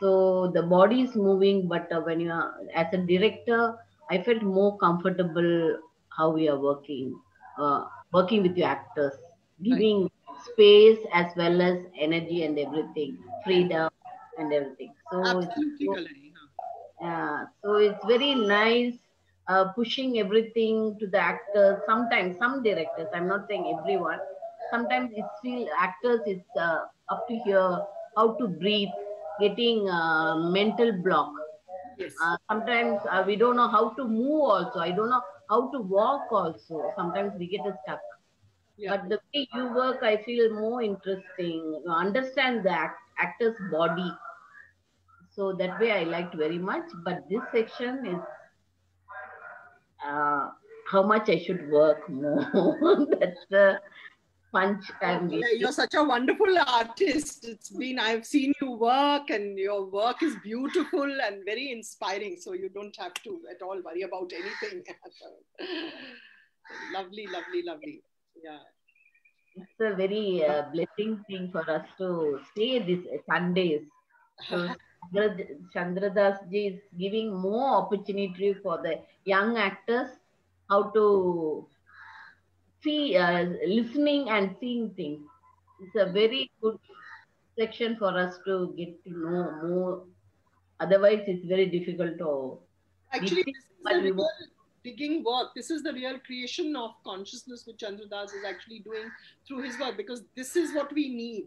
Speaker 10: so the body is moving but uh, when you are as a director i felt more comfortable how we are working uh, working with your actors giving right. space as well as energy and everything freedom and everything so
Speaker 2: Absolutely
Speaker 10: so, yeah so it's very nice uh, pushing everything to the actors sometimes some directors i'm not saying everyone sometimes it's feel actors it's uh, up to here how to breathe getting uh, mental block Yes. Uh, sometimes uh, we don't know how to move also. I don't know how to walk also. Sometimes we get stuck. Yeah. But the way you work, I feel more interesting. You understand the act, actor's body. So that way I liked very much. But this section is uh, how much I should work more. That's the punch and
Speaker 2: you're such a wonderful artist. It's been i've seen you work and your work is beautiful and very inspiring so you don't have to at all worry about anything. Lovely lovely lovely. Yeah.
Speaker 10: It's a very uh, blessing thing for us to stay these sundays. So Chandradas ji is giving more opportunity for the young actors how to see, uh, listening and seeing things. It's a very good section for us to get to know more. Otherwise, it's very difficult to.
Speaker 2: Actually, this is the real digging work. This is the real creation of consciousness which Chandradas is actually doing through his work because this is what we need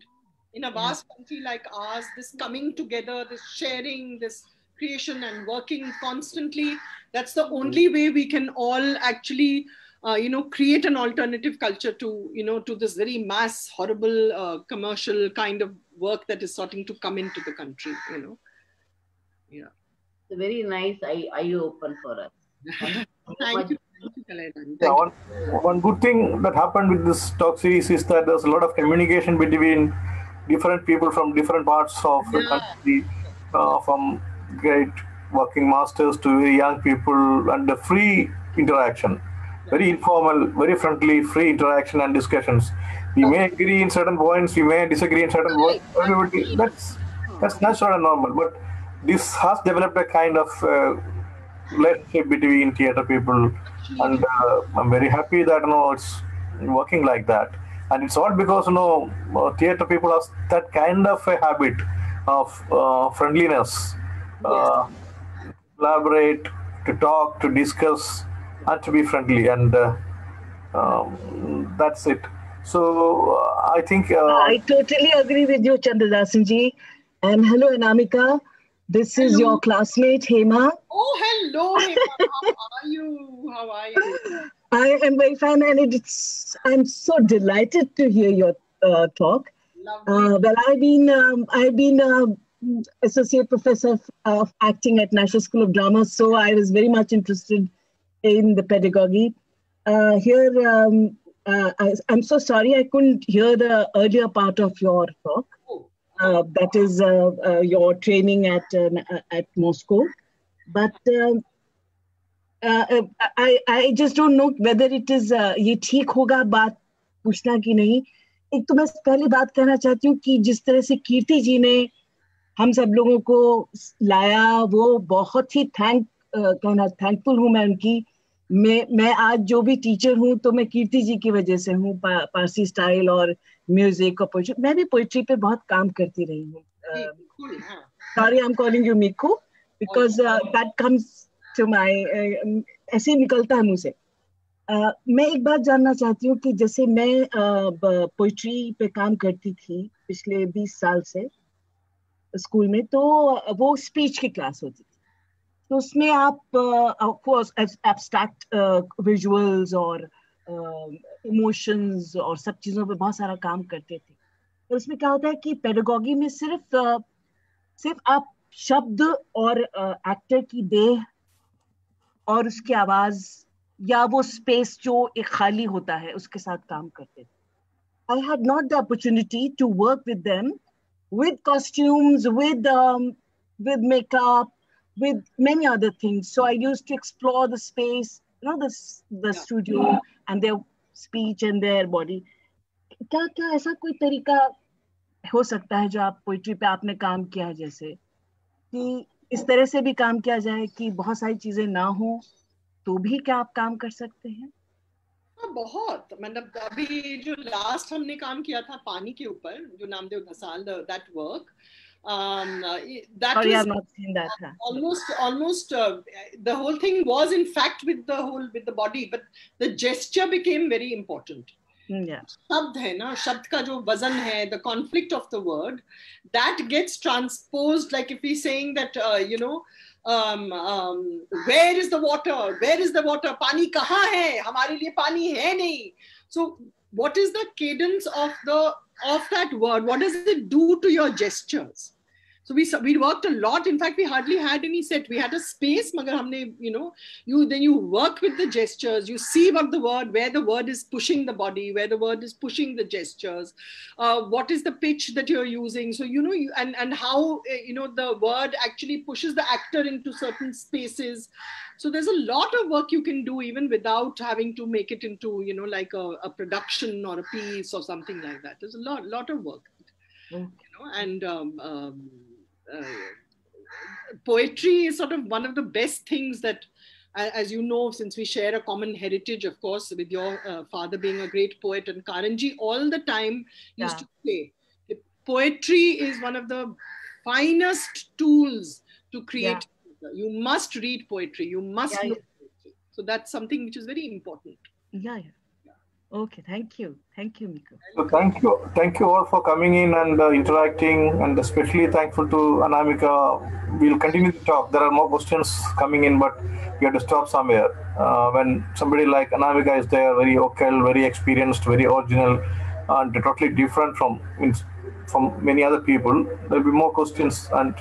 Speaker 2: in a vast country like ours. This coming together, this sharing, this creation and working constantly. That's the only way we can all actually uh, you know create an alternative culture to you know to this very mass horrible uh, commercial kind of work that is starting to come into the country you know. Yeah.
Speaker 10: It's a very nice eye, eye open for us.
Speaker 2: Thank you.
Speaker 1: Yeah, one, one good thing that happened with this talk series is that there's a lot of communication between different people from different parts of yeah. the country, uh, from great working masters to very young people, and the free interaction very informal, very friendly, free interaction and discussions. We may agree in certain points, we may disagree in certain points. That's that's natural and normal. But this has developed a kind of uh, relationship between theater people, and uh, I'm very happy that you know it's working like that. And it's all because you know uh, theater people have that kind of a habit of uh, friendliness, uh, collaborate, to talk, to discuss and to be friendly and uh, um, that's it. So uh, i think uh,
Speaker 11: i totally agree with you chandradasan ji. And hello anamika. This is your classmate hema.
Speaker 2: Oh hello hema. how are you? How are you?
Speaker 11: I am very fine and it's i'm so delighted to hear your uh, talk. Uh, well i've been um, i've been uh, associate professor of acting at national school of drama so i was very much interested in the pedagogy. Uh, here, um, uh, I, am so sorry I couldn't hear the earlier part of your talk. Uh, that is uh, uh, your training at uh, at Moscow, but um, I I just don't know whether it is ये ठीक होगा बात पूछना कि नहीं एक तो मैं पहली बात कहना चाहती हूँ कि जिस तरह से कीर्ति जी ने हम सब लोगों को लाया वो बहुत ही थैंक कहना थैंकफुल हूँ मैं उनकी मैं मैं आज जो भी टीचर हूँ तो मैं कीर्ति जी की वजह से हूँ पा, पारसी स्टाइल और म्यूज़िक और पोइट्री मैं भी पोइट्री पे बहुत काम करती रही हूँ। Sorry I am calling you Meeku because that comes to my ऐसे निकलता है मुझसे। uh, मैं एक बात जानना चाहती हूँ कि जैसे मैं uh, पोइट्री पे काम करती थी पिछले 20 साल से स्कूल में तो वो स्पीच की क्लास होती तो उसमें आप ऑफ़ कोर्स एब्स्ट्रैक्ट विजुअल्स और इमोशंस uh, और सब चीज़ों पे बहुत सारा काम करते थे। तो उसमें क्या होता है कि पेडागोगी में सिर्फ़ uh, सिर्फ़ आप शब्द और एक्टर uh, की देह और उसकी आवाज़ या वो स्पेस जो एक खाली होता है उसके साथ काम करते थे। I had not the opportunity to work with them costumes with um, with makeup with many other things. So I used to explore the space, you know, the, the yeah. studio yeah. and their speech and their body. क्या क्या ऐसा कोई तरीका हो सकता है जो आप पोइट्री पे आपने काम किया जैसे कि इस तरह से भी काम किया जाए कि बहुत सारी चीज़ें ना हो तो भी क्या आप काम कर सकते हैं
Speaker 2: हाँ, बहुत मतलब अभी जो लास्ट हमने काम किया था पानी के ऊपर जो Namdeo Dhasal that work
Speaker 11: um, uh, not seen that. Huh?
Speaker 2: Almost, almost, uh, the whole thing was in fact with the whole with the body, but the gesture became very important.
Speaker 11: Hmm, yeah.
Speaker 2: The conflict of the word, that gets transposed. Like if he's saying that, uh, you know, um, um, where is the water? Where is the water? Pani kaha hai? Hamare liye pani hai nahi. So what is the cadence of the of that word? What does it do to your gestures? So we we worked a lot. In fact, we hardly had any set. We had a space, humne, you know, you then you work with the gestures. You see what the word, where the word is pushing the body, where the word is pushing the gestures. Uh, what is the pitch that you're using? So you know, you, and and how eh, you know the word actually pushes the actor into certain spaces. So there's a lot of work you can do even without having to make it into you know like a, a production or a piece or something like that. There's a lot lot of work. You know, and um, um, uh, poetry is sort of one of the best things that as you know, since we share a common heritage, of course, with your uh, father being a great poet and Karanthji all the time used yeah. to say, poetry is one of the finest tools to create. Yeah. You must read poetry. You must yeah, know poetry. So that's something which is very important.
Speaker 11: Yeah, yeah. Okay, thank you. Thank you, Miko.
Speaker 1: So thank you. Thank you all for coming in and uh, interacting and especially thankful to Anamika. We'll continue to talk. There are more questions coming in, but we have to stop somewhere. Uh, when somebody like Anamika is there, very vocal, very experienced, very original, and totally different from from many other people, there'll be more questions and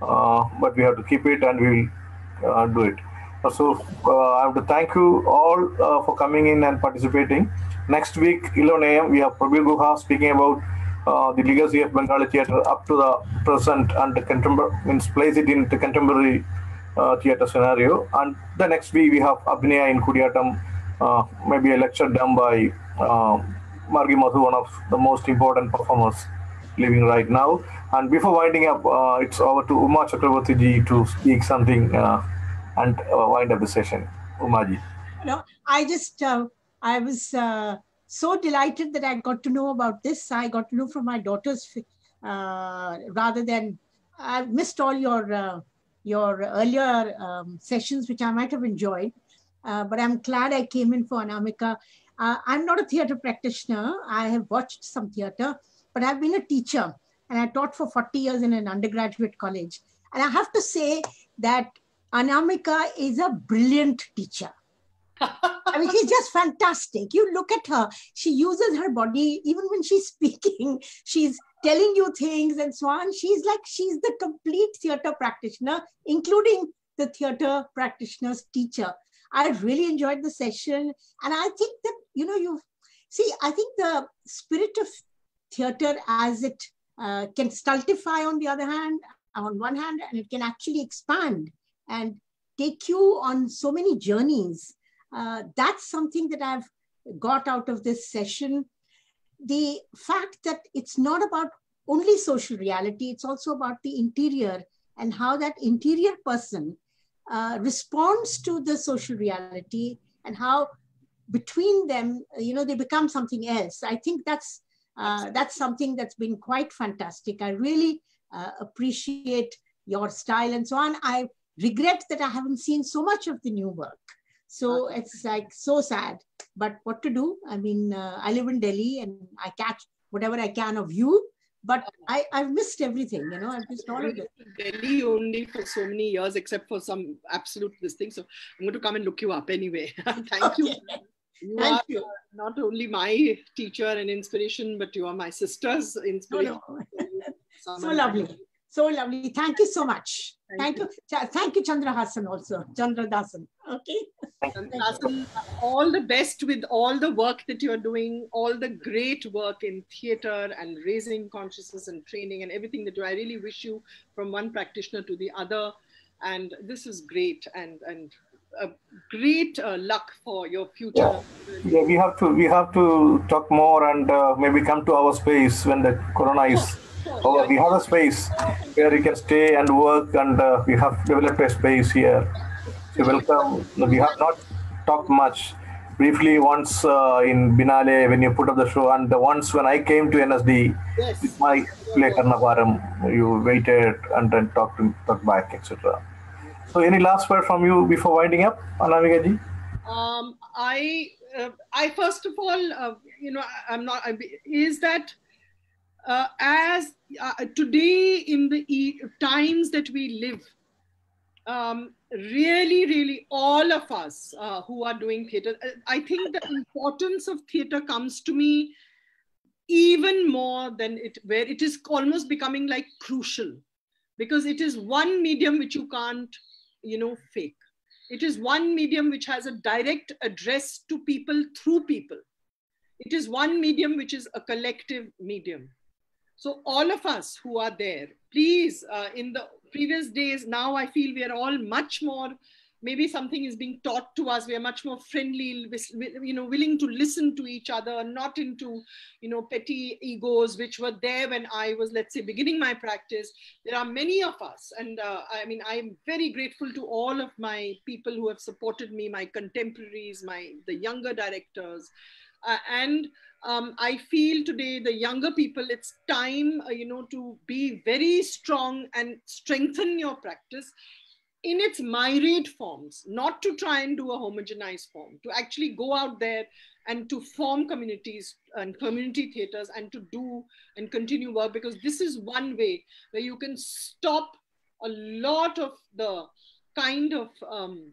Speaker 1: but we have to keep it and we will uh, do it. So uh, I have to thank you all uh, for coming in and participating. Next week, 11 a.m., we have Prabir Guha speaking about uh, the legacy of Bengali theatre up to the present and the contemporary means place it in the contemporary uh, theatre scenario. And the next week we have Abhinaya in Kudiyatam, uh, maybe a lecture done by uh, Margi Madhu, one of the most important performers living right now. And before winding up, uh, it's over to Uma Chakravarti ji to speak something and uh, wind up the session. Umaji.
Speaker 12: No, I just, uh, I was uh, so delighted that I got to know about this. I got to know from my daughters uh, rather than, I missed all your, uh, your earlier um, sessions, which I might have enjoyed. Uh, but I'm glad I came in for Anamika. I'm not a theater practitioner. I have watched some theater, but I've been a teacher and I taught for 40 years in an undergraduate college. And I have to say that Anamika is a brilliant teacher. I mean, she's just fantastic. You look at her, she uses her body, even when she's speaking, she's telling you things and so on. She's like, she's the complete theater practitioner, including the theater practitioner's teacher. I really enjoyed the session. And I think that, you know, you see, I think the spirit of theater as it uh, can stultify on the other hand, on one hand, and it can actually expand and take you on so many journeys. Uh, that's something that I've got out of this session. The fact that it's not about only social reality, it's also about the interior and how that interior person uh, responds to the social reality and how between them, you know, they become something else. I think that's uh, that's something that's been quite fantastic. I really uh, appreciate your style and so on. I regret that I haven't seen so much of the new work. So it's like so sad. But what to do? I mean, uh, I live in Delhi and I catch whatever I can of you. But I, I've missed everything, you know, I've missed all of it.
Speaker 2: Delhi only for so many years, except for some absolute this thing. So I'm going to come and look you up anyway. Thank okay. you. You Thank are you. not only my teacher and inspiration, but you are my sister's inspiration. Oh,
Speaker 12: no. so lovely. So lovely. Thank you so much. Thank, Thank you. you. Thank you, Chandra Hassan also. Chandra Dasan. Okay.
Speaker 2: Dasan, all the best with all the work that you're doing, all the great work in theater and raising consciousness and training and everything that you I really wish you from one practitioner to the other. And this is great and and a great uh, luck for your future.
Speaker 1: Yeah. yeah. we have to we have to talk more and uh, maybe come to our space when the corona is Oh, we have a space where you can stay and work, and uh, we have developed a space here. So welcome. We have not talked much. Briefly, once uh, in Biennale when you put up the show, and the once when I came to NSD yes. with my play Karnabharam, you waited and then talked talked back, etc. So, any last word from you before winding up, Anamika ji?
Speaker 2: Um, I, uh, I first of all, uh, you know, I'm not. I, is that uh, as uh, today in the e- times that we live, um, really, really all of us uh, who are doing theater, I think the importance of theater comes to me even more than it, where it is almost becoming like crucial because it is one medium which you can't, you know, fake. It is one medium which has a direct address to people through people. It is one medium which is a collective medium. So all of us who are there, please, uh, in the previous days, now I feel we are all much more, maybe something is being taught to us. We are much more friendly, you know, willing to listen to each other, not into, you know, petty egos, which were there when I was, let's say, beginning my practice. There are many of us. And uh, I mean, I'm very grateful to all of my people who have supported me, my contemporaries, my the younger directors. Uh, and um, I feel today the younger people, it's time, uh, you know, to be very strong and strengthen your practice in its myriad forms, not to try and do a homogenized form, to actually go out there and to form communities and community theaters and to do and continue work because this is one way where you can stop a lot of the kind of um,